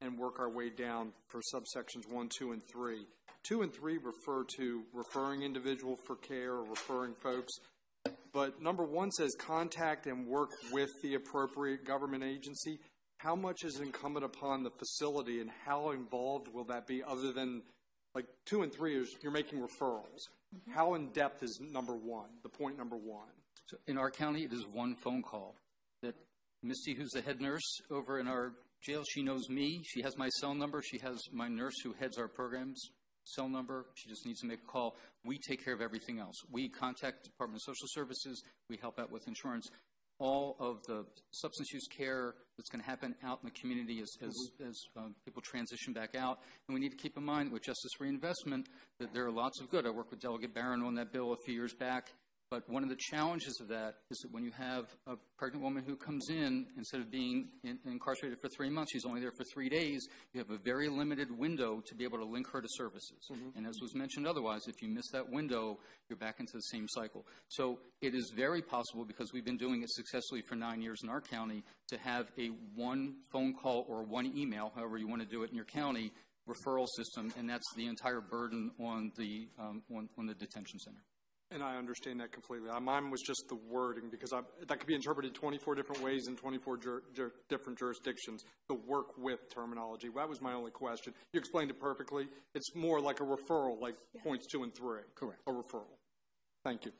and work our way down for subsections one, two, and three. Two and three refer to referring individual for care or referring folks. But number one says contact and work with the appropriate government agency. How much is incumbent upon the facility and how involved will that be other than like two and three is you're making referrals? Mm-hmm. How in depth is number one, the point number one? So in our county, it is one phone call. That Misty, who's the head nurse over in our jail, she knows me. She has my cell number. She has my nurse who heads our programs cell number. She just needs to make a call. We take care of everything else. We contact Department of Social Services. We help out with insurance all of the substance use care that's going to happen out in the community as, as, mm-hmm. as um, people transition back out. And we need to keep in mind with justice reinvestment that there are lots of good. I worked with Delegate Barron on that bill a few years back. But one of the challenges of that is that when you have a pregnant woman who comes in, instead of being in, incarcerated for three months, she's only there for three days, you have a very limited window to be able to link her to services. Mm-hmm. And as was mentioned otherwise, if you miss that window, you're back into the same cycle. So it is very possible, because we've been doing it successfully for nine years in our county, to have a one phone call or one email, however you want to do it in your county, referral system, and that's the entire burden on the, um, on, on the detention center. And I understand that completely. Mine was just the wording because I, that could be interpreted 24 different ways in 24 jur, jur, different jurisdictions. The work with terminology. That was my only question. You explained it perfectly. It's more like a referral, like yeah. points two and three. Correct. A referral. Thank you.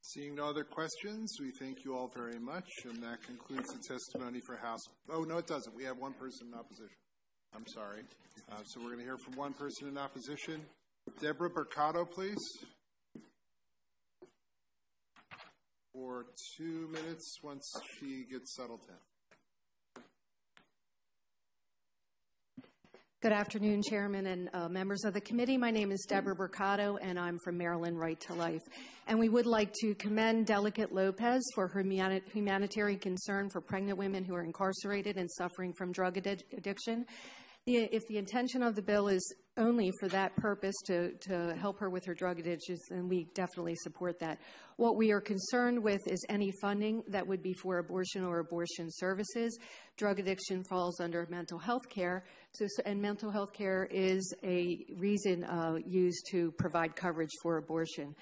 Seeing no other questions, we thank you all very much, and that concludes the testimony for House. Oh, no, it doesn't. We have one person in opposition. I'm sorry. Uh, so we're going to hear from one person in opposition. Deborah Brocato, please. For two minutes once she gets settled in. Good afternoon, Chairman and uh, members of the committee. My name is Deborah Brocato, and I'm from Maryland Right to Life. And we would like to commend Delegate Lopez for her humanitarian concern for pregnant women who are incarcerated and suffering from drug addiction if the intention of the bill is only for that purpose to, to help her with her drug addiction, and we definitely support that. What we are concerned with is any funding that would be for abortion or abortion services. Drug addiction falls under mental health care, so, and mental health care is a reason uh, used to provide coverage for abortion.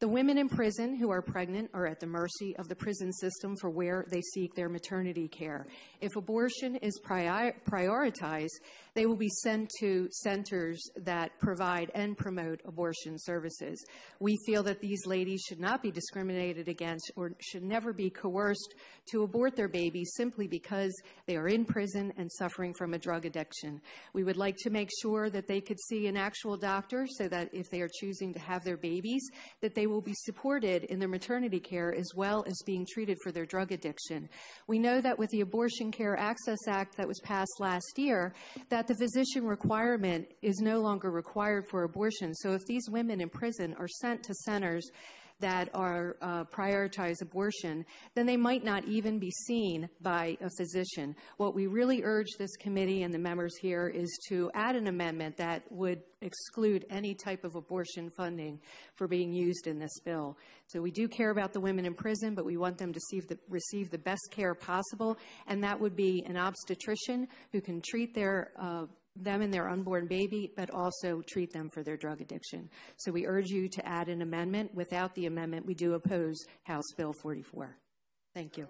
The women in prison who are pregnant are at the mercy of the prison system for where they seek their maternity care. If abortion is prior- prioritized, they will be sent to centers that provide and promote abortion services. We feel that these ladies should not be discriminated against or should never be coerced to abort their babies simply because they are in prison and suffering from a drug addiction. We would like to make sure that they could see an actual doctor so that if they are choosing to have their babies, that they will be supported in their maternity care as well as being treated for their drug addiction. We know that with the Abortion Care Access Act that was passed last year, that the physician requirement is no longer required for abortion. So if these women in prison are sent to centers that are uh, prioritize abortion, then they might not even be seen by a physician. What we really urge this committee and the members here is to add an amendment that would exclude any type of abortion funding for being used in this bill. So we do care about the women in prison, but we want them to receive the, receive the best care possible, and that would be an obstetrician who can treat their uh, them and their unborn baby, but also treat them for their drug addiction. So we urge you to add an amendment. Without the amendment, we do oppose House Bill 44. Thank you.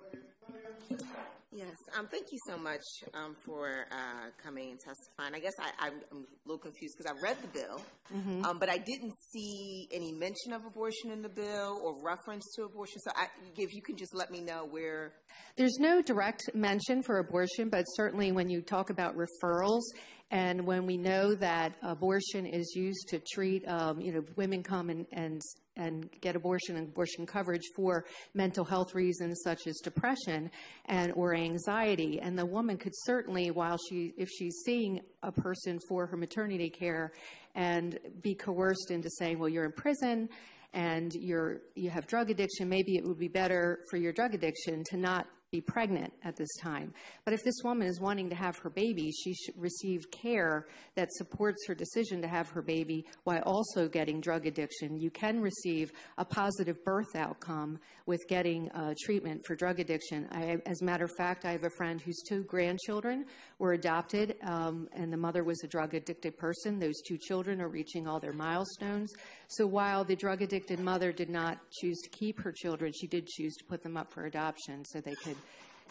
Yes, um, thank you so much um, for uh, coming and testifying. I guess I, am a little confused because I read the bill, Mhm. um, but I didn't see any mention of abortion in the bill or reference to abortion. So I, if you can just let me know where. There's no direct mention for abortion, but certainly when you talk about referrals and when we know that abortion is used to treat, um, you know, women come and, and and get abortion and abortion coverage for mental health reasons such as depression and or anxiety. And the woman could certainly while she if she's seeing a person for her maternity care and be coerced into saying well you're in prison and you're you have drug addiction maybe it would be better for your drug addiction to not be pregnant at this time. But if this woman is wanting to have her baby, she should receive care that supports her decision to have her baby while also getting drug addiction. You can receive a positive birth outcome with getting uh, treatment for drug addiction. I, as a matter of fact, I have a friend whose two grandchildren were adopted, um, and the mother was a drug addicted person. Those two children are reaching all their milestones. So while the drug addicted mother did not choose to keep her children, she did choose to put them up for adoption so they could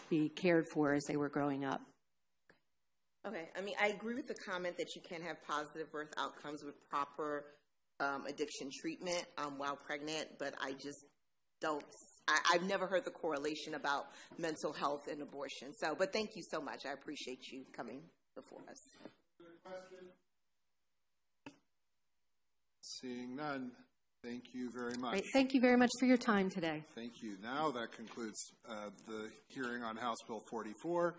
be cared for as they were growing up. Okay, I mean, I agree with the comment that you can have positive birth outcomes with proper um, addiction treatment um, while pregnant, but I just don't. I, I've never heard the correlation about mental health and abortion. So, but thank you so much. I appreciate you coming before us. Seeing none, thank you very much. Great. Thank you very much for your time today. Thank you. Now that concludes uh, the hearing on House Bill 44.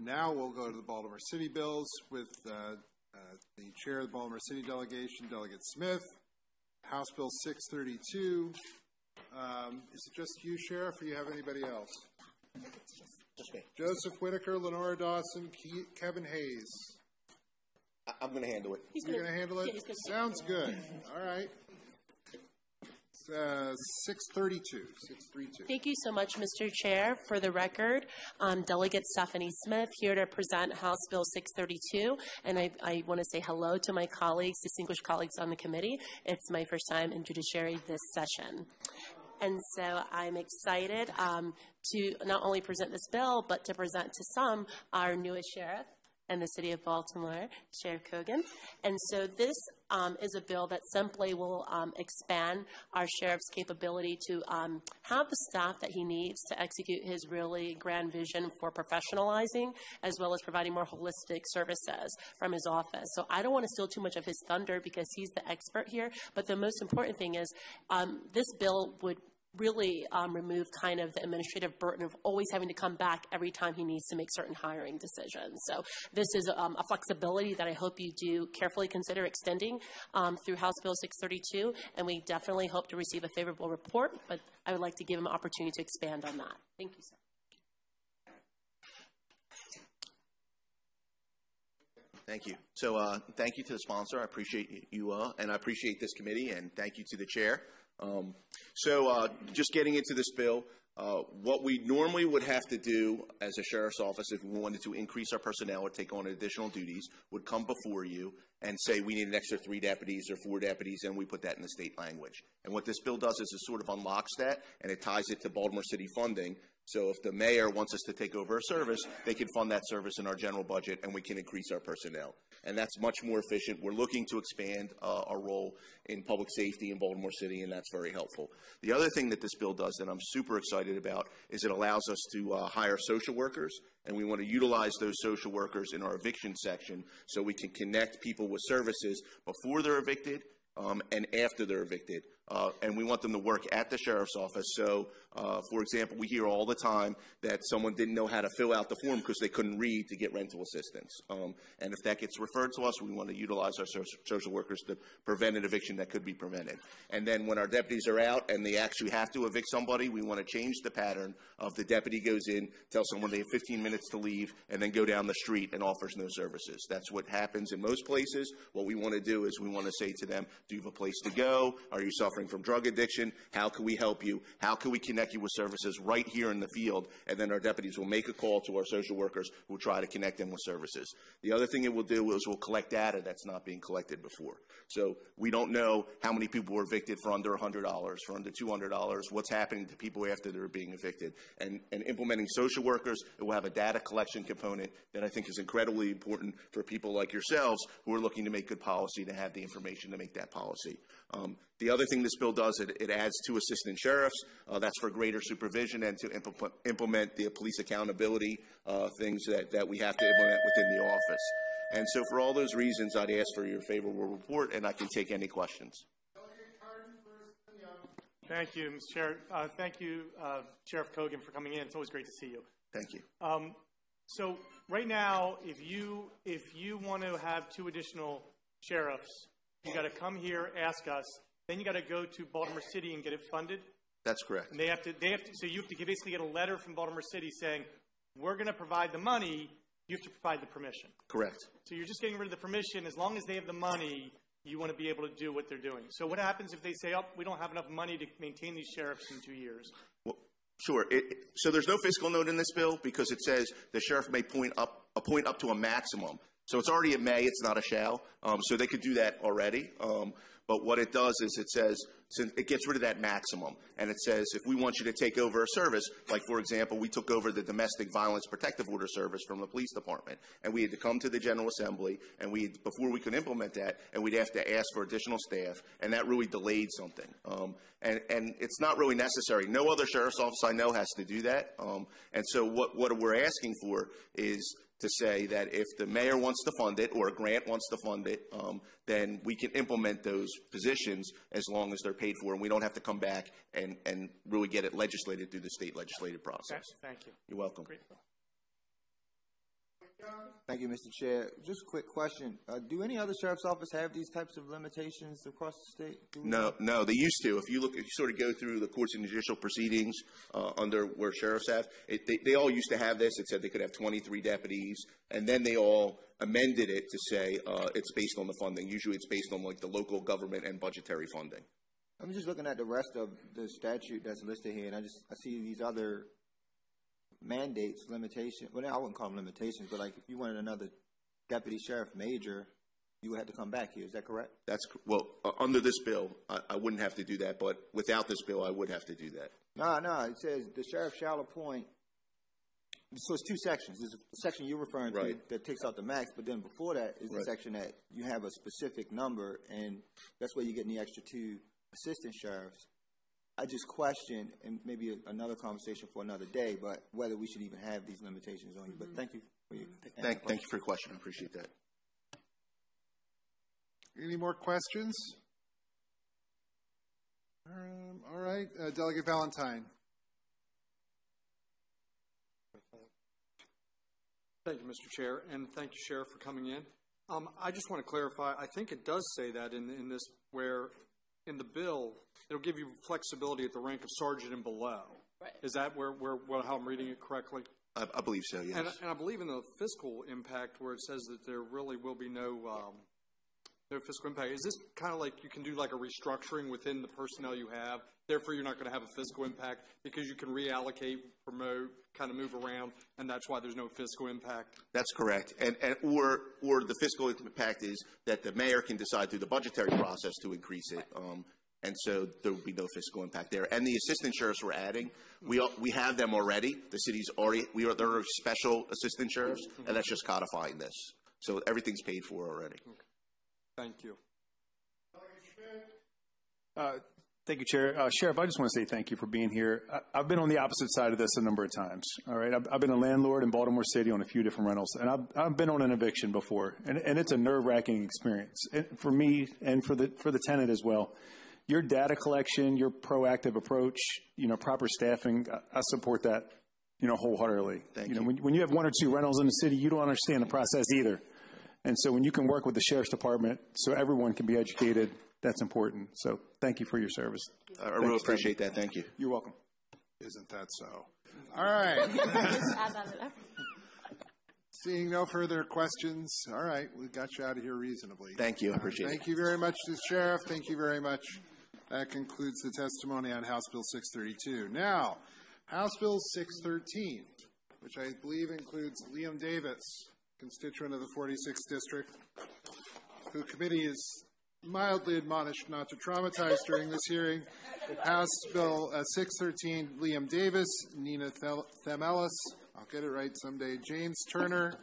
Now we'll go to the Baltimore City bills with uh, uh, the chair of the Baltimore City delegation, Delegate Smith. House Bill 632. Um, is it just you, Sheriff, or do you have anybody else? Just me. Joseph Whitaker, Lenora Dawson, Ke- Kevin Hayes. I- I'm going to handle it. You're going to handle it? Sounds good. All right. Uh, 632. 632. Thank you so much, Mr. Chair. For the record, I'm Delegate Stephanie Smith here to present House Bill 632, and I, I want to say hello to my colleagues, distinguished colleagues on the committee. It's my first time in judiciary this session. And so I'm excited um, to not only present this bill, but to present to some our newest sheriff, in the city of Baltimore, Sheriff Cogen. And so this um, is a bill that simply will um, expand our sheriff's capability to um, have the staff that he needs to execute his really grand vision for professionalizing, as well as providing more holistic services from his office. So I don't want to steal too much of his thunder because he's the expert here. But the most important thing is um, this bill would really um, remove kind of the administrative burden of always having to come back every time he needs to make certain hiring decisions. So this is um, a flexibility that I hope you do carefully consider extending um, through House Bill 632, and we definitely hope to receive a favorable report, but I would like to give him an opportunity to expand on that. Thank you, sir. Thank you. So, uh, thank you to the sponsor. I appreciate you, uh, and I appreciate this committee, and thank you to the chair. Um, so, uh, just getting into this bill, uh, what we normally would have to do as a sheriff's office if we wanted to increase our personnel or take on additional duties would come before you and say we need an extra three deputies or four deputies, and we put that in the state language. And what this bill does is it sort of unlocks that, and it ties it to Baltimore City funding. So if the mayor wants us to take over a service, they can fund that service in our general budget, and we can increase our personnel. And that's much more efficient. We're looking to expand uh, our role in public safety in Baltimore City, and that's very helpful. The other thing that this bill does that I'm super excited about is it allows us to uh, hire social workers, and we want to utilize those social workers in our eviction section so we can connect people with services before they're evicted um, and after they're evicted. Uh, and we want them to work at the sheriff's office. So, uh, for example, we hear all the time that someone didn't know how to fill out the form because they couldn't read to get rental assistance. Um, and if that gets referred to us, we want to utilize our social workers to prevent an eviction that could be prevented. And then when our deputies are out and they actually have to evict somebody, we want to change the pattern of the deputy goes in, tells someone they have 15 minutes to leave, and then go down the street and offers no services. That's what happens in most places. What we want to do is we want to say to them, do you have a place to go? Are you suffering from drug addiction? How can we help you? How can we connect you with services right here in the field? And then our deputies will make a call to our social workers who will try to connect them with services. The other thing it will do is we'll collect data that's not being collected before. So we don't know how many people were evicted for under $100, for under $200, what's happening to people after they're being evicted. And, and implementing social workers, it will have a data collection component that I think is incredibly important for people like yourselves who are looking to make good policy to have the information to make that policy. Um, the other thing this bill does, it, it adds two assistant sheriffs. Uh, that's for greater supervision and to implement, implement the police accountability uh, things that, that we have to implement within the office. And so for all those reasons, I'd ask for your favorable report, and I can take any questions. Thank you, Mr. Chair. Uh, thank you, uh, Sheriff Cogen, for coming in. It's always great to see you. Thank you. Um, so right now, if you if you want to have two additional sheriffs, you got to come here, ask us. Then you got to go to Baltimore City and get it funded. That's correct. And they have to. They have to. So you have to basically get a letter from Baltimore City saying, "We're going to provide the money. You have to provide the permission." Correct. So you're just getting rid of the permission. As long as they have the money, you want to be able to do what they're doing. So what happens if they say, "Oh, we don't have enough money to maintain these sheriffs in two years"? Well, sure. It, so there's no fiscal note in this bill because it says the sheriff may point up appoint up to a maximum. So it's already a may. It's not a shall. Um, so they could do that already. Um, but what it does is it says it gets rid of that maximum, and it says if we want you to take over a service, like for example, we took over the domestic violence protective order service from the police department, and we had to come to the general assembly, and we before we could implement that, and we'd have to ask for additional staff, and that really delayed something. Um, and and it's not really necessary. No other sheriff's office I know has to do that. Um, and so what what we're asking for is to say that if the mayor wants to fund it or a grant wants to fund it, um, then we can implement those positions as long as they're paid for, and we don't have to come back and, and really get it legislated through the state legislative process. Thank you. You're welcome. Thank you, Mr. Chair. Just a quick question. Uh, do any other sheriff's office have these types of limitations across the state? No, no, they used to. If you look, if you sort of go through the courts and judicial proceedings uh, under where sheriffs have, it, they, they all used to have this. It said they could have 23 deputies, and then they all amended it to say uh, it's based on the funding. Usually, it's based on like the local government and budgetary funding. I'm just looking at the rest of the statute that's listed here, and I just I see these other mandates, limitation. Well, I wouldn't call them limitations, but like if you wanted another deputy sheriff major, you would have to come back here. Is that correct? That's well uh, under this bill, I, I wouldn't have to do that, but without this bill, I would have to do that. No, no. It says the sheriff shall appoint. So it's two sections. There's a section you're referring to that takes out the max, but then before that is the section that you have a specific number, and that's where you're getting the extra two assistant sheriffs. I just question, and maybe another conversation for another day, but whether we should even have these limitations on you. But thank you for your Thank, thank you for your question. I appreciate that. Any more questions? Um, all right, uh, Delegate Valentine. Thank you, Mr. Chair, and thank you, Sheriff, for coming in. Um, I just want to clarify, I think it does say that in, in this, where in the bill, it'll give you flexibility at the rank of sergeant and below. Right. Is that where, where, where how I'm reading it correctly? I, I believe so. Yes. And, and I believe in the fiscal impact where it says that there really will be no, um, No fiscal impact. Is this kind of like you can do like a restructuring within the personnel you have? Therefore, you're not going to have a fiscal impact because you can reallocate, promote, kind of move around, and that's why there's no fiscal impact. That's correct. And, and or or the fiscal impact is that the mayor can decide through the budgetary process to increase it. Um, and so there will be no fiscal impact there. And the assistant sheriffs we're adding, we we have them already. The city's already we are there are special assistant sheriffs, and that's just codifying this. So everything's paid for already. Thank you. Uh, Thank you, Chair. Uh, Sheriff, I just want to say thank you for being here. I, I've been on the opposite side of this a number of times. All right, I've, I've been a landlord in Baltimore City on a few different rentals, and I've, I've been on an eviction before, and, and it's a nerve-wracking experience and for me and for the for the tenant as well. Your data collection, your proactive approach, you know, proper staffing, I, I support that, you know, wholeheartedly. Thank you. you. know, when, when you have one or two rentals in the city, you don't understand the process either. And so when you can work with the sheriff's department so everyone can be educated, that's important. So thank you for your service. I I really appreciate that. Thank you. You're welcome. Isn't that so? All right. Seeing no further questions, all right, we got you out of here reasonably. Thank you. I Uh, Thank it. you very much to the sheriff. Thank you very much. That concludes the testimony on House Bill 632. Now, House Bill 613, which I believe includes Liam Davis, constituent of the 46th District, who committee is mildly admonished not to traumatize during this hearing. House Bill uh, 613, Liam Davis, Nina Themelis, I'll get it right someday, James Turner,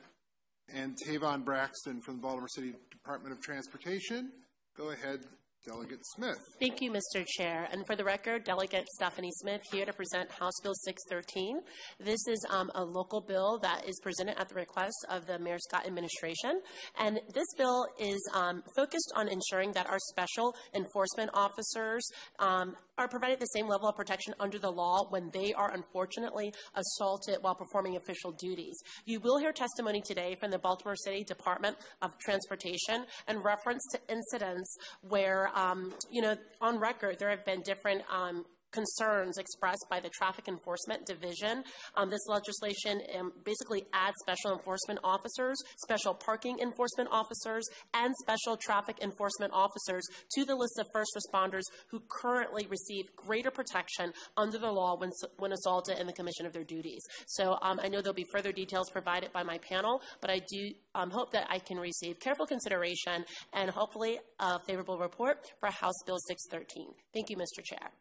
and Tavon Braxton from the Baltimore City Department of Transportation. Go ahead, Delegate Smith. Thank you, Mr. Chair. And for the record, Delegate Stephanie Smith here to present House Bill 613. This is um, a local bill that is presented at the request of the Mayor Scott administration. And this bill is um, focused on ensuring that our special enforcement officers um, are provided the same level of protection under the law when they are unfortunately assaulted while performing official duties. You will hear testimony today from the Baltimore City Department of Transportation and reference to incidents where, um, you know, on record, there have been different um, concerns expressed by the Traffic Enforcement Division. Um, this legislation um, basically adds special enforcement officers, special parking enforcement officers, and special traffic enforcement officers to the list of first responders who currently receive greater protection under the law when, when assaulted in the commission of their duties. So um, I know there'll be further details provided by my panel, but I do um, hope that I can receive careful consideration and hopefully a favorable report for House Bill 613. Thank you, Mr. Chair.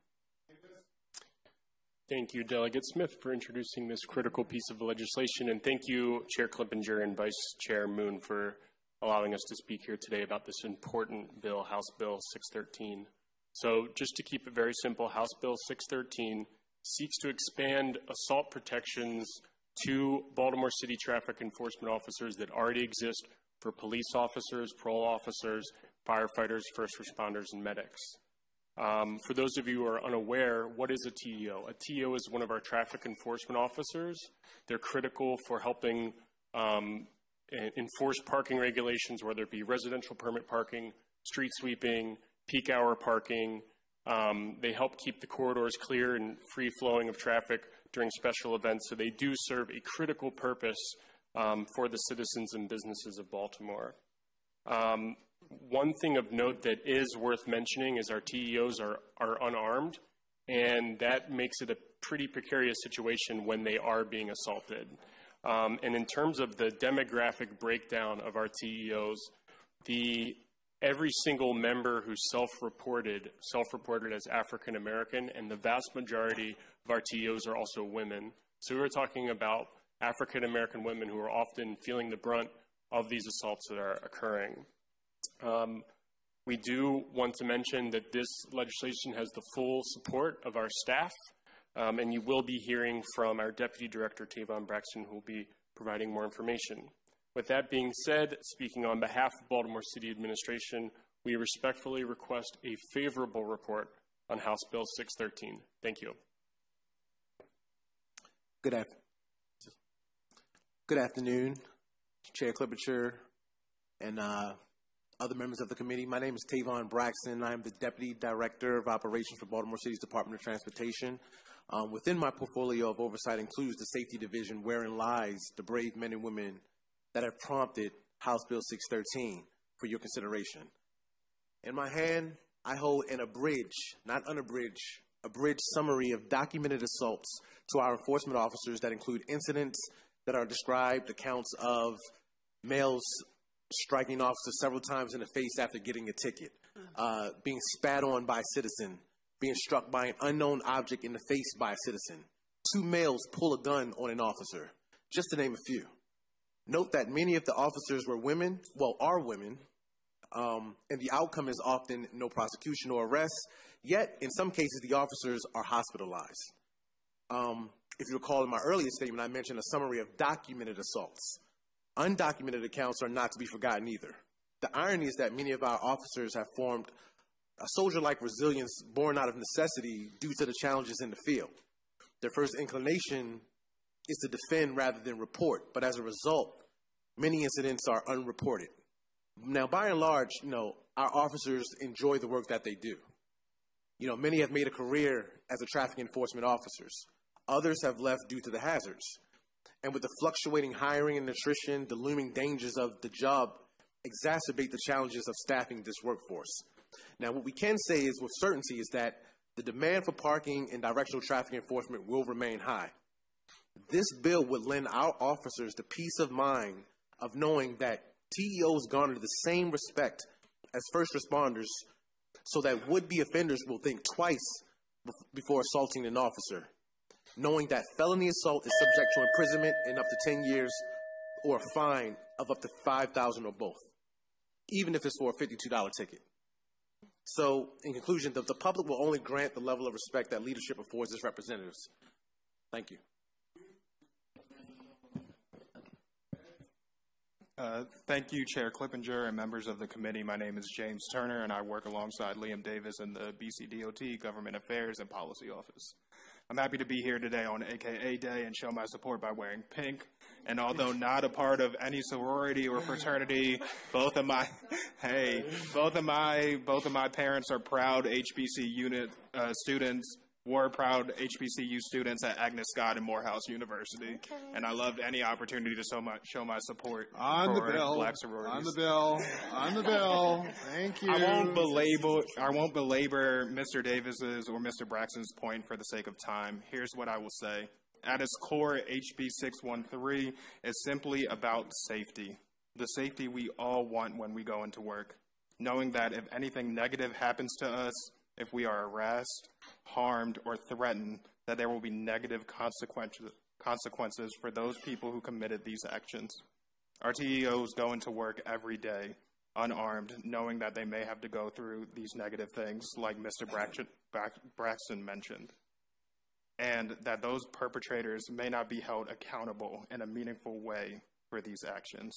Thank you, Delegate Smith, for introducing this critical piece of legislation, and thank you, Chair Clippinger and Vice Chair Moon, for allowing us to speak here today about this important bill, House Bill 613. So, just to keep it very simple, House Bill 613 seeks to expand assault protections to Baltimore City traffic enforcement officers that already exist for police officers, parole officers, firefighters, first responders, and medics. Um, for those of you who are unaware, what is a TEO? A TEO is one of our traffic enforcement officers. They're critical for helping um, enforce parking regulations, whether it be residential permit parking, street sweeping, peak hour parking. Um, they help keep the corridors clear and free flowing of traffic during special events. So they do serve a critical purpose um, for the citizens and businesses of Baltimore. One thing of note that is worth mentioning is our TEOs are, are unarmed, and that makes it a pretty precarious situation when they are being assaulted. Um, and in terms of the demographic breakdown of our TEOs, the every single member who self-reported self-reported as African American, and the vast majority of our TEOs are also women. So we were talking about African American women who are often feeling the brunt of these assaults that are occurring. Um, we do want to mention that this legislation has the full support of our staff, um, and you will be hearing from our Deputy Director, Tavon Braxton, who will be providing more information. With that being said, speaking on behalf of Baltimore City Administration, we respectfully request a favorable report on House Bill 613. Thank you. Good, af- Good afternoon, Chair Clippinger and uh, other members of the committee. My name is Tavon Braxton. I'm the Deputy Director of Operations for Baltimore City's Department of Transportation. Um, within my portfolio of oversight includes the Safety Division, wherein lies the brave men and women that have prompted House Bill 613 for your consideration. In my hand, I hold an abridged, not unabridged, abridged summary of documented assaults to our enforcement officers that include incidents that are described, accounts of males striking officers several times in the face after getting a ticket, uh, being spat on by a citizen, being struck by an unknown object in the face by a citizen, two males pull a gun on an officer, just to name a few. Note that many of the officers were women, well, are women, um, and the outcome is often no prosecution or arrest. Yet, in some cases, the officers are hospitalized. Um, if you recall in my earlier statement, I mentioned a summary of documented assaults. Undocumented accounts are not to be forgotten either. The irony is that many of our officers have formed a soldier like resilience born out of necessity due to the challenges in the field. Their first inclination is to defend rather than report, but as a result, many incidents are unreported. Now, by and large, you know, our officers enjoy the work that they do. You know, many have made a career as a traffic enforcement officers. Others have left due to the hazards. And with the fluctuating hiring and attrition, the looming dangers of the job exacerbate the challenges of staffing this workforce. Now, what we can say is with certainty is that the demand for parking and directional traffic enforcement will remain high. This bill would lend our officers the peace of mind of knowing that TEOs garner the same respect as first responders so that would be offenders will think twice before assaulting an officer, knowing that felony assault is subject to imprisonment in up to 10 years or a fine of up to 5000 or both, even if it's for a $52 ticket. So, in conclusion, the, the public will only grant the level of respect that leadership affords its representatives. Thank you. Uh, thank you, Chair Clippinger and members of the committee. My name is James Turner, and I work alongside Liam Davis in the BCDOT Government Affairs and Policy Office. I'm happy to be here today on AKA Day and show my support by wearing pink. And although not a part of any sorority or fraternity, both of my hey, both of my both of my parents are proud HBC unit uh, students were proud HBCU students at Agnes Scott and Morehouse University, okay. and I loved any opportunity to show my, show my support on for the bill, black sororities. on the bill, on the bill. Thank you. I won't belabor I won't belabor Mr. Davis's or Mr. Braxton's point for the sake of time. Here's what I will say. At its core, HB 613 is simply about safety. The safety we all want when we go into work. Knowing that if anything negative happens to us, if we are harassed, harmed, or threatened, that there will be negative consequences, consequences for those people who committed these actions. Our TEOs go into work every day unarmed, knowing that they may have to go through these negative things, like Mr. Braxton mentioned, and that those perpetrators may not be held accountable in a meaningful way for these actions.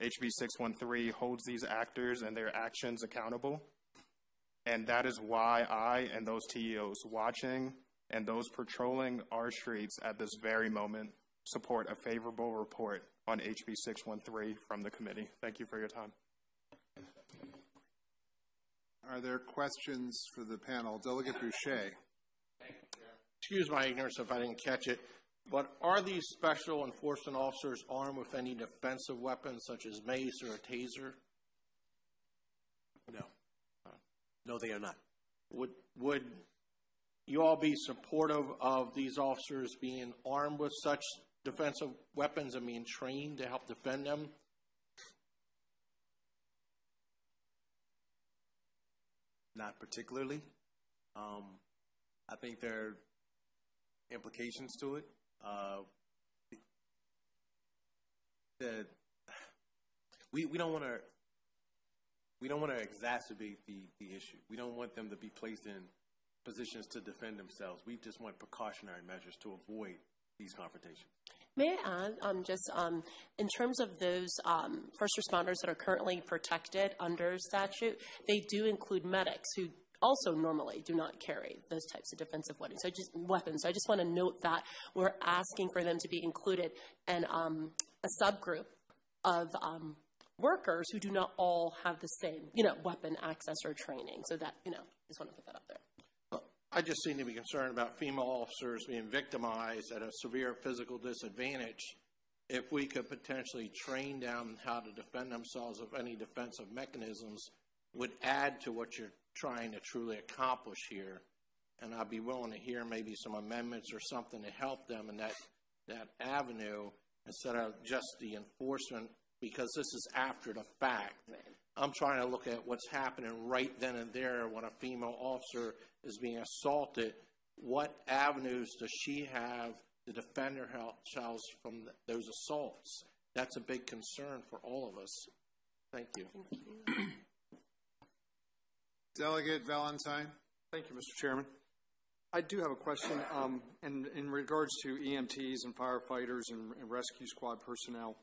HB 613 holds these actors and their actions accountable and that is why I and those TEOs watching and those patrolling our streets at this very moment support a favorable report on HB 613 from the committee. Thank you for your time. Are there questions for the panel? Delegate Boucher. Excuse my ignorance if I didn't catch it, but are these special enforcement officers armed with any defensive weapons such as mace or a taser? No. No, they are not. Would would you all be supportive of these officers being armed with such defensive weapons and being trained to help defend them? Not particularly. Um, I think there are implications to it. Uh, the, we, we don't want to we don't want to exacerbate the, the issue. We don't want them to be placed in positions to defend themselves. We just want precautionary measures to avoid these confrontations. May I add, um, just um, in terms of those um, first responders that are currently protected under statute, they do include medics who also normally do not carry those types of defensive weapons. So I just weapons. So I just want to note that we're asking for them to be included in um, a subgroup of um, workers who do not all have the same, you know, weapon access or training. So that, you know, just want to put that up there. I just seem to be concerned about female officers being victimized at a severe physical disadvantage. If we could potentially train them how to defend themselves of any defensive mechanisms, would add to what you're trying to truly accomplish here. And I'd be willing to hear maybe some amendments or something to help them in that, that avenue instead of just the enforcement, because this is after the fact. I'm trying to look at what's happening right then and there when a female officer is being assaulted. What avenues does she have to defend herself from those assaults? That's a big concern for all of us. Thank you. Delegate Valentine. Thank you, Mr. Chairman. I do have a question, um, in, in regards to EMTs and firefighters and, and rescue squad personnel.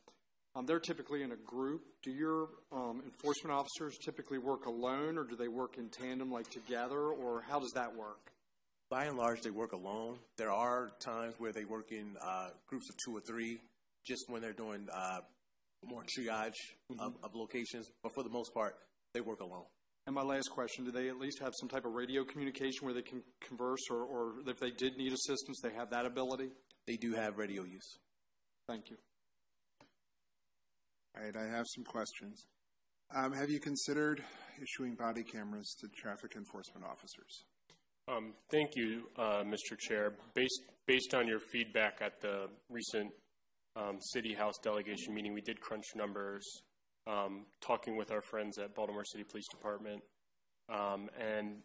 Um, they're typically in a group. Do your um, enforcement officers typically work alone, or do they work in tandem, like together, or how does that work? By and large, they work alone. There are times where they work in uh, groups of two or three, just when they're doing uh, more triage of, of locations. But for the most part, they work alone. And my last question, do they at least have some type of radio communication where they can converse, or, or if they did need assistance, they have that ability? They do have radio use. Thank you. All right, I have some questions. Um, have you considered issuing body cameras to traffic enforcement officers? Um, Thank you, uh, Mr. Chair. Based, based on your feedback at the recent um, City House delegation meeting, we did crunch numbers, um, talking with our friends at Baltimore City Police Department. Um, And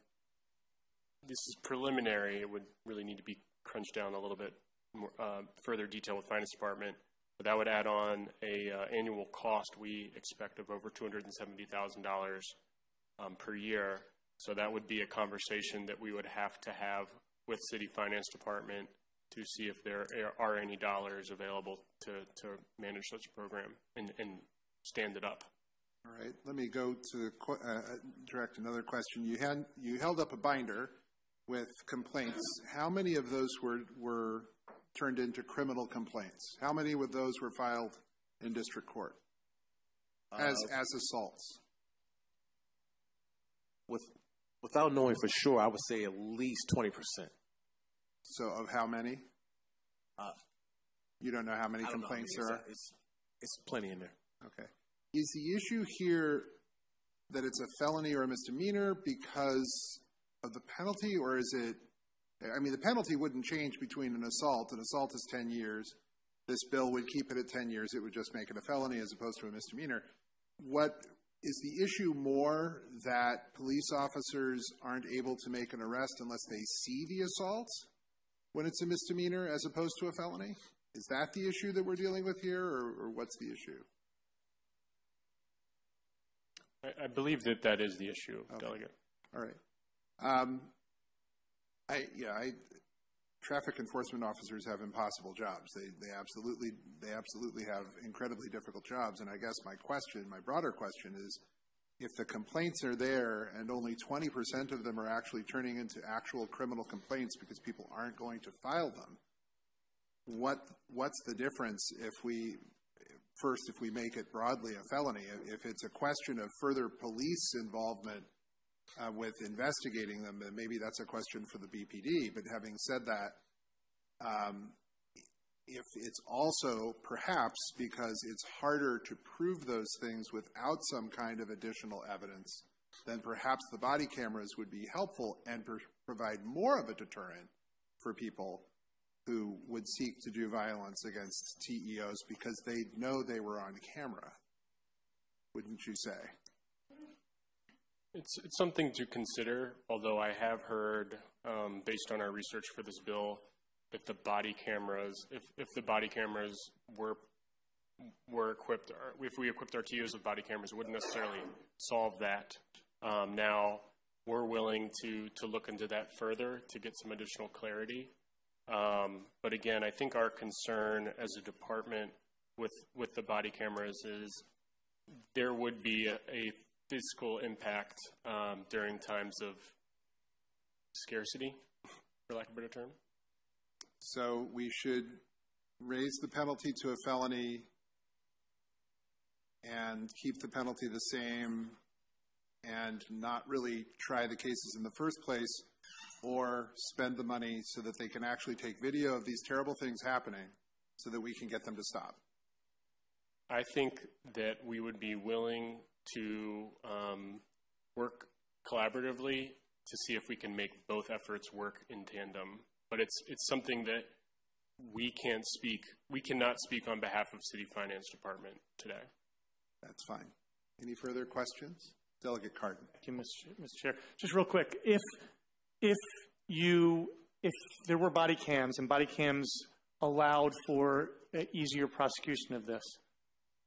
this is preliminary. It would really need to be crunched down a little bit more, uh, further detail with Finance Department. That would add on a uh, annual cost we expect of over $270,000 um, per year. So that would be a conversation that we would have to have with City Finance Department to see if there are any dollars available to, to manage such a program and, and stand it up. All right, let me go to uh, uh, direct another question. You had you held up a binder with complaints. How many of those were were turned into criminal complaints? How many of those were filed in district court as Uh, as assaults? With, without knowing for sure, I would say at least 20%. So of how many? Uh, You don't know how many I don't know how complaints many there are. It's, it's plenty in there. Okay. Is the issue here that it's a felony or a misdemeanor because of the penalty, or is it? I mean, the penalty wouldn't change between an assault. An assault is ten years. This bill would keep it at ten years. It would just make it a felony as opposed to a misdemeanor. What is the issue more that police officers aren't able to make an arrest unless they see the assault when it's a misdemeanor as opposed to a felony? Is that the issue that we're dealing with here, or, or what's the issue? I, I believe that that is the issue, Delegate. All right. Um, I, yeah, I, traffic enforcement officers have impossible jobs. They, they absolutely, they absolutely have incredibly difficult jobs. And I guess my question, my broader question is, if the complaints are there and only 20% of them are actually turning into actual criminal complaints because people aren't going to file them, what, what's the difference if we, first, if we make it broadly a felony? If it's a question of further police involvement uh, with investigating them, and maybe that's a question for the BPD. But having said that, um, if it's also perhaps because it's harder to prove those things without some kind of additional evidence, then perhaps the body cameras would be helpful and pr- provide more of a deterrent for people who would seek to do violence against TEOs because they know they were on camera. Wouldn't you say? It's, it's something to consider, although I have heard, um, based on our research for this bill, if the body cameras, if, if the body cameras were were equipped, or if we equipped our TOs with body cameras, it wouldn't necessarily solve that. Um, now, we're willing to, to look into that further to get some additional clarity. Um, but again, I think our concern as a department with, with the body cameras is there would be a, a fiscal impact um, during times of scarcity, for lack of a better term. So we should raise the penalty to a felony and keep the penalty the same and not really try the cases in the first place or spend the money so that they can actually take video of these terrible things happening so that we can get them to stop. I think that we would be willing to um, work collaboratively to see if we can make both efforts work in tandem. But it's, it's something that we can't speak, we cannot speak on behalf of City Finance Department today. That's fine. Any further questions? Delegate Cardin. Thank you, Mr. Mr. Chair. Just real quick, if, if you, if there were body cams and body cams allowed for uh, easier prosecution of this,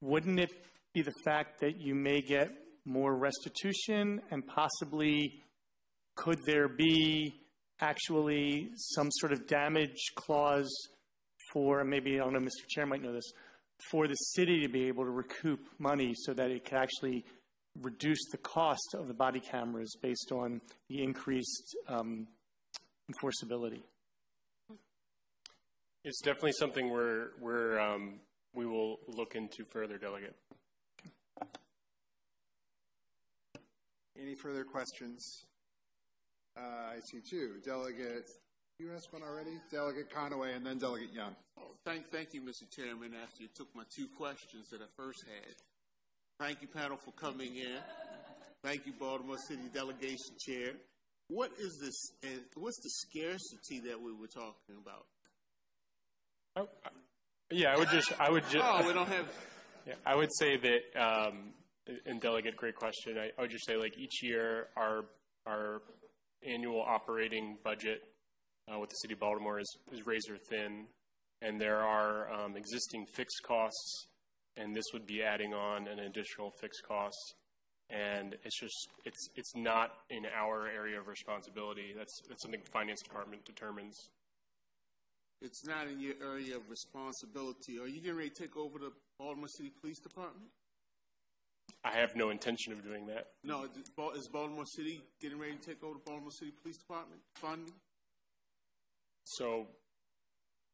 wouldn't it be the fact that you may get more restitution and possibly could there be actually some sort of damage clause for, maybe, I don't know, Mr. Chair might know this, for the city to be able to recoup money so that it could actually reduce the cost of the body cameras based on the increased um, enforceability? It's definitely something we're, we're, um, we will look into further, Delegate. Any further questions? Uh, I see two. Delegate, you asked one already? Delegate Conaway and then Delegate Young. Thank, thank you, Mr. Chairman, after you took my two questions that I first had. Thank you, panel, for coming in. Thank you, Baltimore City Delegation Chair. What is this, and what's the scarcity that we were talking about? Yeah, I would just, I would just. Oh, we don't have, Yeah, I would say that, um, and Delegate, great question. I, I would just say, like, each year, our, our annual operating budget uh, with the city of Baltimore is, is razor thin, and there are um, existing fixed costs, and this would be adding on an additional fixed cost. And it's just, it's, it's not in our area of responsibility. That's, that's something the finance department determines. it's not in your area of responsibility. Are you getting ready to take over the Baltimore City Police Department? I have no intention of doing that. No, is Baltimore City getting ready to take over the Baltimore City Police Department funding? So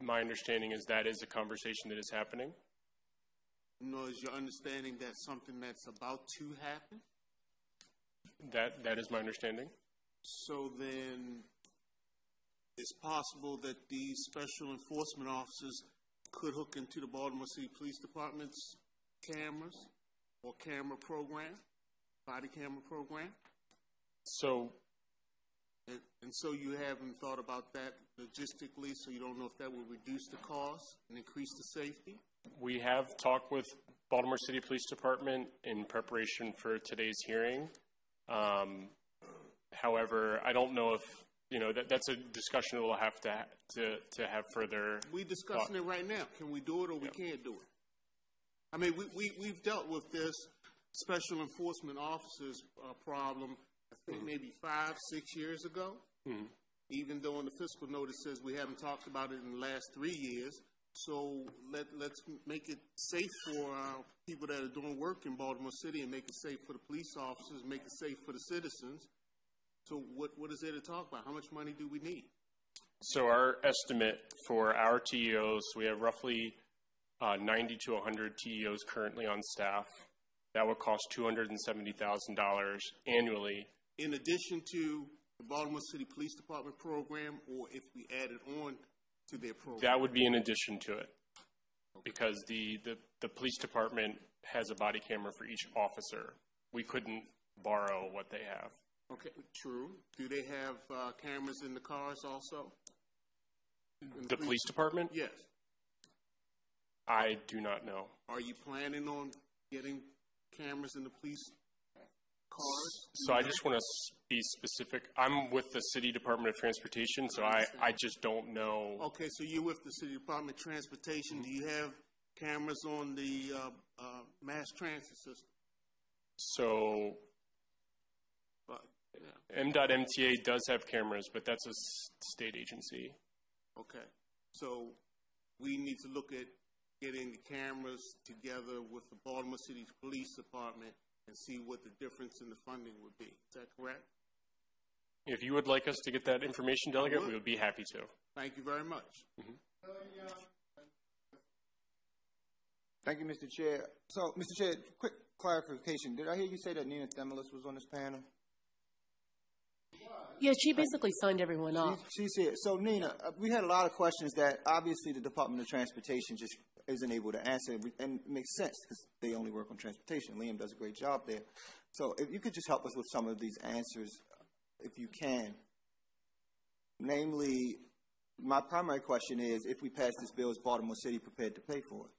my understanding is that is a conversation that is happening. No, is your understanding that something that's about to happen? That, that is my understanding. So then, it's possible that these special enforcement officers could hook into the Baltimore City Police Department's cameras or camera program, body camera program? So And, and so you haven't thought about that logistically, so you don't know if that will reduce the cost and increase the safety? We have talked with Baltimore City Police Department in preparation for today's hearing. Um, however, I don't know if, you know, that, that's a discussion that we'll have to, to, to have further. We discussing it right now. Can we do it or we can't do it? I mean, we, we, we've dealt with this special enforcement officers uh, problem, I think maybe five, six years ago. Mhm. Even though in the fiscal notice says we haven't talked about it in the last three years. So let, let's make it safe for uh, people that are doing work in Baltimore City and make it safe for the police officers, make it safe for the citizens. So what, what is there to talk about? How much money do we need? So our estimate for our TEOs, we have roughly uh, 90 to 100 TEOs currently on staff. That would cost $270,000 annually. in addition to the Baltimore City Police Department program, or if we added on to their program? That would be in addition to it. Because the, the, the police department has a body camera for each officer. We couldn't borrow what they have. Okay, true. Do they have uh, cameras in the cars also? In The police department? Yes. I do not know. Are you planning on getting cameras in the police cars? So I just want to be specific. I'm with the City Department of Transportation, so I, I just don't know. Okay, so you're with the City Department of Transportation. Do you have cameras on the uh, uh, mass transit system? So Uh, yeah. M.MTA does have cameras, but that's a s- state agency. Okay, so we need to look at getting the cameras together with the Baltimore City Police Department and see what the difference in the funding would be. Is that correct? If you would like us to get that information, Delegate, we would be happy to. Thank you very much. Thank you, Mr. Chair. So, Mr. Chair, quick clarification. Did I hear you say that Nina Themelis was on this panel? Yeah, she basically signed everyone off. She, she said, so Nina, uh, we had a lot of questions that obviously the Department of Transportation just isn't able to answer, and it makes sense because they only work on transportation. Liam does a great job there. So if you could just help us with some of these answers, if you can. Namely, my primary question is, if we pass this bill, is Baltimore City prepared to pay for it?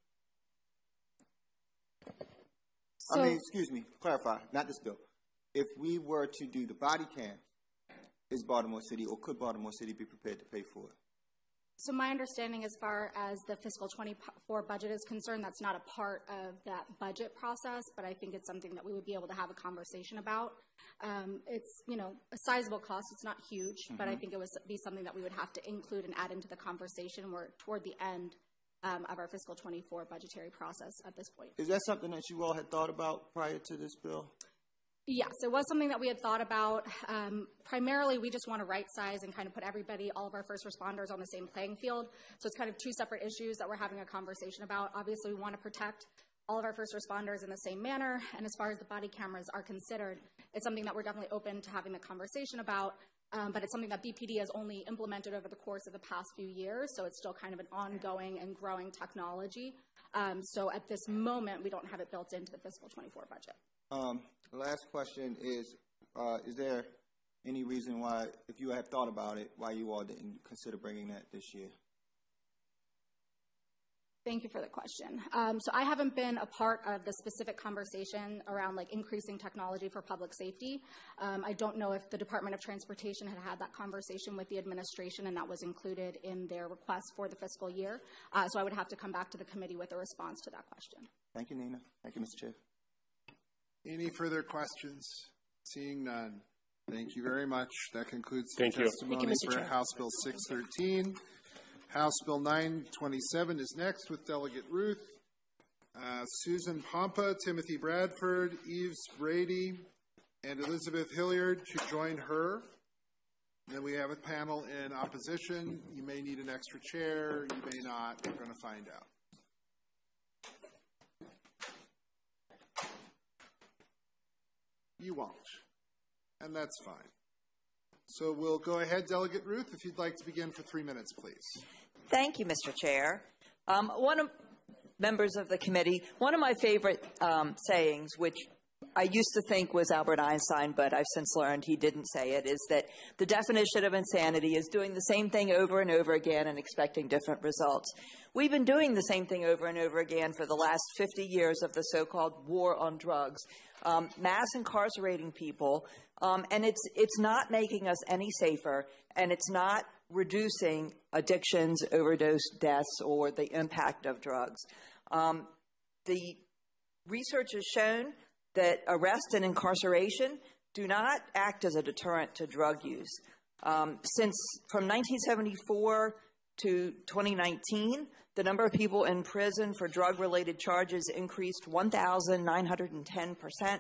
So- I mean, excuse me, clarify, not this bill. If we were to do the body cam, is Baltimore City or could Baltimore City be prepared to pay for it? So my understanding as far as the fiscal 24 budget is concerned, that's not a part of that budget process, but I think it's something that we would be able to have a conversation about. Um, It's, you know, a sizable cost, it's not huge, but I Mhm. think it would be something that we would have to include and add into the conversation. We're toward the end um, of our fiscal 24 budgetary process at this point. Is that something that you all had thought about prior to this bill? Yes, it was something that we had thought about. Um, primarily, we just want to right size and kind of put everybody, all of our first responders, on the same playing field. So it's kind of two separate issues that we're having a conversation about. Obviously, we want to protect all of our first responders in the same manner. And as far as the body cameras are considered, it's something that we're definitely open to having the conversation about. Um, but it's something that BPD has only implemented over the course of the past few years. So it's still kind of an ongoing and growing technology. Um, so at this moment, we don't have it built into the fiscal 24 budget. Um, the last question is, uh, is there any reason why, if you have thought about it, why you all didn't consider bringing that this year? Thank you for the question. Um, so I haven't been a part of the specific conversation around like increasing technology for public safety. Um, I don't know if the Department of Transportation had had that conversation with the administration and that was included in their request for the fiscal year. Uh, so I would have to come back to the committee with a response to that question. Thank you, Nina. Thank you, Mr. Chair. Any further questions? Seeing none. Thank you very much. That concludes Thank the you. testimony Thank you, for Chair. House Bill 613. House Bill 927 is next with Delegate Ruth, uh, Susan Pompa, Timothy Bradford, Eves Brady, and Elizabeth Hilliard to join her. Then we have a panel in opposition. You may need an extra chair, you may not. We're going to find out. You won't. And that's fine. So we'll go ahead, Delegate Ruth, if you'd like to begin for three minutes, please. Thank you, Mr. Chair. Um, one of members of the committee, one of my favorite um, sayings, which I used to think was Albert Einstein, but I've since learned he didn't say it, is that the definition of insanity is doing the same thing over and over again and expecting different results. We've been doing the same thing over and over again for the last 50 years of the so called war on drugs, um, mass incarcerating people, um, and it's, it's not making us any safer, and it's not reducing addictions, overdose deaths, or the impact of drugs. Um, the research has shown that arrest and incarceration do not act as a deterrent to drug use. Um, since from 1974 to 2019, the number of people in prison for drug related charges increased 1,910%,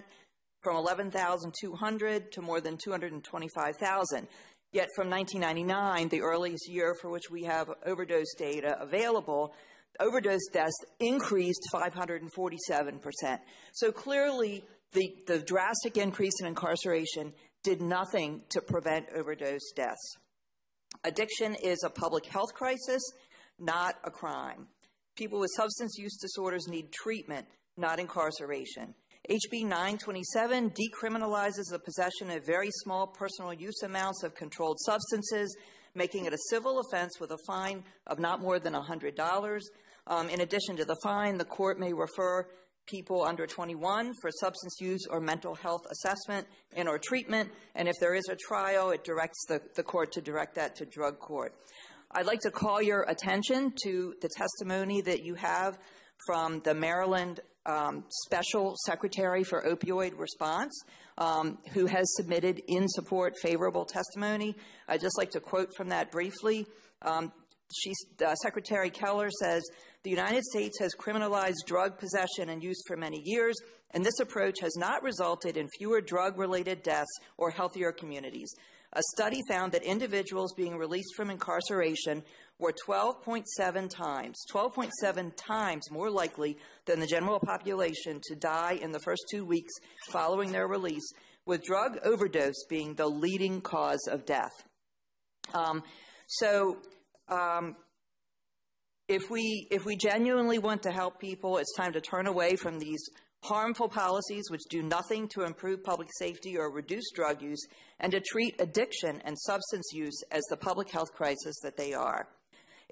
from 11,200 to more than 225,000. Yet from 1999, the earliest year for which we have overdose data available, overdose deaths increased 547%. So clearly, the, the drastic increase in incarceration did nothing to prevent overdose deaths. Addiction is a public health crisis, not a crime. People with substance use disorders need treatment, not incarceration. HB 927 decriminalizes the possession of very small personal use amounts of controlled substances, making it a civil offense with a fine of not more than $100. Um, in addition to the fine, the court may refer people under 21 for substance use or mental health assessment and or treatment, and if there is a trial, it directs the, the court to direct that to drug court. I'd like to call your attention to the testimony that you have from the Maryland um, Special Secretary for Opioid Response, um, who has submitted in support favorable testimony. I'd just like to quote from that briefly. Um, she's, uh, Secretary Keller says, the United States has criminalized drug possession and use for many years, and this approach has not resulted in fewer drug related deaths or healthier communities. A study found that individuals being released from incarceration were 12.7 times, 12.7 times more likely than the general population to die in the first two weeks following their release, with drug overdose being the leading cause of death. Um, so, um, if we if we genuinely want to help people, it's time to turn away from these harmful policies which do nothing to improve public safety or reduce drug use, and to treat addiction and substance use as the public health crisis that they are.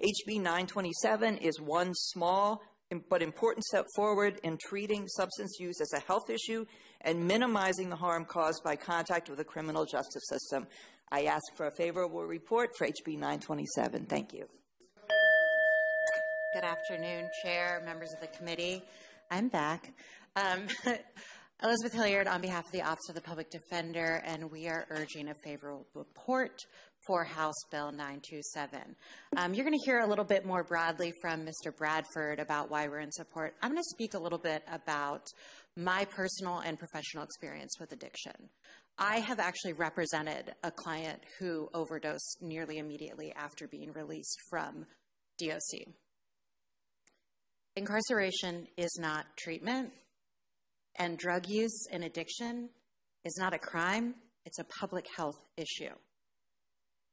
HB 927 is one small but important step forward in treating substance use as a health issue and minimizing the harm caused by contact with the criminal justice system. I ask for a favorable report for HB 927. Thank you. Good afternoon, Chair, members of the committee. I'm back. Um, Elizabeth Hilliard on behalf of the Office of the Public Defender, and we are urging a favorable report for House Bill 927. Um, you're going to hear a little bit more broadly from Mr. Bradford about why we're in support. I'm going to speak a little bit about my personal and professional experience with addiction. I have actually represented a client who overdosed nearly immediately after being released from DOC. Incarceration is not treatment, and drug use and addiction is not a crime, it's a public health issue.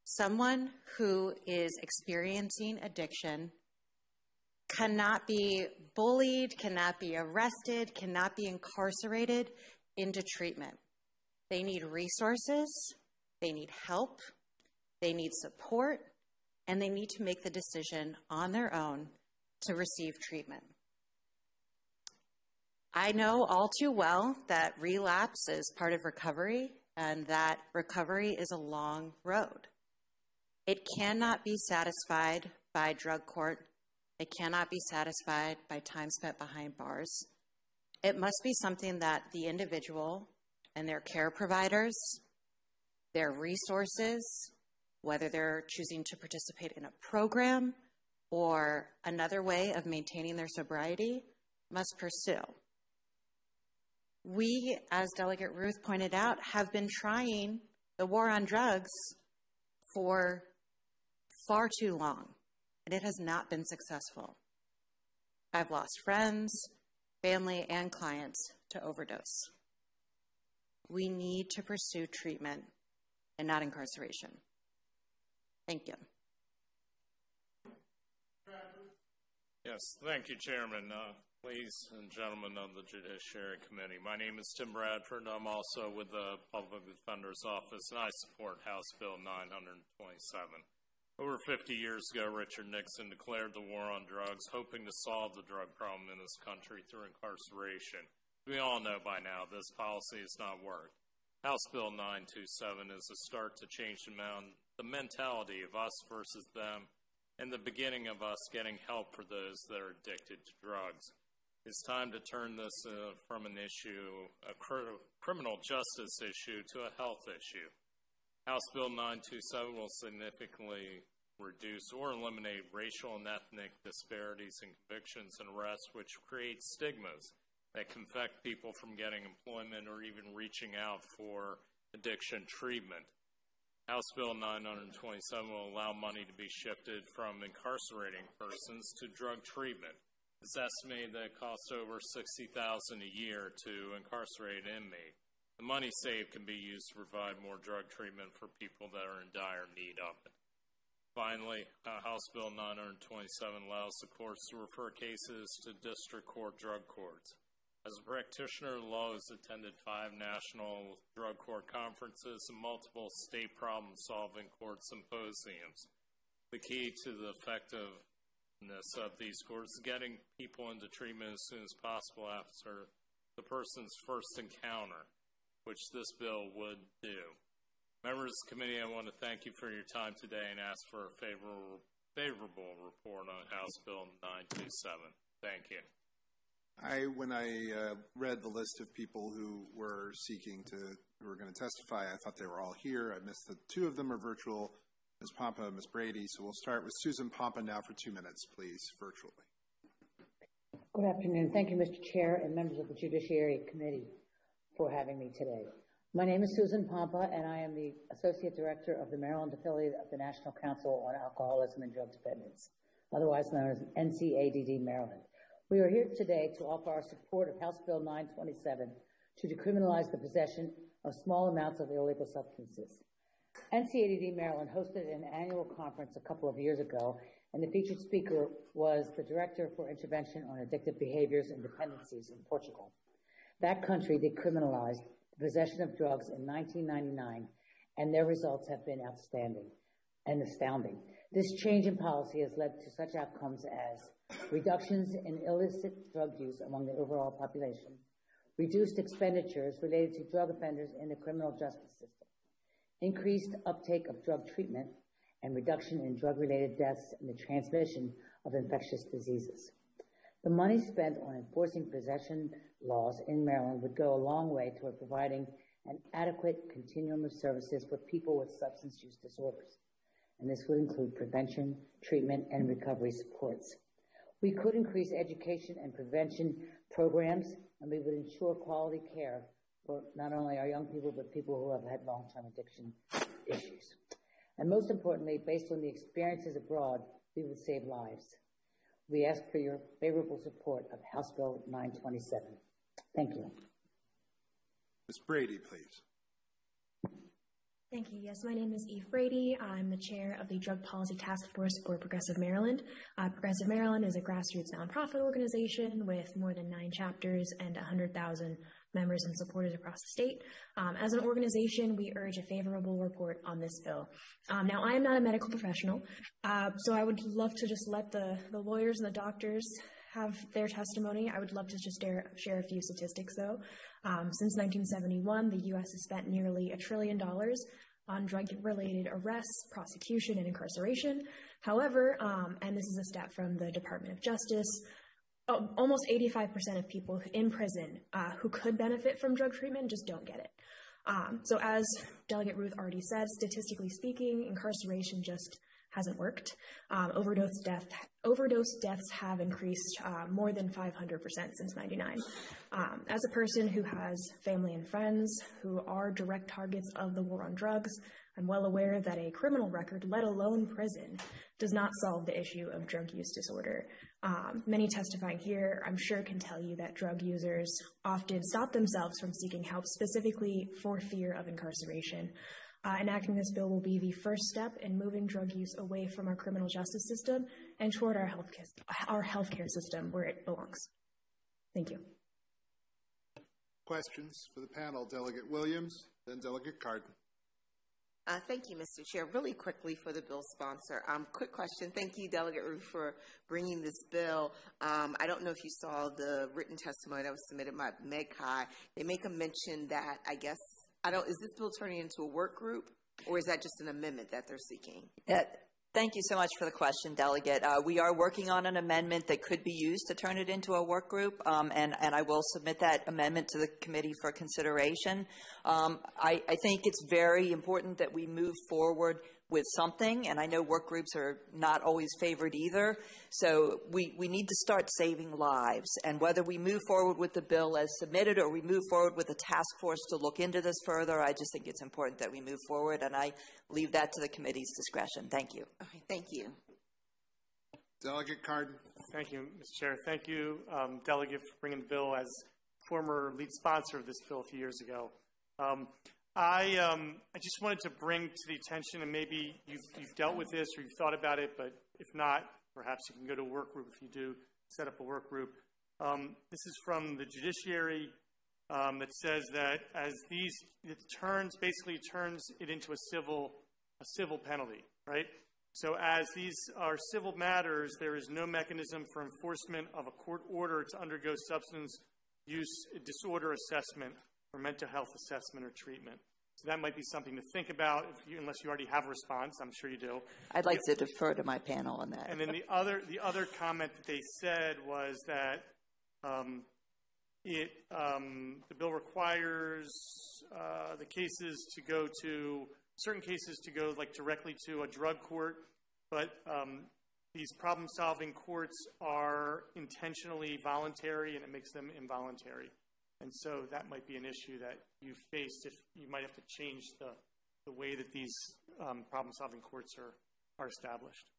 Someone who is experiencing addiction cannot be bullied, cannot be arrested, cannot be incarcerated into treatment. They need resources, they need help, they need support, and they need to make the decision on their own to receive treatment. I know all too well that relapse is part of recovery and that recovery is a long road. It cannot be satisfied by drug court. It cannot be satisfied by time spent behind bars. It must be something that the individual and their care providers, their resources, whether they're choosing to participate in a program or another way of maintaining their sobriety, must pursue. We, as Delegate Ruth pointed out, have been trying the war on drugs for far too long, and it has not been successful. I've lost friends, family, and clients to overdose. We need to pursue treatment and not incarceration. Thank you. Yes, thank you, Chairman. Uh, ladies and gentlemen of the Judiciary Committee, my name is Tim Bradford. I'm also with the Public Defender's Office, and I support House Bill 927. Over 50 years ago, Richard Nixon declared the war on drugs, hoping to solve the drug problem in this country through incarceration. We all know by now this policy has not worked. House Bill 927 is a start to change the mentality of us versus them and the beginning of us getting help for those that are addicted to drugs. It's time to turn this uh, from an issue, a cr- criminal justice issue, to a health issue. House Bill 927 will significantly reduce or eliminate racial and ethnic disparities in convictions and arrests, which create stigmas that can affect people from getting employment or even reaching out for addiction treatment. House Bill 927 will allow money to be shifted from incarcerating persons to drug treatment. It's estimated that it costs over $60,000 a year to incarcerate an inmate. The money saved can be used to provide more drug treatment for people that are in dire need of it. Finally, uh, House Bill 927 allows the courts to refer cases to district court drug courts. As a practitioner, law has attended five national drug court conferences and multiple state problem solving court symposiums. The key to the effectiveness of these courts is getting people into treatment as soon as possible after the person's first encounter which this bill would do. Members of the committee, I want to thank you for your time today and ask for a favorable, favorable report on House Bill 927. Thank you. I, when I uh, read the list of people who were seeking to, who were going to testify, I thought they were all here. I missed the two of them are virtual, Ms. Pompa and Ms. Brady. So we'll start with Susan Pompa now for two minutes, please, virtually. Good afternoon. Thank you, Mr. Chair and members of the Judiciary Committee for having me today. My name is Susan Pompa, and I am the Associate Director of the Maryland affiliate of the National Council on Alcoholism and Drug Dependence, otherwise known as NCADD Maryland. We are here today to offer our support of House Bill 927 to decriminalize the possession of small amounts of illegal substances. NCADD Maryland hosted an annual conference a couple of years ago, and the featured speaker was the Director for Intervention on Addictive Behaviors and Dependencies in Portugal. That country decriminalized the possession of drugs in 1999, and their results have been outstanding and astounding. This change in policy has led to such outcomes as reductions in illicit drug use among the overall population, reduced expenditures related to drug offenders in the criminal justice system, increased uptake of drug treatment, and reduction in drug-related deaths and the transmission of infectious diseases. The money spent on enforcing possession laws in Maryland would go a long way toward providing an adequate continuum of services for people with substance use disorders and this would include prevention, treatment, and recovery supports. We could increase education and prevention programs, and we would ensure quality care for not only our young people, but people who have had long-term addiction issues. And most importantly, based on the experiences abroad, we would save lives. We ask for your favorable support of House Bill 927. Thank you. Ms. Brady, please. Thank you. Yes, my name is Eve Brady. I'm the chair of the Drug Policy Task Force for Progressive Maryland. Uh, Progressive Maryland is a grassroots nonprofit organization with more than nine chapters and 100,000 members and supporters across the state. Um, as an organization, we urge a favorable report on this bill. Um, now, I am not a medical professional, uh, so I would love to just let the, the lawyers and the doctors have their testimony. I would love to just share, share a few statistics, though. Um, since 1971, the U.S. has spent nearly a trillion dollars on drug-related arrests, prosecution, and incarceration. However, um, and this is a stat from the Department of Justice, almost 85% of people in prison uh, who could benefit from drug treatment just don't get it. Um, so, as Delegate Ruth already said, statistically speaking, incarceration just hasn't worked. Um, overdose death overdose deaths have increased uh, more than 500% since 99. Um, as a person who has family and friends who are direct targets of the war on drugs, I'm well aware that a criminal record, let alone prison, does not solve the issue of drug use disorder. Um, many testifying here, I'm sure, can tell you that drug users often stop themselves from seeking help specifically for fear of incarceration. Uh, enacting this bill will be the first step in moving drug use away from our criminal justice system and toward our healthcare, our healthcare system where it belongs. Thank you. Questions for the panel, Delegate Williams, then Delegate Cardin. Uh, thank you, Mr. Chair. Really quickly for the bill sponsor. Um, quick question. Thank you, Delegate Ruth, for bringing this bill. Um, I don't know if you saw the written testimony that was submitted by MedChi. They make a mention that I guess I don't, is this bill turning into a work group or is that just an amendment that they're seeking? Yeah, Thank you so much for the question, Delegate. Uh, we are working on an amendment that could be used to turn it into a work group, um, and, and, I will submit that amendment to the committee for consideration. Um, I, I, think it's very important that we move forward with something, and I know work groups are not always favored either. So we, we need to start saving lives. And whether we move forward with the bill as submitted or we move forward with a task force to look into this further, I just think it's important that we move forward, and I leave that to the committee's discretion. Thank you. Okay, thank you. Delegate Cardin. Thank you, Mr. Chair. Thank you, um, Delegate, for bringing the bill as former lead sponsor of this bill a few years ago. Um, I, um, I just wanted to bring to the attention, and maybe you've, you've dealt with this or you've thought about it, but if not, perhaps you can go to a work group if you do set up a work group. Um, this is from the judiciary um, that says that as these, it turns, basically turns it into a civil, a civil penalty, right? So as these are civil matters, there is no mechanism for enforcement of a court order to undergo substance use disorder assessment or mental health assessment or treatment. So that might be something to think about, you, unless you already have a response. I'm sure you do. I'd like to defer to my panel on that. And then the other, the other comment that they said was that um, it, um, the bill requires uh, the cases to go to certain cases to go like directly to a drug court, but um, these problem-solving courts are intentionally voluntary, and it makes them involuntary. And so that might be an issue that you faced if you might have to change the, the way that these um, problem solving courts are, are established.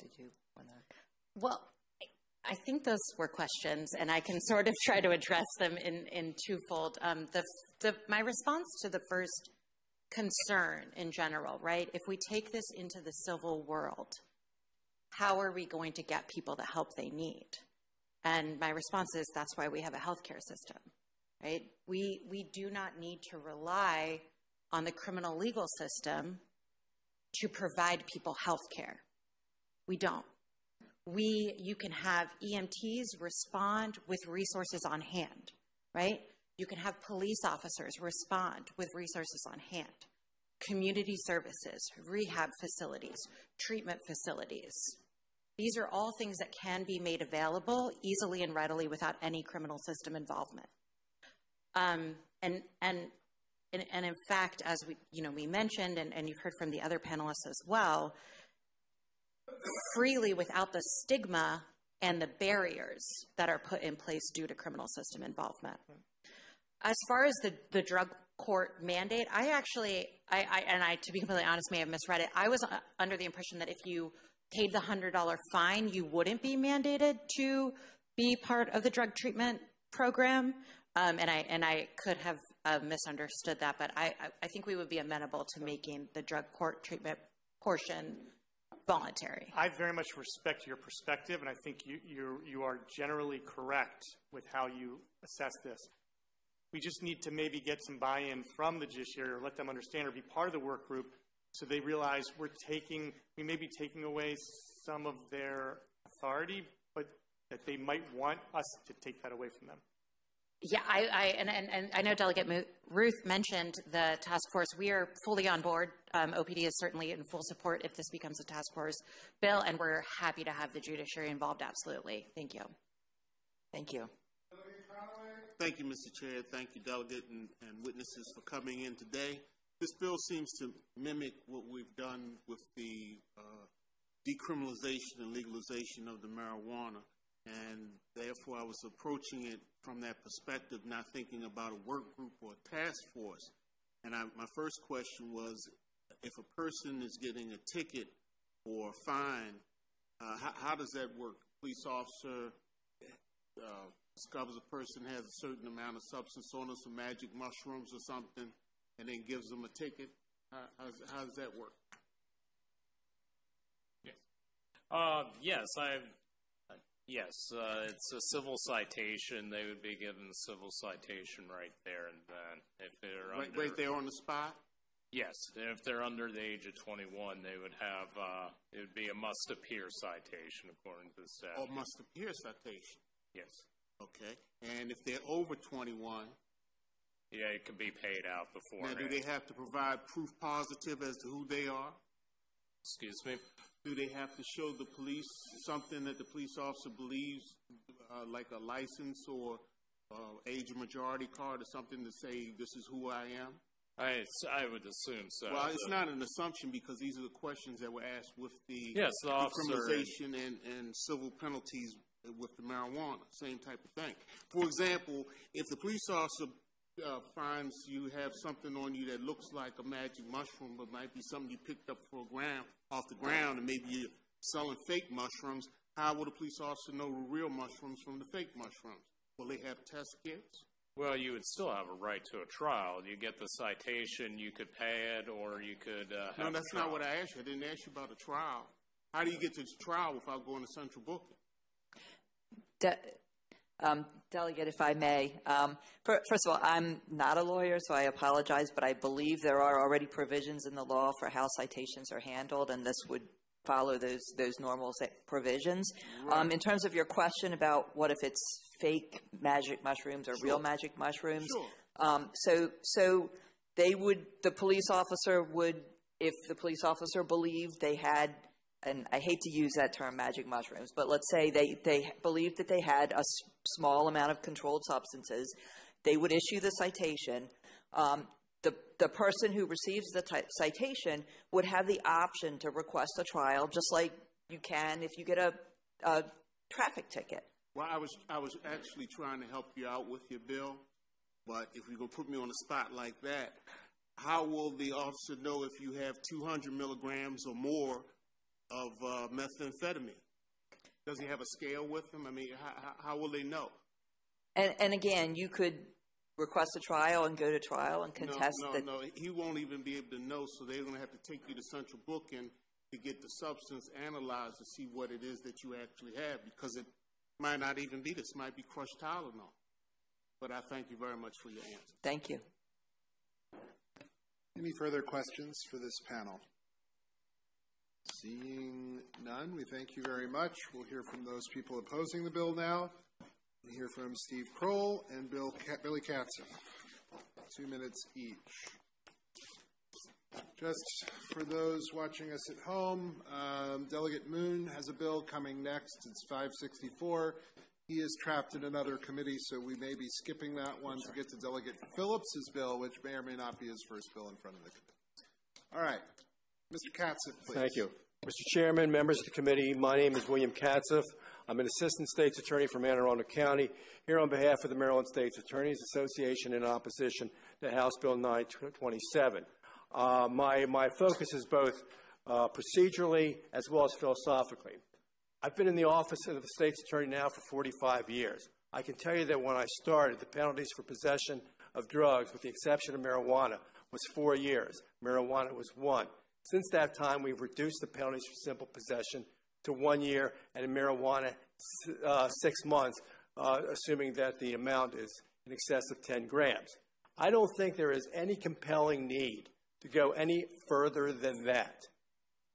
Did you want to? Well, I think those were questions, and I can sort of try to address them in, in twofold. Um, the, the, my response to the first concern in general, right? If we take this into the civil world, how are we going to get people the help they need? And my response is that's why we have a healthcare system, right? We, we do not need to rely on the criminal legal system to provide people health care. We don't. We, you can have EMTs respond with resources on hand, right? You can have police officers respond with resources on hand. Community services, rehab facilities, treatment facilities. These are all things that can be made available easily and readily without any criminal system involvement. Um, and, and, and, and, in fact, as we, you know, we mentioned, and, and you've heard from the other panelists as well, freely without the stigma and the barriers that are put in place due to criminal system involvement. As far as the, the drug court mandate, I actually, I, I, and I, to be completely honest, may have misread it. I was uh, under the impression that if you paid the $100 fine, you wouldn't be mandated to be part of the drug treatment program. Um, and I and I could have uh, misunderstood that, but I, I think we would be amenable to making the drug court treatment portion voluntary. I very much respect your perspective, and I think you you you are generally correct with how you assess this. We just need to maybe get some buy-in from the judiciary, or let them understand, or be part of the work group, so they realize we're taking we may be taking away some of their authority, but that they might want us to take that away from them. Yeah, I, I and, and, and, I know Delegate Ruth mentioned the task force. We are fully on board. Um, OPD is certainly in full support if this becomes a task force bill, and we're happy to have the judiciary involved. Absolutely. Thank you. Thank you. Thank you, Mr. Chair. Thank you, Delegate and, and witnesses, for coming in today. This bill seems to mimic what we've done with the uh, decriminalization and legalization of the marijuana and therefore I was approaching it from that perspective, not thinking about a work group or a task force. And I, my first question was, if a person is getting a ticket or a fine, uh, how, how, does that work? Police officer uh, discovers a person has a certain amount of substance on them, some magic mushrooms or something, and then gives them a ticket. How, how does that work? Yes. Uh, yes, I've Yes, uh, it's a civil citation. They would be given a civil citation right there and then. If they're right, under, right there on the spot. Yes, if they're under the age of 21, they would have uh, it would be a must appear citation according to the statute. Oh, must appear citation. Yes. Okay, and if they're over 21. Yeah, it can be paid out before. Now, do they have to provide proof positive as to who they are? Excuse me. Do they have to show the police something that the police officer believes, uh, like a license or uh, age of majority card or something to say this is who I am? I, I would assume so. Well, it's not an assumption because these are the questions that were asked with the, yes, the criminalization and, and civil penalties with the marijuana, same type of thing. For example, if the police officer uh, finds you have something on you that looks like a magic mushroom, but might be something you picked up for ground off the ground, and maybe you're selling fake mushrooms, how will the police officer know the real mushrooms from the fake mushrooms? Will they have test kits? Well, you would still have a right to a trial. You get the citation, you could pay it, or you could. Uh, no, that's not what I asked you. I didn't ask you about a trial. How do you get to trial without going to central booking? De- um, Delegate, if I may. Um, first of all, I'm not a lawyer, so I apologize, but I believe there are already provisions in the law for how citations are handled, and this would follow those those normal provisions. Right. Um, in terms of your question about what if it's fake magic mushrooms or sure. real magic mushrooms, sure. um, so so they would the police officer would if the police officer believed they had and I hate to use that term, magic mushrooms, but let's say they, they believed that they had a small amount of controlled substances, they would issue the citation. Um, the, the person who receives the t- citation would have the option to request a trial, just like you can if you get a, a traffic ticket. Well, I was I was actually trying to help you out with your bill, but if you're gonna put me on the spot like that, how will the officer know if you have 200 milligrams or more of uh, methamphetamine? Does he have a scale with him? I mean, how, how will they know? And, and again, you could request a trial and go to trial and contest no, no, that. No, he won't even be able to know, so they're going to have to take you to central booking to get the substance analyzed to see what it is that you actually have, because it might not even be this, might be crushed Tylenol. But I thank you very much for your answer. Thank you. Any further questions for this panel? Seeing none, we thank you very much. We'll hear from those people opposing the bill now. We'll hear from Steve Kroll and Bill Ka- Billy Katzen. Two minutes each. Just for those watching us at home, um, Delegate Moon has a bill coming next. It's 564. He is trapped in another committee, so we may be skipping that one to get to Delegate Phillips's bill, which may or may not be his first bill in front of the committee. All right. Mr. Katcef, please. Thank you. Mr. Chairman, members of the committee, my name is William Katcef. I'm an Assistant State's Attorney from Anne Arundel County, here on behalf of the Maryland State's Attorneys Association in opposition to House Bill 927. Uh, my, my focus is both uh, procedurally as well as philosophically. I've been in the office of the State's Attorney now for 45 years. I can tell you that when I started, the penalties for possession of drugs, with the exception of marijuana, was four years. Marijuana was one. Since that time, we've reduced the penalties for simple possession to one year, and in marijuana, uh, six months, uh, assuming that the amount is in excess of 10 grams. I don't think there is any compelling need to go any further than that.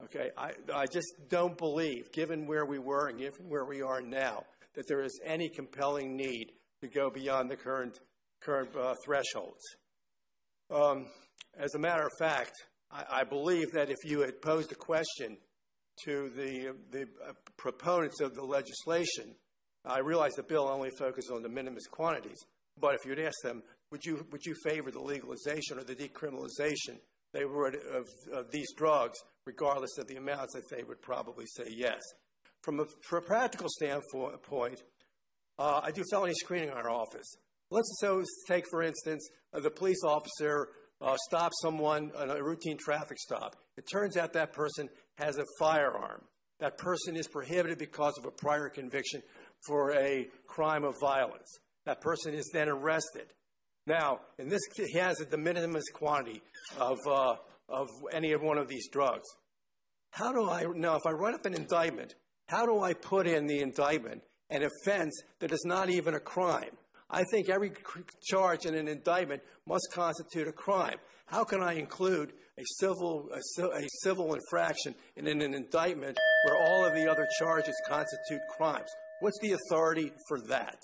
Okay, I, I just don't believe, given where we were and given where we are now, that there is any compelling need to go beyond the current current uh, thresholds. Um, as a matter of fact, I, I, believe that if you had posed a question to the the uh, proponents of the legislation, I realize the bill only focuses on the minimum quantities, but if you'd ask them, would you would you favor the legalization or the decriminalization they would of, of these drugs, regardless of the amounts, that they would probably say yes. From a, from a practical standpoint, uh, I do felony screening in our office. Let's suppose, take for instance, uh, the police officer uh, stops someone on a routine traffic stop. It turns out that person has a firearm. That person is prohibited because of a prior conviction for a crime of violence. That person is then arrested. Now, in this, case, he has the minimum quantity of, uh, of any one of these drugs. How do I, now, if I write up an indictment, how do I put in the indictment an offense that is not even a crime? I think every charge in an indictment must constitute a crime. How can I include a civil, a, a civil infraction in an indictment where all of the other charges constitute crimes? What's the authority for that?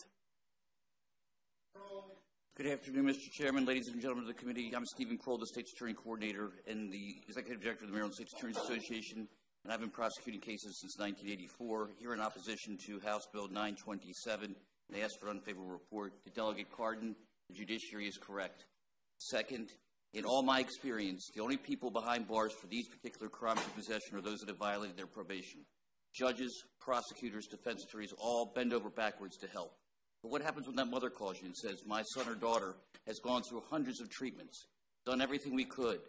Good afternoon, Mr. Chairman, ladies and gentlemen of the committee. I'm Steven Kroll, the State's Attorney Coordinator and the Executive Director of the Maryland State's Attorneys Association, and I've been prosecuting cases since 1984 here in opposition to House Bill 927. They asked for an unfavorable report. The Delegate Cardin, the judiciary is correct. Second, in all my experience, the only people behind bars for these particular crimes of possession are those that have violated their probation. Judges, prosecutors, defense attorneys all bend over backwards to help. But what happens when that mother calls you and says, My son or daughter has gone through hundreds of treatments, done everything we could.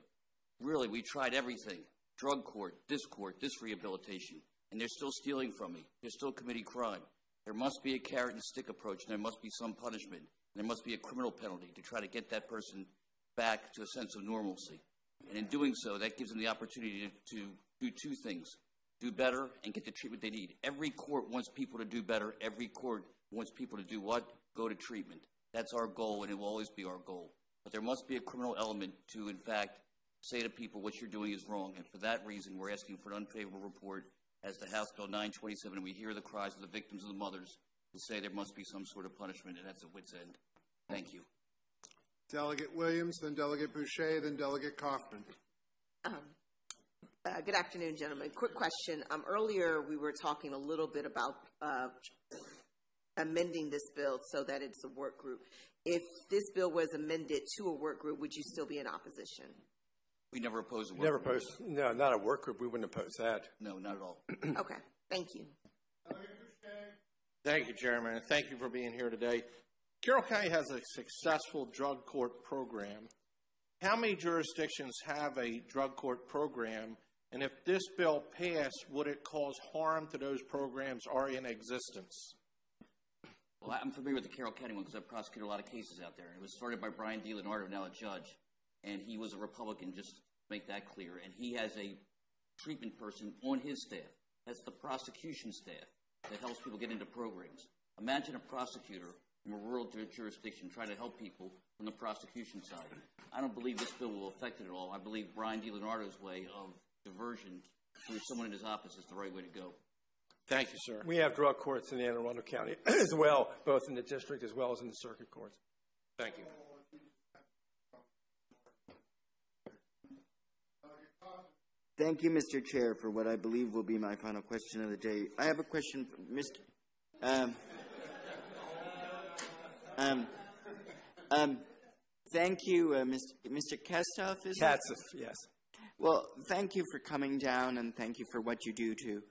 Really, we tried everything drug court, this court, this rehabilitation, and they're still stealing from me. They're still committing crime. There must be a carrot and stick approach, there must be some punishment. There must be a criminal penalty to try to get that person back to a sense of normalcy. And in doing so, that gives them the opportunity to, to do two things do better and get the treatment they need. Every court wants people to do better. Every court wants people to do what? Go to treatment. That's our goal, and it will always be our goal. But there must be a criminal element to, in fact, say to people what you're doing is wrong. And for that reason, we're asking for an unfavorable report as to House Bill 927. And we hear the cries of the victims and the mothers to say there must be some sort of punishment, and that's a wit's end. Thank you. Delegate Williams, then Delegate Bouchat, then Delegate Kaufman. Um, uh, good afternoon, gentlemen. Quick question. Um, earlier, we were talking a little bit about uh, amending this bill so that it's a work group. If this bill was amended to a work group, would you still be in opposition? We never oppose a work Never group. oppose, no, not a work group. We wouldn't oppose that. No, not at all. okay, thank you. Thank you, Chairman, and thank you for being here today. Carroll County has a successful drug court program. How many jurisdictions have a drug court program And if this bill passed, would it cause harm to those programs are in existence? Well, I'm familiar with the Carroll County one because I've prosecuted a lot of cases out there. It was started by Brian DeLeonardo, now a judge, and he was a Republican, just to make that clear. And he has a treatment person on his staff. That's the prosecution staff that helps people get into programs. Imagine a prosecutor from a rural jurisdiction trying to help people from the prosecution side. I don't believe this bill will affect it at all. I believe Brian DeLeonardo's way of diversion through someone in his office is the right way to go. Thank you, sir. We have drug courts in Anne Arundel County as well, both in the district as well as in the circuit courts. Thank you. Thank you, Mr. Chair, for what I believe will be my final question of the day. I have a question, for Mr. Um, um, um, thank you, uh, Mr. Mr. Kestoff, is? Yes. Well, thank you for coming down, and thank you for what you do to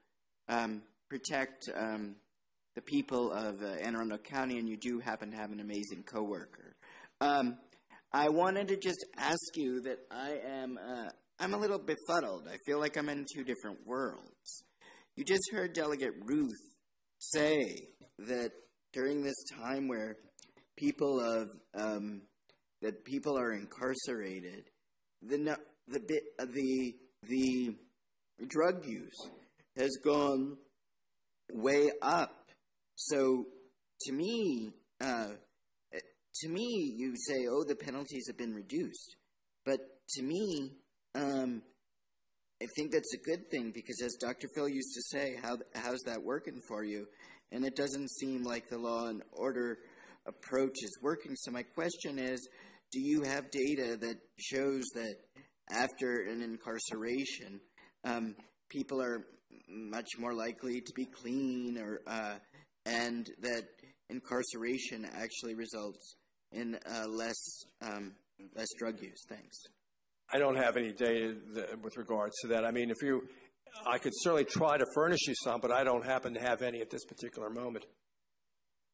um, protect um, the people of uh, Anne Arundel County, and you do happen to have an amazing coworker. Um, I wanted to just ask you that I am uh, I'm a little befuddled. I feel like I'm in two different worlds. You just heard Delegate Ruth say that during this time where people of um, that people are incarcerated, the the bit the the drug use has gone way up. So to me, uh, to me, you say, "Oh, the penalties have been reduced," but to me, um, I think that's a good thing because, as Dr. Phil used to say, how how's that working for you? And it doesn't seem like the law and order approach is working. So my question is, do you have data that shows that after an incarceration, um, people are much more likely to be clean, or uh, and that incarceration actually results in uh, less um, less drug use? Thanks. I don't have any data that, with regards to that. I mean, if you, I could certainly try to furnish you some, but I don't happen to have any at this particular moment.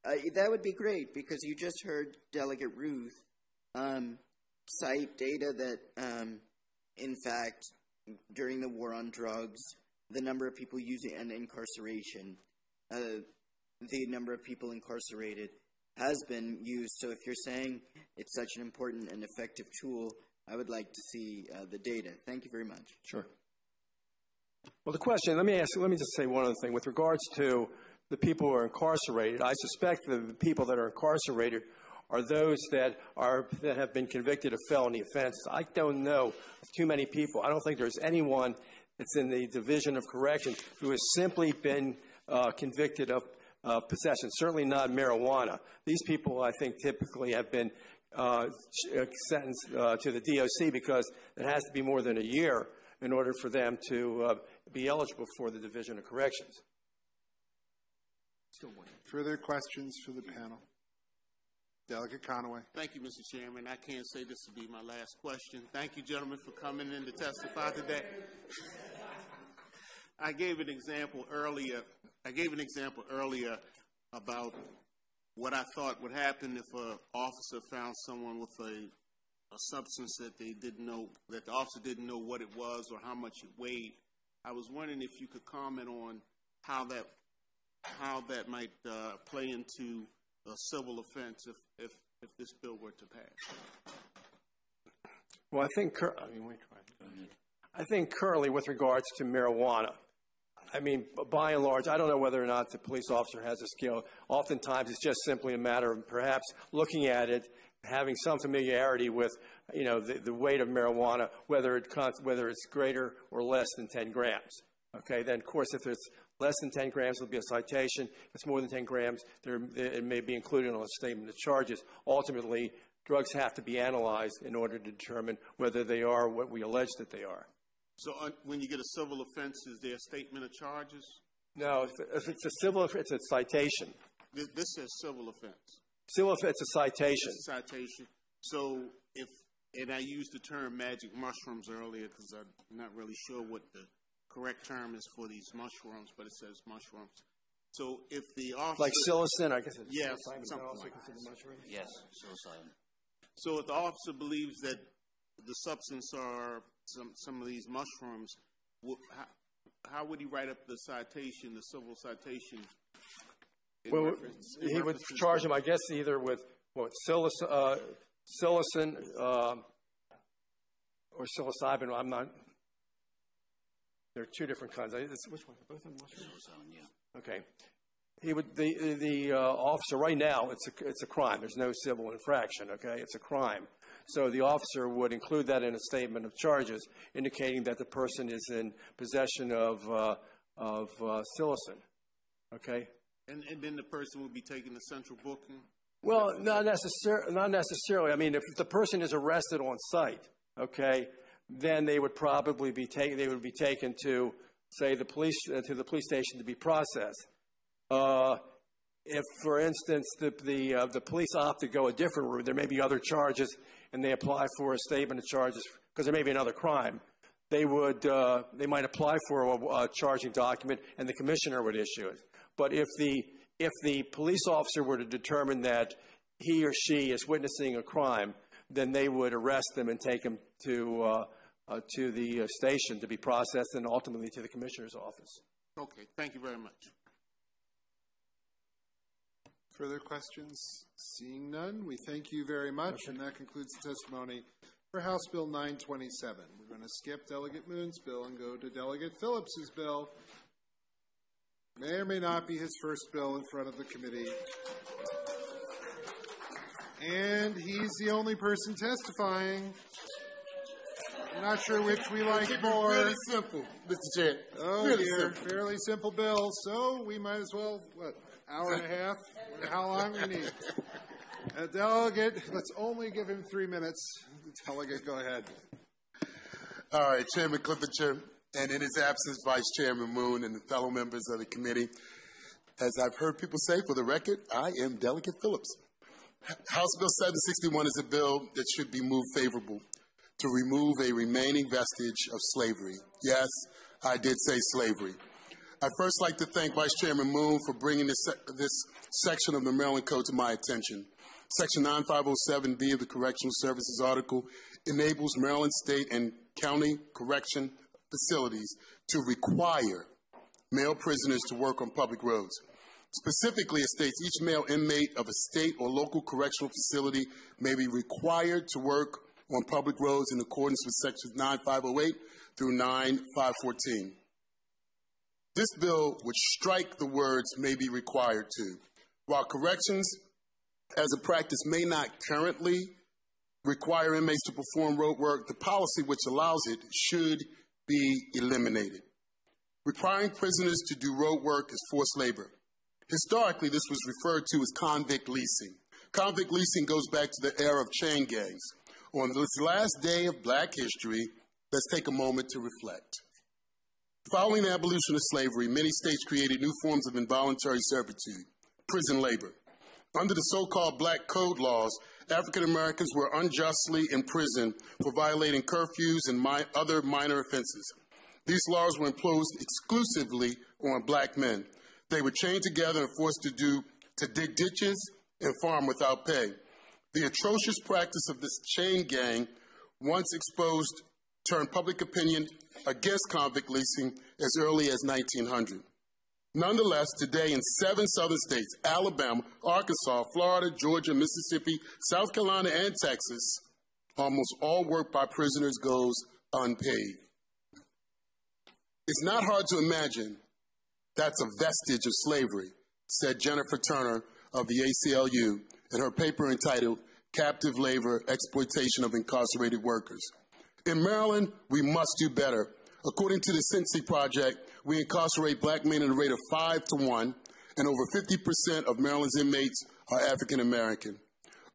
Uh, that would be great because you just heard Delegate Ruth um, cite data that, um, in fact, during the war on drugs, the number of people using and incarceration, uh, the number of people incarcerated has been used. So if you're saying it's such an important and effective tool, I would like to see uh, the data. Thank you very much. Sure. Well, the question, let me ask, let me just say one other thing. With regards to the people who are incarcerated, I suspect the people that are incarcerated are those that are that have been convicted of felony offenses. I don't know too many people. I don't think there's anyone that's in the Division of Corrections who has simply been uh, convicted of uh, possession. Certainly not marijuana. These people, I think, typically have been uh, sentenced uh, to the DOC because it has to be more than a year in order for them to uh, be eligible for the Division of Corrections. Further questions for the panel? Delegate Conaway. Thank you, Mr. Chairman. I can't say this will be my last question. Thank you, gentlemen, for coming in to testify today. I gave an example earlier. I gave an example earlier about what I thought would happen if an officer found someone with a, a substance that they didn't know, that the officer didn't know what it was or how much it weighed. I was wondering if you could comment on how that how that might uh, play into a civil offense if, if, if this bill were to pass. Well, I think, cur- I mean, wait, I think currently with regards to marijuana, I mean, by and large, I don't know whether or not the police officer has a skill. Oftentimes, it's just simply a matter of perhaps looking at it, having some familiarity with, you know, the, the weight of marijuana, whether it whether it's greater or less than 10 grams. Okay, then of course, if it's less than 10 grams, there'll be a citation. If it's more than 10 grams, there, it may be included on a statement of charges. Ultimately, drugs have to be analyzed in order to determine whether they are what we allege that they are. So uh, when you get a civil offense, is there a statement of charges? No, if, if it's a civil, if it's a citation. This, this says civil offense. Civil, if it's a citation. Citation. So if, and I used the term magic mushrooms earlier because I'm not really sure what the correct term is for these mushrooms, but it says mushrooms. So if the officer. Like psilocin, I guess it's Yes, psilocybin, something also like considered mushroom? Yes, psilocybin. So if the officer believes that the substance are some, some of these mushrooms, how, how would he write up the citation, the civil citation? Well, reference- he would charge him, I guess, either with, what, psiloc- uh, psilocin, um, or psilocybin, I'm not, there are two different kinds. It's- Which one? Both of them? One? Okay. He would, the, the uh, officer, right now, it's a, it's a crime. There's no civil infraction, okay? It's a crime. So the officer would include that in a statement of charges, indicating that the person is in possession of, uh, of uh, psilocin, okay? And, and then the person would be taking the central booking? Well, not necessarily. Not necessarily. I mean, if the person is arrested on site, okay, then they would probably be taken. They would be taken to, say, the police uh, to the police station to be processed. Uh, if, for instance, the the uh, the police opt to go a different route, there may be other charges, and they apply for a statement of charges because there may be another crime. They would uh, they might apply for a, a charging document, and the commissioner would issue it. But if the if the police officer were to determine that he or she is witnessing a crime, then they would arrest them and take them to uh, uh, to the uh, station to be processed, and ultimately to the commissioner's office. Okay, thank you very much. Further questions? Seeing none, we thank you very much, and that concludes the testimony for House Bill 927. We're going to skip Delegate Moon's bill and go to Delegate Phillips's bill. May or may not be his first bill in front of the committee. And he's the only person testifying. I'm not sure which we like more. really simple, Mr. Chair. Oh Really dear, simple. fairly simple bill. So we might as well what hour and a half? How long we need? A delegate, let's only give him three minutes. Delegate, go ahead. All right, Chairman Clippinger, and in his absence, Vice Chairman Moon and the fellow members of the committee. As I've heard people say, for the record, I am Delegate Phillips. House Bill 761 is a bill that should be moved favorable to remove a remaining vestige of slavery. Yes, I did say slavery. I'd first like to thank Vice Chairman Moon for bringing this, this section of the Maryland Code to my attention. Section 9507B of the Correctional Services Article enables Maryland state and county correction facilities to require male prisoners to work on public roads. Specifically, it states each male inmate of a state or local correctional facility may be required to work on public roads in accordance with sections 9508 through 9514. This bill would strike the words may be required to. While corrections as a practice may not currently require inmates to perform road work, the policy which allows it should be eliminated. Requiring prisoners to do road work is forced labor. Historically, this was referred to as convict leasing. Convict leasing goes back to the era of chain gangs. On this last day of black history, let's take a moment to reflect. Following the abolition of slavery, many states created new forms of involuntary servitude, prison labor. Under the so called black code laws, African Americans were unjustly imprisoned for violating curfews and other minor offenses. These laws were imposed exclusively on black men. They were chained together and forced to do to dig ditches and farm without pay. The atrocious practice of this chain gang, once exposed, turned public opinion against convict leasing as early as 1900. Nonetheless, today in seven southern states Alabama, Arkansas, Florida, Georgia, Mississippi, South Carolina, and Texas almost all work by prisoners goes unpaid. It's not hard to imagine that's a vestige of slavery, said Jennifer Turner of the ACLU in her paper entitled Captive Labor Exploitation of Incarcerated Workers. In Maryland, we must do better. According to the Sentencing Project, we incarcerate black men at a rate of 5 to 1, and over 50% of Maryland's inmates are African American.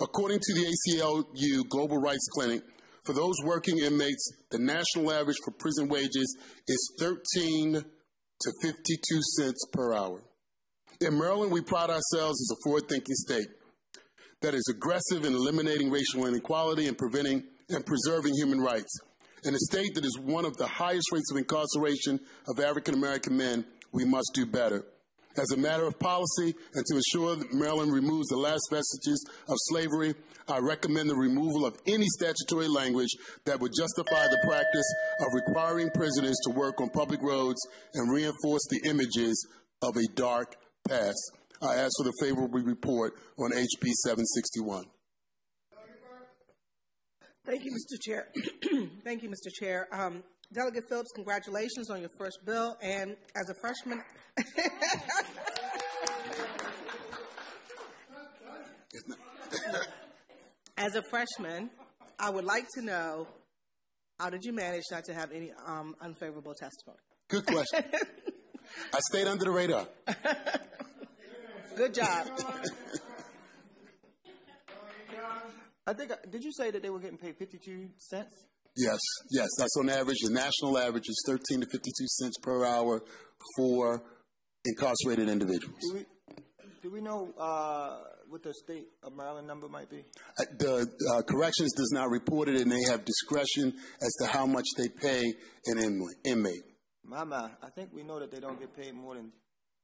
According to the ACLU Global Rights Clinic, for those working inmates, the national average for prison wages is 13 to 52 cents per hour. In Maryland, we pride ourselves as a forward thinking state that is aggressive in eliminating racial inequality and preventing and preserving human rights. In a state that is one of the highest rates of incarceration of African American men, we must do better. As a matter of policy and to ensure that Maryland removes the last vestiges of slavery, I recommend the removal of any statutory language that would justify the practice of requiring prisoners to work on public roads and reinforce the images of a dark past. I ask for the favorable report on HB 761. Thank you, Mr. Chair. Thank you, Mr. Chair. Um, Delegate Phillips, congratulations on your first bill. And as a freshman, as a freshman, I would like to know how did you manage not to have any um, unfavorable testimony? Good question. I stayed under the radar. Good job. I think, uh, did you say that they were getting paid 52 cents? Yes, yes, that's on average. The national average is 13 to 52 cents per hour for incarcerated individuals. Do we, do we know uh, what the state of Maryland number might be? Uh, The uh, corrections does not report it, and they have discretion as to how much they pay an inma- inmate. Mama, I think we know that they don't get paid more than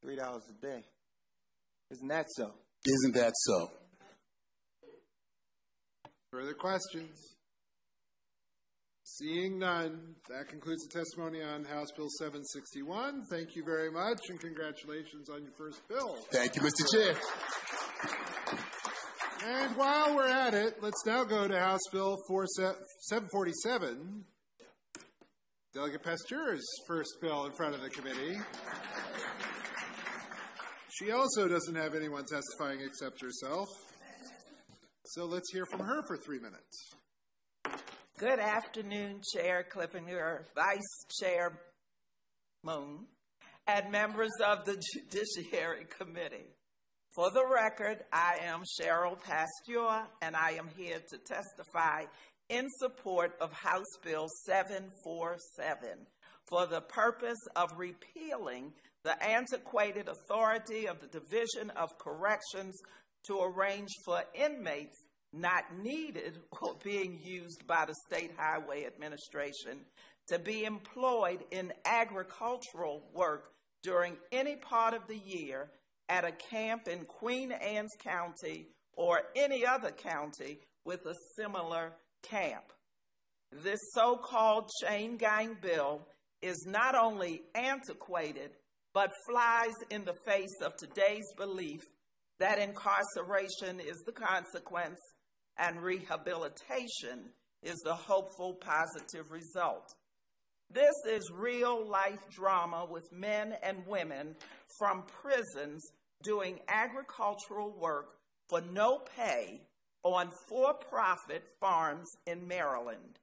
$3 a day. Isn't that so? Isn't that so? Further questions? Seeing none, that concludes the testimony on House Bill 761. Thank you very much, and congratulations on your first bill. Thank you, Mr. Chair. And while we're at it, let's now go to House Bill 747. Delegate Pasteur's first bill in front of the committee. She also doesn't have anyone testifying except herself. So let's hear from her for three minutes. Good afternoon, Chair Clippinger, Vice Chair Moon, and members of the Judiciary Committee. For the record, I am Cheryl Pasteur, and I am here to testify in support of House Bill 747 for the purpose of repealing the antiquated authority of the Division of Corrections to arrange for inmates not needed or being used by the State Highway Administration to be employed in agricultural work during any part of the year at a camp in Queen Anne's County or any other county with a similar camp. This so called chain gang bill is not only antiquated, but flies in the face of today's belief that incarceration is the consequence and rehabilitation is the hopeful positive result. This is real life drama with men and women from prisons doing agricultural work for no pay on for profit farms in Maryland.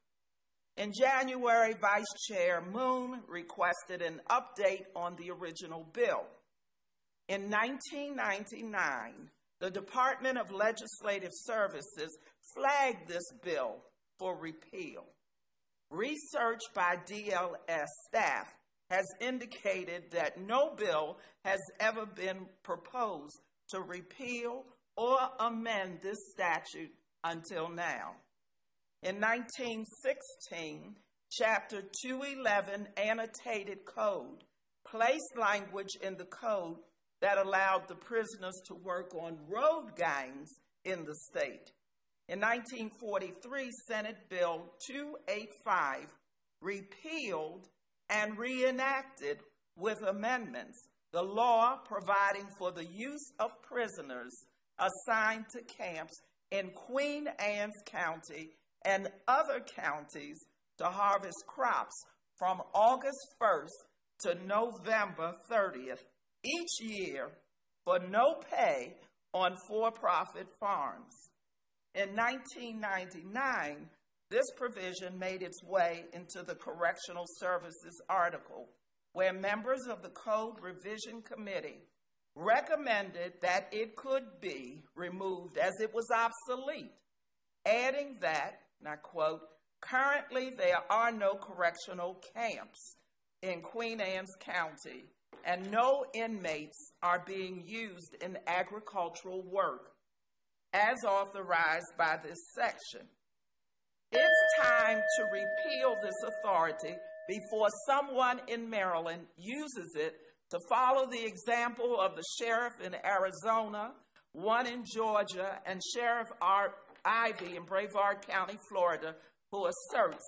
In January, Vice Chair Moon requested an update on the original bill. In 1999, the Department of Legislative Services flagged this bill for repeal. Research by DLS staff has indicated that no bill has ever been proposed to repeal or amend this statute until now. In 1916, Chapter 211 Annotated Code placed language in the code that allowed the prisoners to work on road gangs in the state. In 1943, Senate Bill 285 repealed and reenacted with amendments the law providing for the use of prisoners assigned to camps in Queen Anne's County and other counties to harvest crops from August 1st to November 30th each year for no pay on for profit farms. In 1999, this provision made its way into the Correctional Services article, where members of the Code Revision Committee recommended that it could be removed as it was obsolete, adding that, and I quote, currently there are no correctional camps in Queen Anne's County and no inmates are being used in agricultural work as authorized by this section. It's time to repeal this authority before someone in Maryland uses it to follow the example of the sheriff in Arizona, one in Georgia, and Sheriff Art Ivey in Brevard County, Florida, who asserts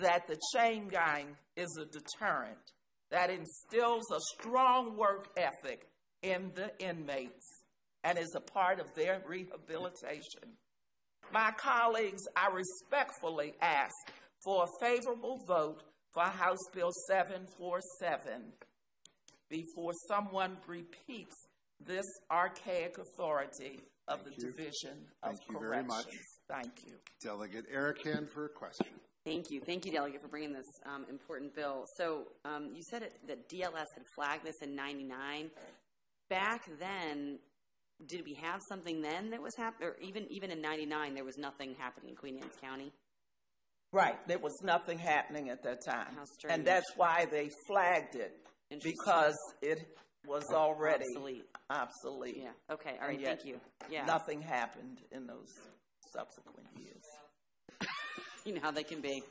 that the chain gang is a deterrent that instills a strong work ethic in the inmates and is a part of their rehabilitation. My colleagues, I respectfully ask for a favorable vote for House Bill 747 before someone repeats this archaic authority of Thank the you. Division of Thank you very much. Corrections. Thank you. Delegate Arikan for a question. Thank you. Thank you, Delegate, for bringing this um, important bill. So um, you said it, that DLS had flagged this in 99. Back then, did we have something then that was happening? Or even, even in 99, there was nothing happening in Queen Anne's County? Right, there was nothing happening at that time. strange. And that's why they flagged it, because it was already Obsolete. obsolete. Yeah, okay, all right, thank you. Yeah. Nothing happened in those subsequent years. You know how they can be.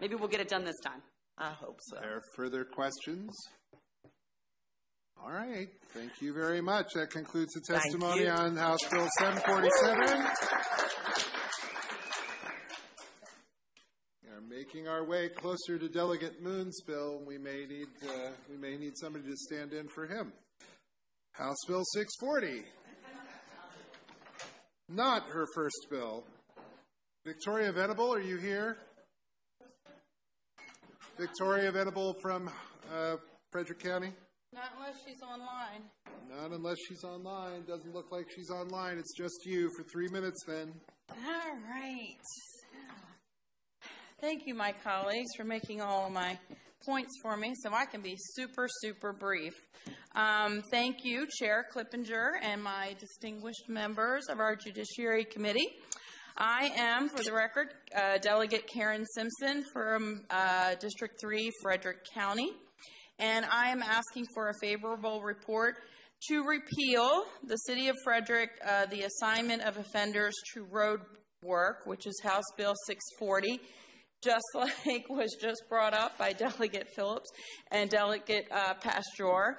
Maybe we'll get it done this time. I hope so. Are there further questions? All right, thank you very much. That concludes the testimony on House Bill 747. We are making our way closer to Delegate Moon's bill. We may need, uh, we may need somebody to stand in for him. House Bill 640. Not her first bill. Victoria Venable, are you here? Victoria Venable from uh, Frederick County? Not unless she's online. Not unless she's online. Doesn't look like she's online. It's just you for three minutes then. All right. Thank you, my colleagues, for making all of my points for me so I can be super, super brief. Um, thank you, Chair Clippinger, and my distinguished members of our Judiciary Committee. I am, for the record, uh, Delegate Karen Simpson from uh, District 3, Frederick County, and I am asking for a favorable report to repeal the City of Frederick, uh, the assignment of offenders to road work, which is House Bill 640, just like was just brought up by Delegate Phillips and Delegate uh, Pasteur.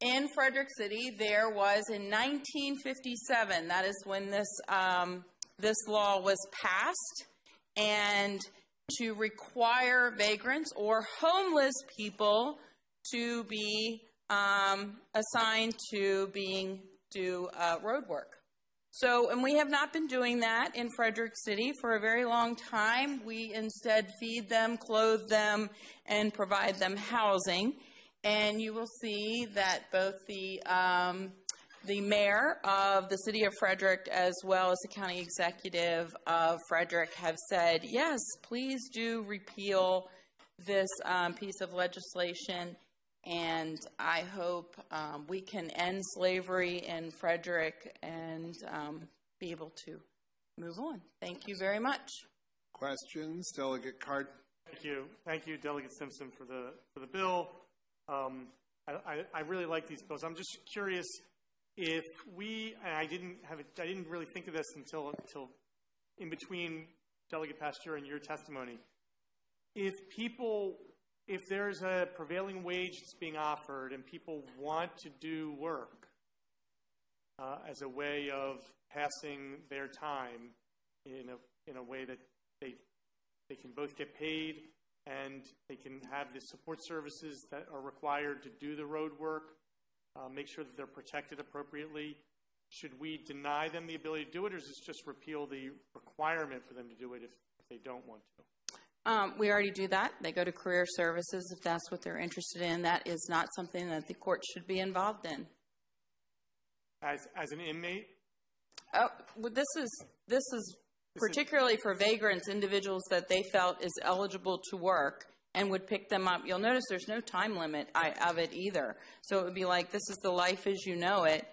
In Frederick City, there was in 1957, that is when this, um, this law was passed, and to require vagrants or homeless people to be um, assigned to being do uh, road work. So, and we have not been doing that in Frederick City for a very long time. We instead feed them, clothe them, and provide them housing. And you will see that both the um, the mayor of the city of Frederick, as well as the county executive of Frederick, have said, yes, please do repeal this um, piece of legislation. And I hope um, we can end slavery in Frederick and um, be able to move on. Thank you very much. Questions? Delegate Card. Thank you. Thank you, Delegate Simpson, for the, for the bill. Um, I, I, I really like these bills. I'm just curious if we, and I didn't have, it, I didn't really think of this until, until in between Delegate Pasteur and your testimony. If people, if there's a prevailing wage that's being offered and people want to do work uh, as a way of passing their time in a, in a way that they, they can both get paid and they can have the support services that are required to do the road work, uh, make sure that they're protected appropriately. Should we deny them the ability to do it, or is this just repeal the requirement for them to do it if, if they don't want to? Um, we already do that. They go to career services if that's what they're interested in. That is not something that the court should be involved in. As, as an inmate? Oh, well, this is this is particularly for vagrants, individuals that they felt is eligible to work and would pick them up. You'll notice there's no time limit I, of it either. So it would be like this is the life as you know it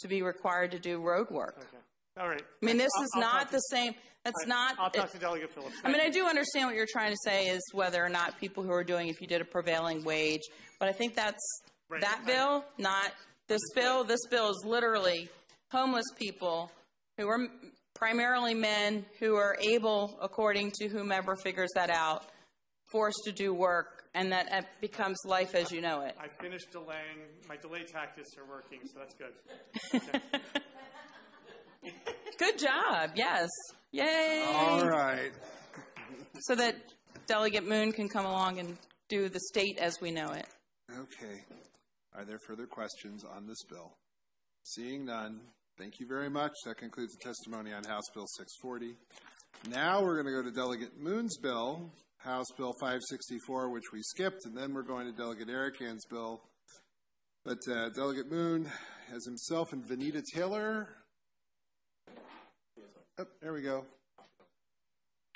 to be required to do road work. Okay. All right. I mean, this I'll- is I'll not the to- same. That's right. not. I'll talk it- to Delegate Phillips. I mean, I do understand what you're trying to say is whether or not people who are doing, if you did a prevailing wage, but I think that's Right. that bill, not this bill. This bill is literally homeless people who are primarily men who are able, according to whomever figures that out, forced to do work and that it becomes life as you know it. I finished delaying. My delay tactics are working, so that's good. Good job. Yes. Yay. All right. So that Delegate Moon can come along and do the state as we know it. Okay. Are there further questions on this bill? Seeing none, thank you very much. That concludes the testimony on House Bill 640. Now we're going to go to Delegate Moon's bill, House Bill 564, which we skipped, and then we're going to Delegate Arikan's bill. But uh, Delegate Moon has himself and Vanita Taylor. Oh, there we go.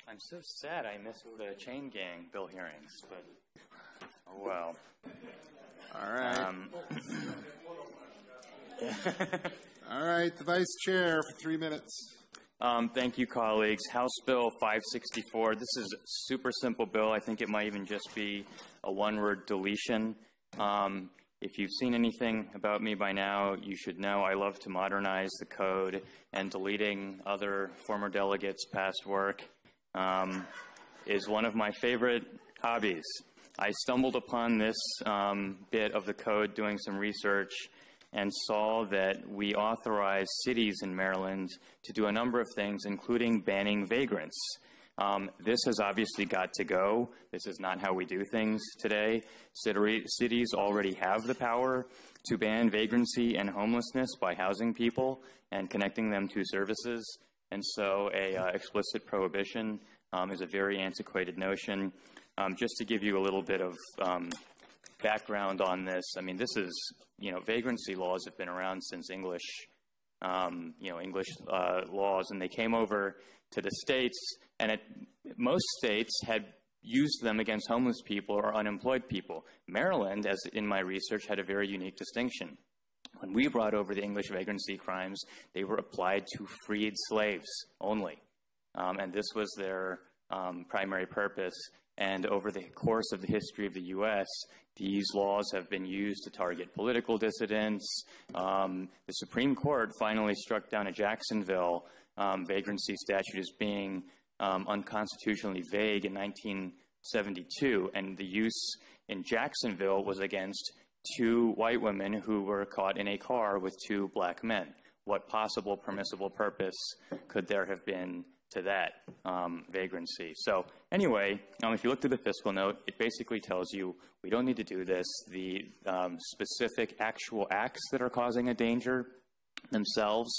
I'm so sad I missed the chain gang bill hearings, but oh well. All right. Um, All right, the Vice Chair for three minutes. Um, thank you, colleagues. House Bill 564. This is a super simple bill. I think it might even just be a one-word deletion. Um, if you've seen anything about me by now, you should know I love to modernize the code, and deleting other former delegates' past work um, is one of my favorite hobbies. I stumbled upon this um, bit of the code doing some research and saw that we authorized cities in Maryland to do a number of things, including banning vagrants. Um, this has obviously got to go. This is not how we do things today. Cities already have the power to ban vagrancy and homelessness by housing people and connecting them to services. And so, a uh, explicit prohibition um, is a very antiquated notion. Um, just to give you a little bit of um, background on this, I mean, this is you know, vagrancy laws have been around since English, um, you know, English uh, laws, and they came over to the states, and it, most states had used them against homeless people or unemployed people. Maryland, as in my research, had a very unique distinction. When we brought over the English vagrancy crimes, they were applied to freed slaves only. Um, and this was their um, primary purpose. And over the course of the history of the U.S., these laws have been used to target political dissidents. Um, the Supreme Court finally struck down a Jacksonville um, vagrancy statute as being um, unconstitutionally vague in 1972, and the use in Jacksonville was against two white women who were caught in a car with two black men. What possible permissible purpose could there have been to that um, vagrancy. So anyway, um, if you look through the fiscal note, it basically tells you we don't need to do this. The um, specific actual acts that are causing a danger themselves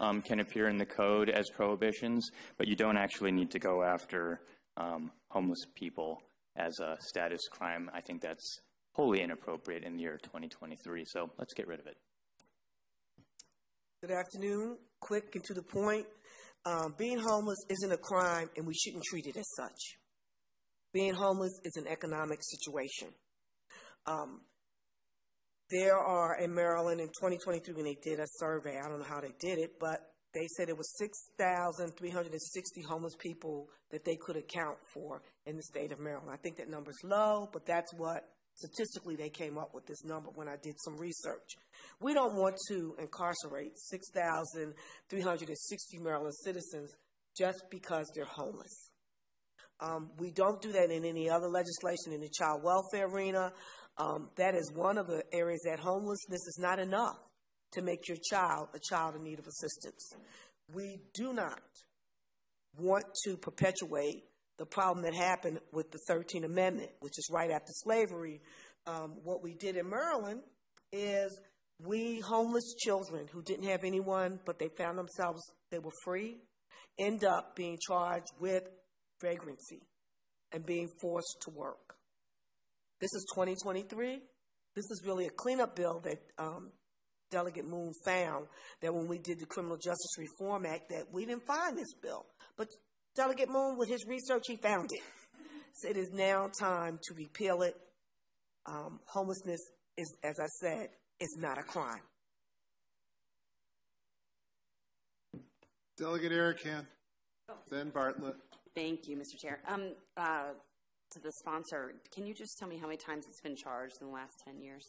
um, can appear in the code as prohibitions, but you don't actually need to go after um, homeless people as a status crime. I think that's wholly inappropriate in the year 2023. So let's get rid of it. Good afternoon. Quick and to the point. Um, being homeless isn't a crime, and we shouldn't treat it as such. Being homeless is an economic situation. Um, there are in Maryland in 2023 when they did a survey. I don't know how they did it, but they said it was 6,360 homeless people that they could account for in the state of Maryland. I think that number's low, but that's what statistically they came up with this number when I did some research. We don't want to incarcerate 6,360 Maryland citizens just because they're homeless. Um, we don't do that in any other legislation in the child welfare arena. Um, that is one of the areas that homelessness is not enough to make your child a child in need of assistance. We do not want to perpetuate the problem that happened with the 13th Amendment, which is right after slavery. Um, what we did in Maryland is we homeless children who didn't have anyone, but they found themselves, they were free, end up being charged with vagrancy and being forced to work. This is 2023. This is really a cleanup bill that um, Delegate Moon found that when we did the Criminal Justice Reform Act that we didn't find this bill. But Delegate Moon, with his research, he found it. So it is now time to repeal it. Um, homelessness is, as I said, is not a crime. Delegate Arikan, then Bartlett. Thank you, Mr. Chair. Um, uh, to the sponsor, can you just tell me how many times it's been charged in the last 10 years?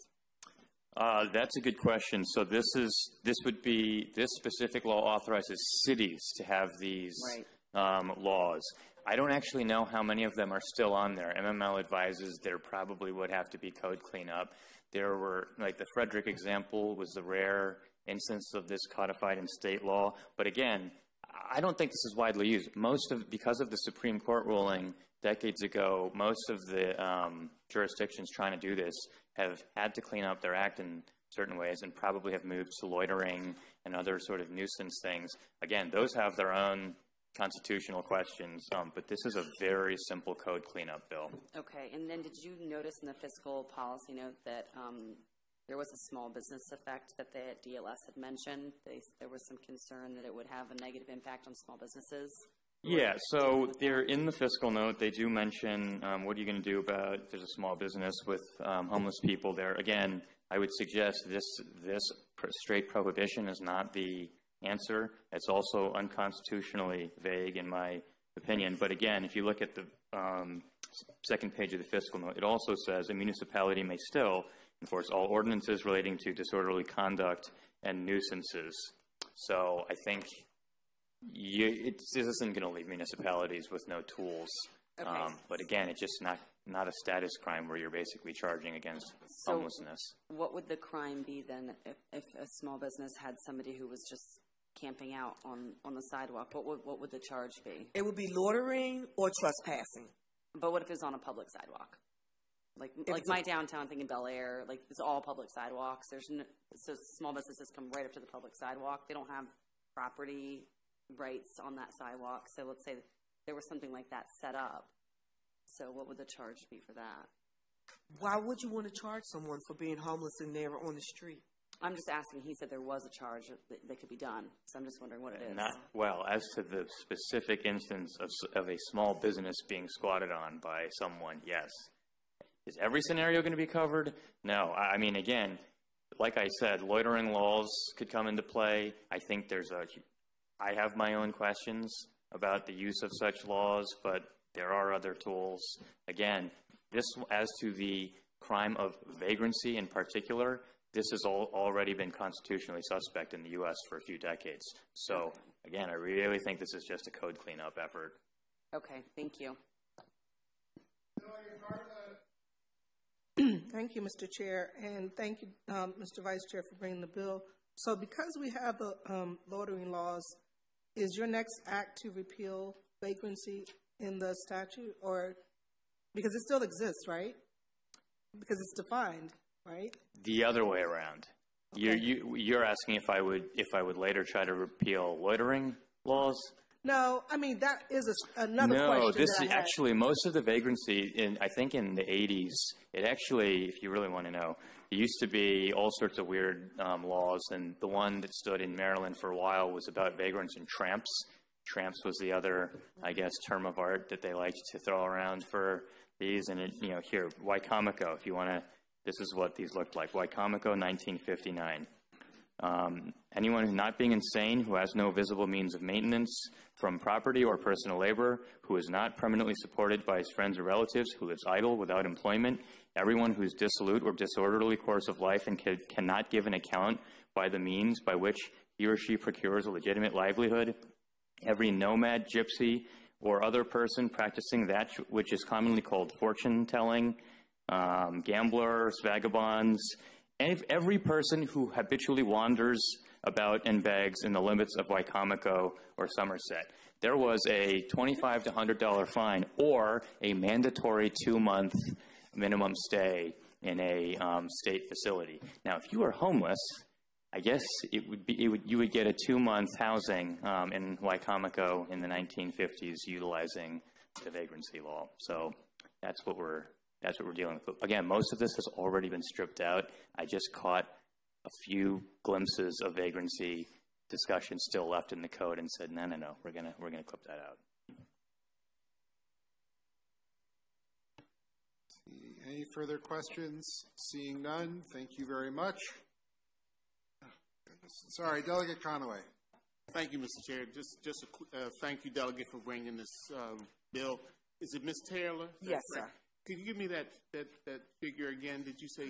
Uh, that's a good question. So this is this would be this specific law authorizes cities to have these Right. Um, laws. I don't actually know how many of them are still on there. MML advises there probably would have to be code cleanup. There were, like the Frederick example was the rare instance of this codified in state law. But again, I don't think this is widely used. Most of, because of the Supreme Court ruling decades ago, most of the um, jurisdictions trying to do this have had to clean up their act in certain ways and probably have moved to loitering and other sort of nuisance things. Again, those have their own constitutional questions, um, but this is a very simple code cleanup bill. Okay, and then did you notice in the fiscal policy note that um, there was a small business effect that the DLS had mentioned? They, there was some concern that it would have a negative impact on small businesses. Yeah, so they're in the fiscal note. They do mention um, what are you going to do about if there's a small business with um, homeless people there. Again, I would suggest this this straight prohibition is not the answer. It's also unconstitutionally vague, in my opinion. But again, if you look at the um, second page of the fiscal note, it also says a municipality may still enforce all ordinances relating to disorderly conduct and nuisances. So I think you, it, this isn't going to leave municipalities with no tools. Okay. Um, but again, it's just not not a status crime where you're basically charging against So- homelessness. What would the crime be then if, if a small business had somebody who was just camping out on, on the sidewalk? What would, what would the charge be? It would be loitering or trespassing. But what if it's on a public sidewalk? Like, If like it's my downtown thing in Bel Air, like it's all public sidewalks. There's no, so small businesses come right up to the public sidewalk. They don't have property rights on that sidewalk. So let's say there was something like that set up. So what would the charge be for that? Why would you want to charge someone for being homeless and they're on the street? I'm just asking. He said there was a charge that, that could be done. So I'm just wondering what it is. Not well as to the specific instance of, of a small business being squatted on by someone. Yes, is every scenario going to be covered? No. I, I mean, again, like I said, loitering laws could come into play. I think there's a. I have my own questions about the use of such laws, but there are other tools. Again, this as to the crime of vagrancy in particular, this has all, already been constitutionally suspect in the U.S. for a few decades. So, again, I really think this is just a code cleanup effort. Okay. Thank you. Thank you, Mr. Chair, and thank you, um, Mr. Vice Chair, for bringing the bill. So because we have the um, loitering laws, is your next act to repeal vagrancy in the statute, or, because it still exists, right? Because it's defined, right? The other way around. You're, you, you're asking if I would if I would later try to repeal loitering laws? No, I mean, that is a another no, question this that I is actually most of the vagrancy in I think in the 80s. It actually, if you really want to know, it used to be all sorts of weird um, laws, and the one that stood in Maryland for a while was about vagrants and tramps. Tramps was the other, I guess, term of art that they liked to throw around for these. And it, you know, here, Wicomico, if you want to, this is what these looked like. Wicomico, 1959. Um, anyone not being insane, who has no visible means of maintenance from property or personal labor, who is not permanently supported by his friends or relatives, who lives idle without employment, everyone who is dissolute or disorderly course of life and ca- cannot give an account by the means by which he or she procures a legitimate livelihood, every nomad, gypsy, or other person practicing that which is commonly called fortune telling, um, gamblers, vagabonds, and every person who habitually wanders about and begs in the limits of Wicomico or Somerset. There was a 25 to $100 fine or a mandatory two month minimum stay in a um, state facility. Now, if you are homeless, I guess it would be it would, you would get a two month housing um, in Wicomico in the 1950s, utilizing the vagrancy law. So that's what we're that's what we're dealing with. But again, most of this has already been stripped out. I just caught a few glimpses of vagrancy discussion still left in the code and said, no, no, no, we're gonna we're gonna clip that out. Any further questions? Seeing none, thank you very much. Sorry, Delegate Conaway. Thank you, Mr. Chair. Just, just a qu- uh, thank you, Delegate, for bringing this um, bill. Is it Ms. Taylor? Is Yes, correct? sir. Could you give me that, that, that figure again? Did you say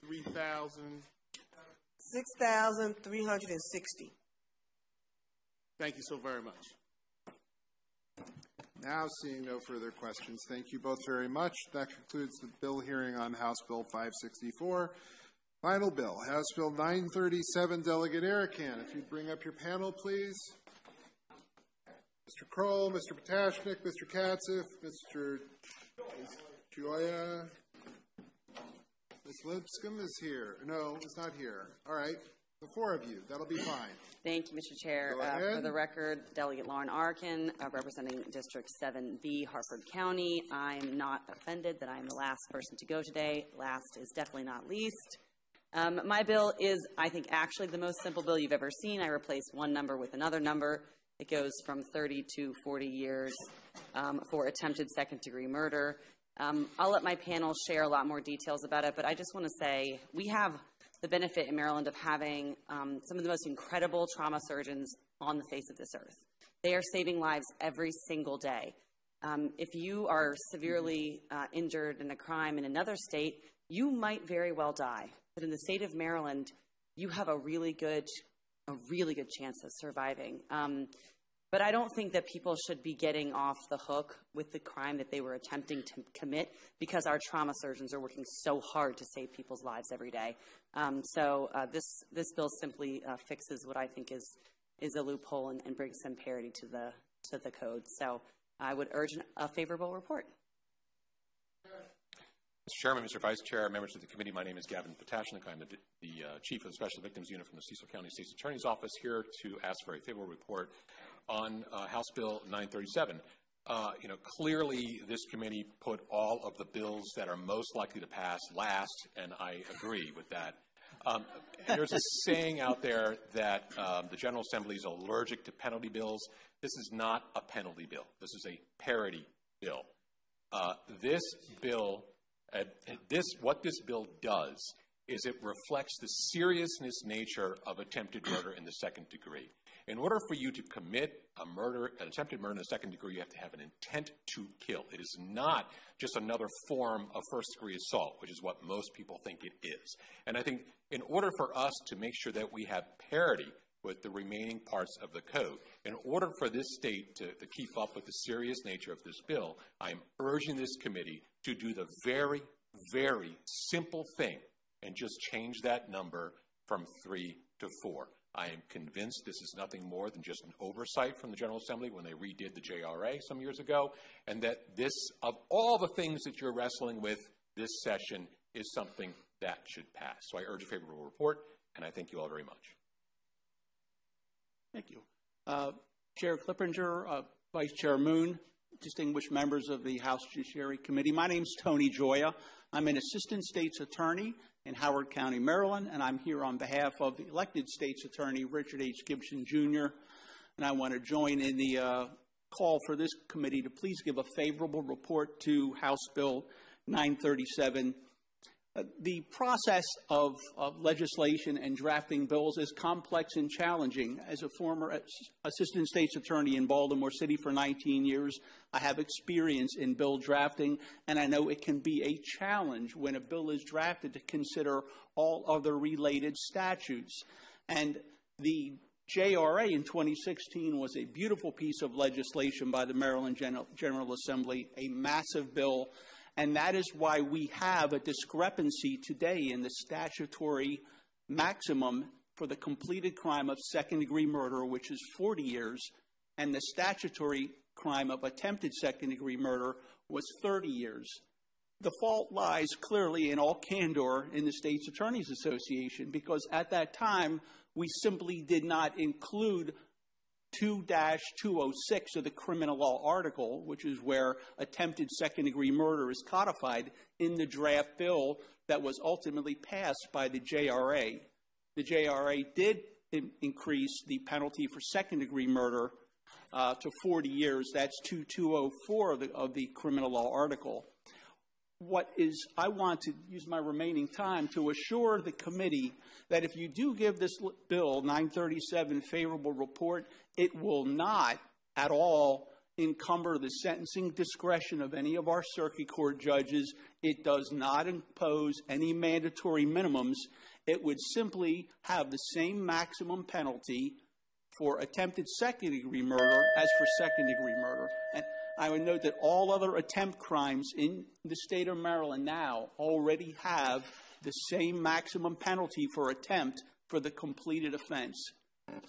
three thousand? Six thousand three hundred and sixty. Thank you so very much. Now, seeing no further questions, thank you both very much. That concludes the bill hearing on House Bill 564. Final bill, House Bill 937, Delegate Arikan. If you'd bring up your panel, please. Mr. Kroll, Mr. Potashnik, Mr. Katcef, Mr. Joya. Ms. Lipscomb is here. No, is not here. All right. The four of you. That'll be fine. Thank you, Mr. Chair. Uh, for the record, Delegate Lauren Arikan, uh, representing District 7B, Harford County. I'm not offended that I'm the last person to go today. Last is definitely not least. Um, my bill is, I think, actually the most simple bill you've ever seen. I replace one number with another number. It goes from 30 to 40 years um, for attempted second degree murder. Um, I'll let my panel share a lot more details about it, but I just want to say we have the benefit in Maryland of having um, some of the most incredible trauma surgeons on the face of this earth. They are saving lives every single day. Um, if you are severely uh, injured in a crime in another state, you might very well die. But in the state of Maryland, you have a really good, a really good chance of surviving. Um, but I don't think that people should be getting off the hook with the crime that they were attempting to commit because our trauma surgeons are working so hard to save people's lives every day. Um, so uh, this this bill simply uh, fixes what I think is is a loophole and, and brings some parity to the to the code. So I would urge a favorable report. Mr. Chairman, Mr. Vice Chair, members of the committee, my name is Gavin Potashnik. I'm the, the uh, Chief of the Special Victims Unit from the Cecil County State's Attorney's Office here to ask for a favorable report on uh, House Bill 937. Uh, you know, clearly this committee put all of the bills that are most likely to pass last, and I agree with that. Um, there's a saying out there that um, the General Assembly is allergic to penalty bills. This is not a penalty bill. This is a parity bill. Uh, this bill, uh, this what this bill does is it reflects the seriousness nature of attempted murder in the second degree. In order for you to commit a murder, an attempted murder in the second degree, you have to have an intent to kill. It is not just another form of first degree assault, which is what most people think it is. And I think in order for us to make sure that we have parity with the remaining parts of the code, in order for this state to, to keep up with the serious nature of this bill, I am urging this committee to do the very, very simple thing and just change that number from three to four. I am convinced this is nothing more than just an oversight from the General Assembly when they redid the JRA some years ago, and that this, of all the things that you're wrestling with this session, is something that should pass. So I urge a favorable report, and I thank you all very much. Thank you. Uh, Chair Clippinger, uh, Vice Chair Moon, distinguished members of the House Judiciary Committee. My name is Tony Gioia. I'm an Assistant State's Attorney in Howard County, Maryland, and I'm here on behalf of the elected State's Attorney, Richard H. Gibson Jr. And I want to join in the uh, call for this committee to please give a favorable report to House Bill 937 uh, the process of, of legislation and drafting bills is complex and challenging. As a former assistant state's attorney in Baltimore City for 19 years, I have experience in bill drafting, and I know it can be a challenge when a bill is drafted to consider all other related statutes. And the JRA in 2016 was a beautiful piece of legislation by the Maryland General, General Assembly, a massive bill and that is why we have a discrepancy today in the statutory maximum for the completed crime of second degree murder, which is 40 years, and the statutory crime of attempted second degree murder was 30 years. The fault lies clearly in all candor in the State's Attorneys Association because at that time we simply did not include 2-206 of the criminal law article, which is where attempted second degree murder is codified in the draft bill that was ultimately passed by the JRA. The JRA did in- increase the penalty for second degree murder uh, to 40 years. That's 2204 of the, of the criminal law article. What is, I want to use my remaining time to assure the committee that if you do give this bill 937 favorable report, it will not at all encumber the sentencing discretion of any of our circuit court judges. It does not impose any mandatory minimums. It would simply have the same maximum penalty for attempted second degree murder as for second degree murder. And I would note that all other attempt crimes in the state of Maryland now already have the same maximum penalty for attempt for the completed offense.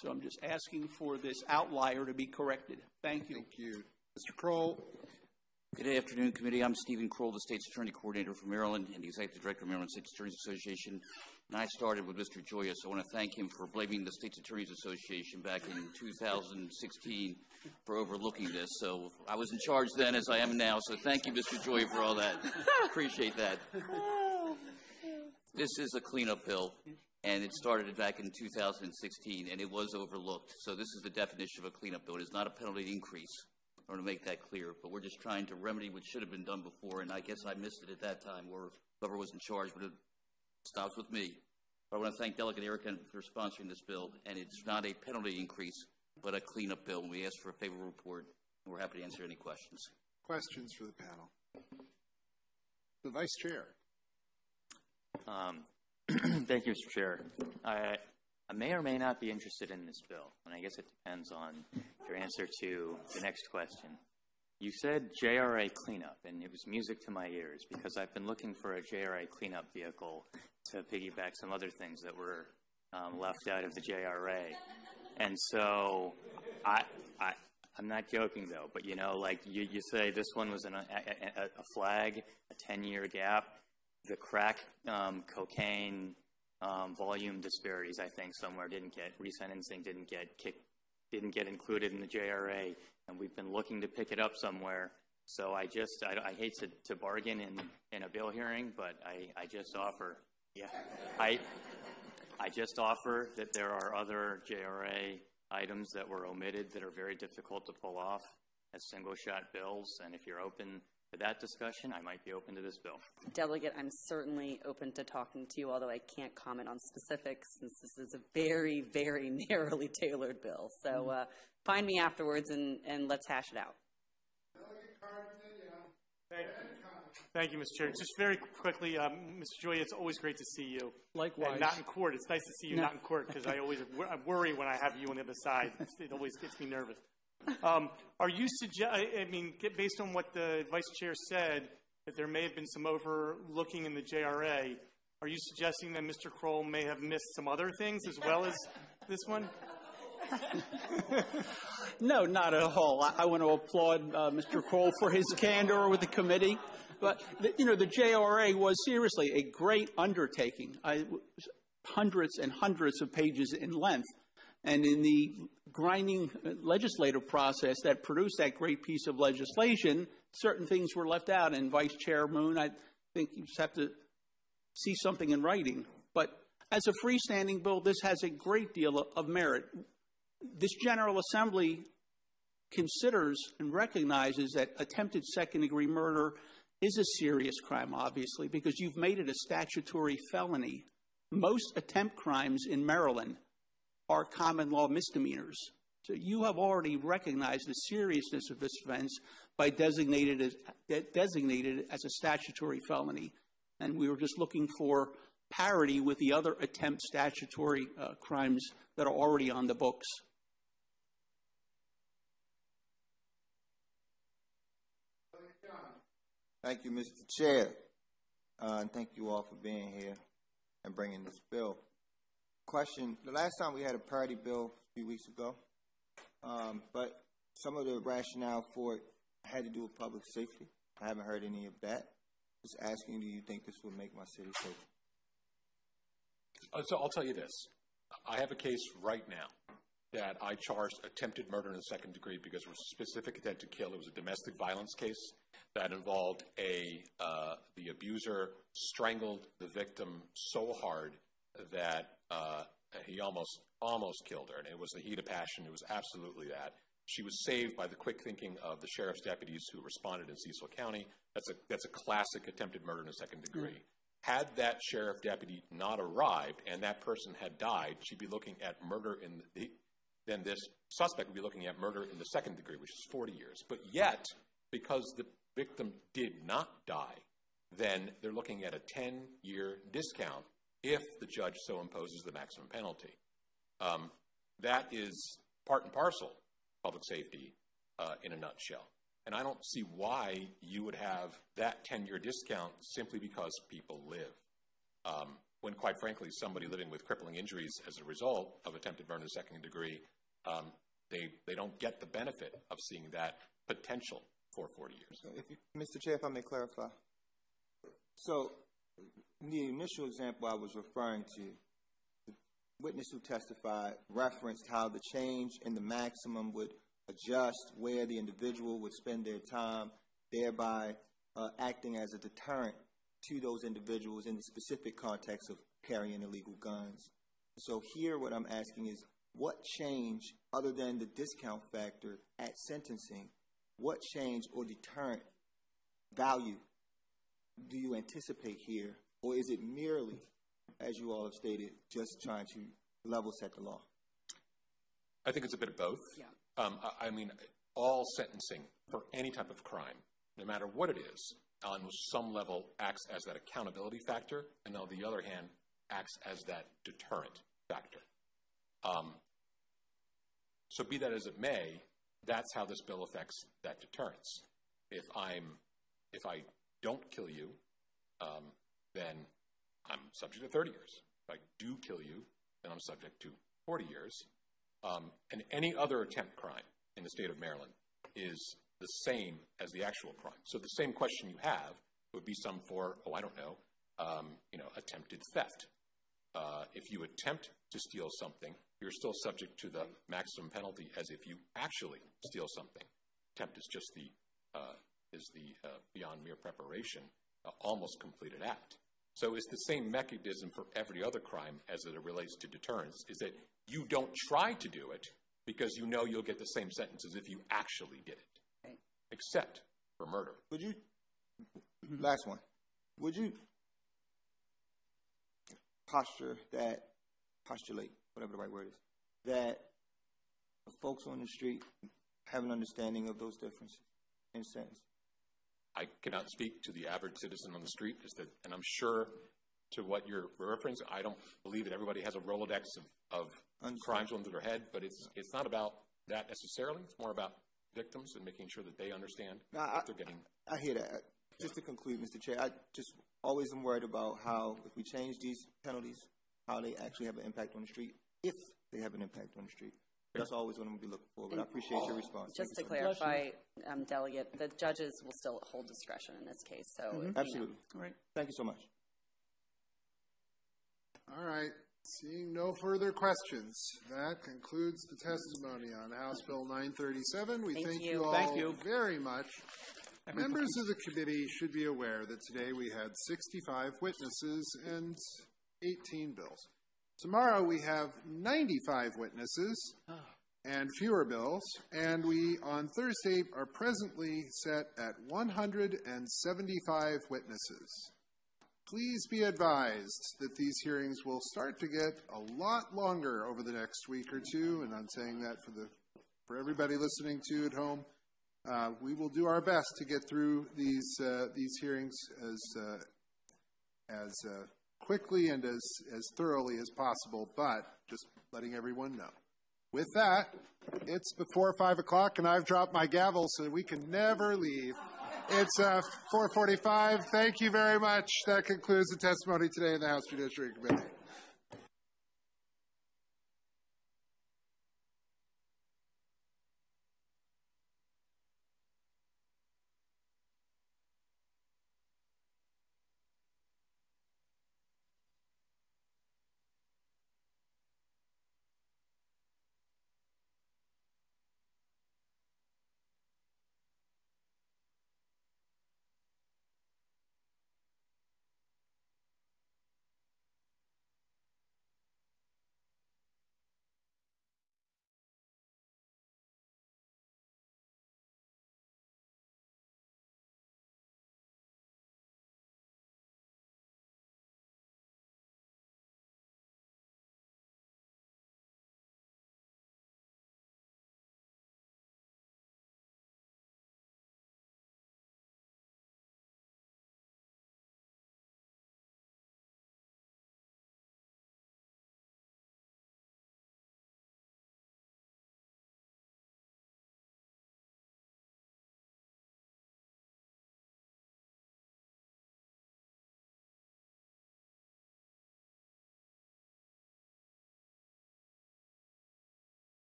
So I'm just asking for this outlier to be corrected. Thank you. Thank you. Mr. Kroll. Good afternoon, committee. I'm Steven Kroll, the state's attorney coordinator for Maryland and the executive director of Maryland State Attorneys Association. And I started with Mr. Joyous. I want to thank him for blaming the State's Attorneys Association back in 2016 for overlooking this. So I was in charge then as I am now. So thank you, Mr. Joy, for all that. Appreciate that. This is a cleanup bill, and it started back in 2016, and it was overlooked. So this is the definition of a cleanup bill. It is not a penalty increase. I want to make that clear, but we're just trying to remedy what should have been done before, and I guess I missed it at that time, or whoever was in charge, stops with me. But I want to thank Delegate Arikan for sponsoring this bill, and it's not a penalty increase, but a cleanup bill. We ask for a favorable report, and we're happy to answer any questions. Questions for the panel? The Vice Chair. Um, thank you, Mr. Chair. I, I may or may not be interested in this bill, and I guess it depends on your answer to the next question. You said JRA cleanup, and it was music to my ears because I've been looking for a JRA cleanup vehicle to piggyback some other things that were um, left out of the JRA. And so I, I, I'm not joking though, but you know, like you, you say this one was an, a, a, a flag, a 10 year gap. The crack um, cocaine um, volume disparities, I think, somewhere didn't get resentencing, didn't get kicked, didn't get included in the JRA, and we've been looking to pick it up somewhere. So I just, I, I hate to, to bargain in, in a bill hearing, but I, I just offer, yeah, I, I just offer that there are other JRA items that were omitted that are very difficult to pull off as single shot bills, and if you're open to that discussion, I might be open to this bill. Delegate, I'm certainly open to talking to you, although I can't comment on specifics since this is a very, very narrowly tailored bill. So uh, find me afterwards and, and let's hash it out. Thank you. Thank you, Mr. Chair. Just very quickly, um, Mr. Joy, it's always great to see you. Likewise. And not in court. It's nice to see you No. not in court because I always I worry when I have you on the other side. It always gets me nervous. Um, are you suggest? I I mean, get- based on what the vice chair said, that there may have been some overlooking in the JRA. Are you suggesting that Mr. Kroll may have missed some other things as well as this one? No, not at all. I, I want to applaud uh, Mr. Kroll for his candor with the committee. But, the, you know, the JRA was seriously a great undertaking, I, hundreds and hundreds of pages in length. And in the grinding uh, legislative process that produced that great piece of legislation, certain things were left out. And Vice Chair Moon, I think you just have to see something in writing. But as a freestanding bill, this has a great deal of merit this General Assembly considers and recognizes that attempted second degree murder is a serious crime, obviously, because you've made it a statutory felony. Most attempt crimes in Maryland are common law misdemeanors. So you have already recognized the seriousness of this offense by designated as, de- designated it as a statutory felony. And we were just looking for parity with the other attempt statutory uh, crimes that are already on the books. Thank you, Mr. Chair. Uh, and thank you all for being here and bringing this bill. Question, the last time we had a parity bill a few weeks ago, um, but some of the rationale for it had to do with public safety. I haven't heard any of that. Just asking, do you think this will make my city safer? Uh, So I'll tell you this. I have a case right now that I charged attempted murder in the second degree because it was a specific intent to kill. It was a domestic violence case that involved a uh, the abuser strangled the victim so hard that uh, he almost almost killed her, and it was the heat of passion. It was absolutely that. She was saved by the quick thinking of the sheriff's deputies who responded in Cecil County. That's a that's a classic attempted murder in the second degree. Had that sheriff deputy not arrived and that person had died, she'd be looking at murder in the, then this suspect would be looking at murder in the second degree, which is 40 years. But yet, because the victim did not die, then they're looking at a 10 year discount if the judge so imposes the maximum penalty. Um, that is part and parcel public safety uh, in a nutshell. And I don't see why you would have that 10 year discount simply because people live. Um, when, quite frankly, somebody living with crippling injuries as a result of attempted murder second degree, um, they, they don't get the benefit of seeing that potential for 40 years. You, Mr. Chair, if I may clarify. So, in the initial example I was referring to, the witness who testified referenced how the change in the maximum would adjust where the individual would spend their time, thereby uh, acting as a deterrent to those individuals in the specific context of carrying illegal guns. So here what I'm asking is what change, other than the discount factor at sentencing, what change or deterrent value do you anticipate here? Or is it merely, as you all have stated, just trying to level set the law? I think it's a bit of both. Yeah. Um, I, mean, all sentencing for any type of crime, no matter what it is, on some level acts as that accountability factor, and on the other hand, acts as that deterrent factor. Um, so, be that as it may, that's how this bill affects that deterrence. If I'm, if I don't kill you, um, then I'm subject to 30 years. If I do kill you, then I'm subject to 40 years. Um, and any other attempt crime in the state of Maryland is the same as the actual crime. So the same question you have would be some for, oh, I don't know, um, you know, attempted theft. Uh, if you attempt to steal something, you're still subject to the maximum penalty as if you actually steal something. Attempt is just the uh, is the uh, beyond mere preparation, uh, almost completed act. So it's the same mechanism for every other crime as it relates to deterrence. Is that you don't try to do it because you know you'll get the same sentence as if you actually did it, right. except for murder. Would you? Mm-hmm. Last one. Would you posture that postulate whatever the right word is that folks on the street have an understanding of those differences in sense? I cannot speak to the average citizen on the street, that, and I'm sure to what you're referencing, I don't believe that everybody has a Rolodex of, of crimes under their head, but it's, it's not about that necessarily. It's more about victims and making sure that they understand no, what I, they're getting. I hear that. Just to conclude, Mr. Chair, I just always am worried about how if we change these penalties, how they actually have an impact on the street, if they have an impact on the street. That's always what I'm going to be looking for, but I appreciate your response. Just to so clarify, um, Delegate, the judges will still hold discretion in this case, so. Mm-hmm. Absolutely. All right. Thank you so much. All right. Seeing no further questions, that concludes the testimony on House Bill 937. We thank, thank you. you. all thank you. very much. Members of the committee should be aware that today we had 65 witnesses and 18 bills. Tomorrow we have 95 witnesses and fewer bills, and we on Thursday are presently set at 175 witnesses. Please be advised that these hearings will start to get a lot longer over the next week or two, and I'm saying that for the for everybody listening to at home. Uh, we will do our best to get through these uh, these hearings as uh, as uh, quickly and as as thoroughly as possible, but just letting everyone know. With that, it's before five o'clock, and I've dropped my gavel, so we can never leave. It's uh, 4:45. Thank you very much. That concludes the testimony today in the House Judiciary Committee.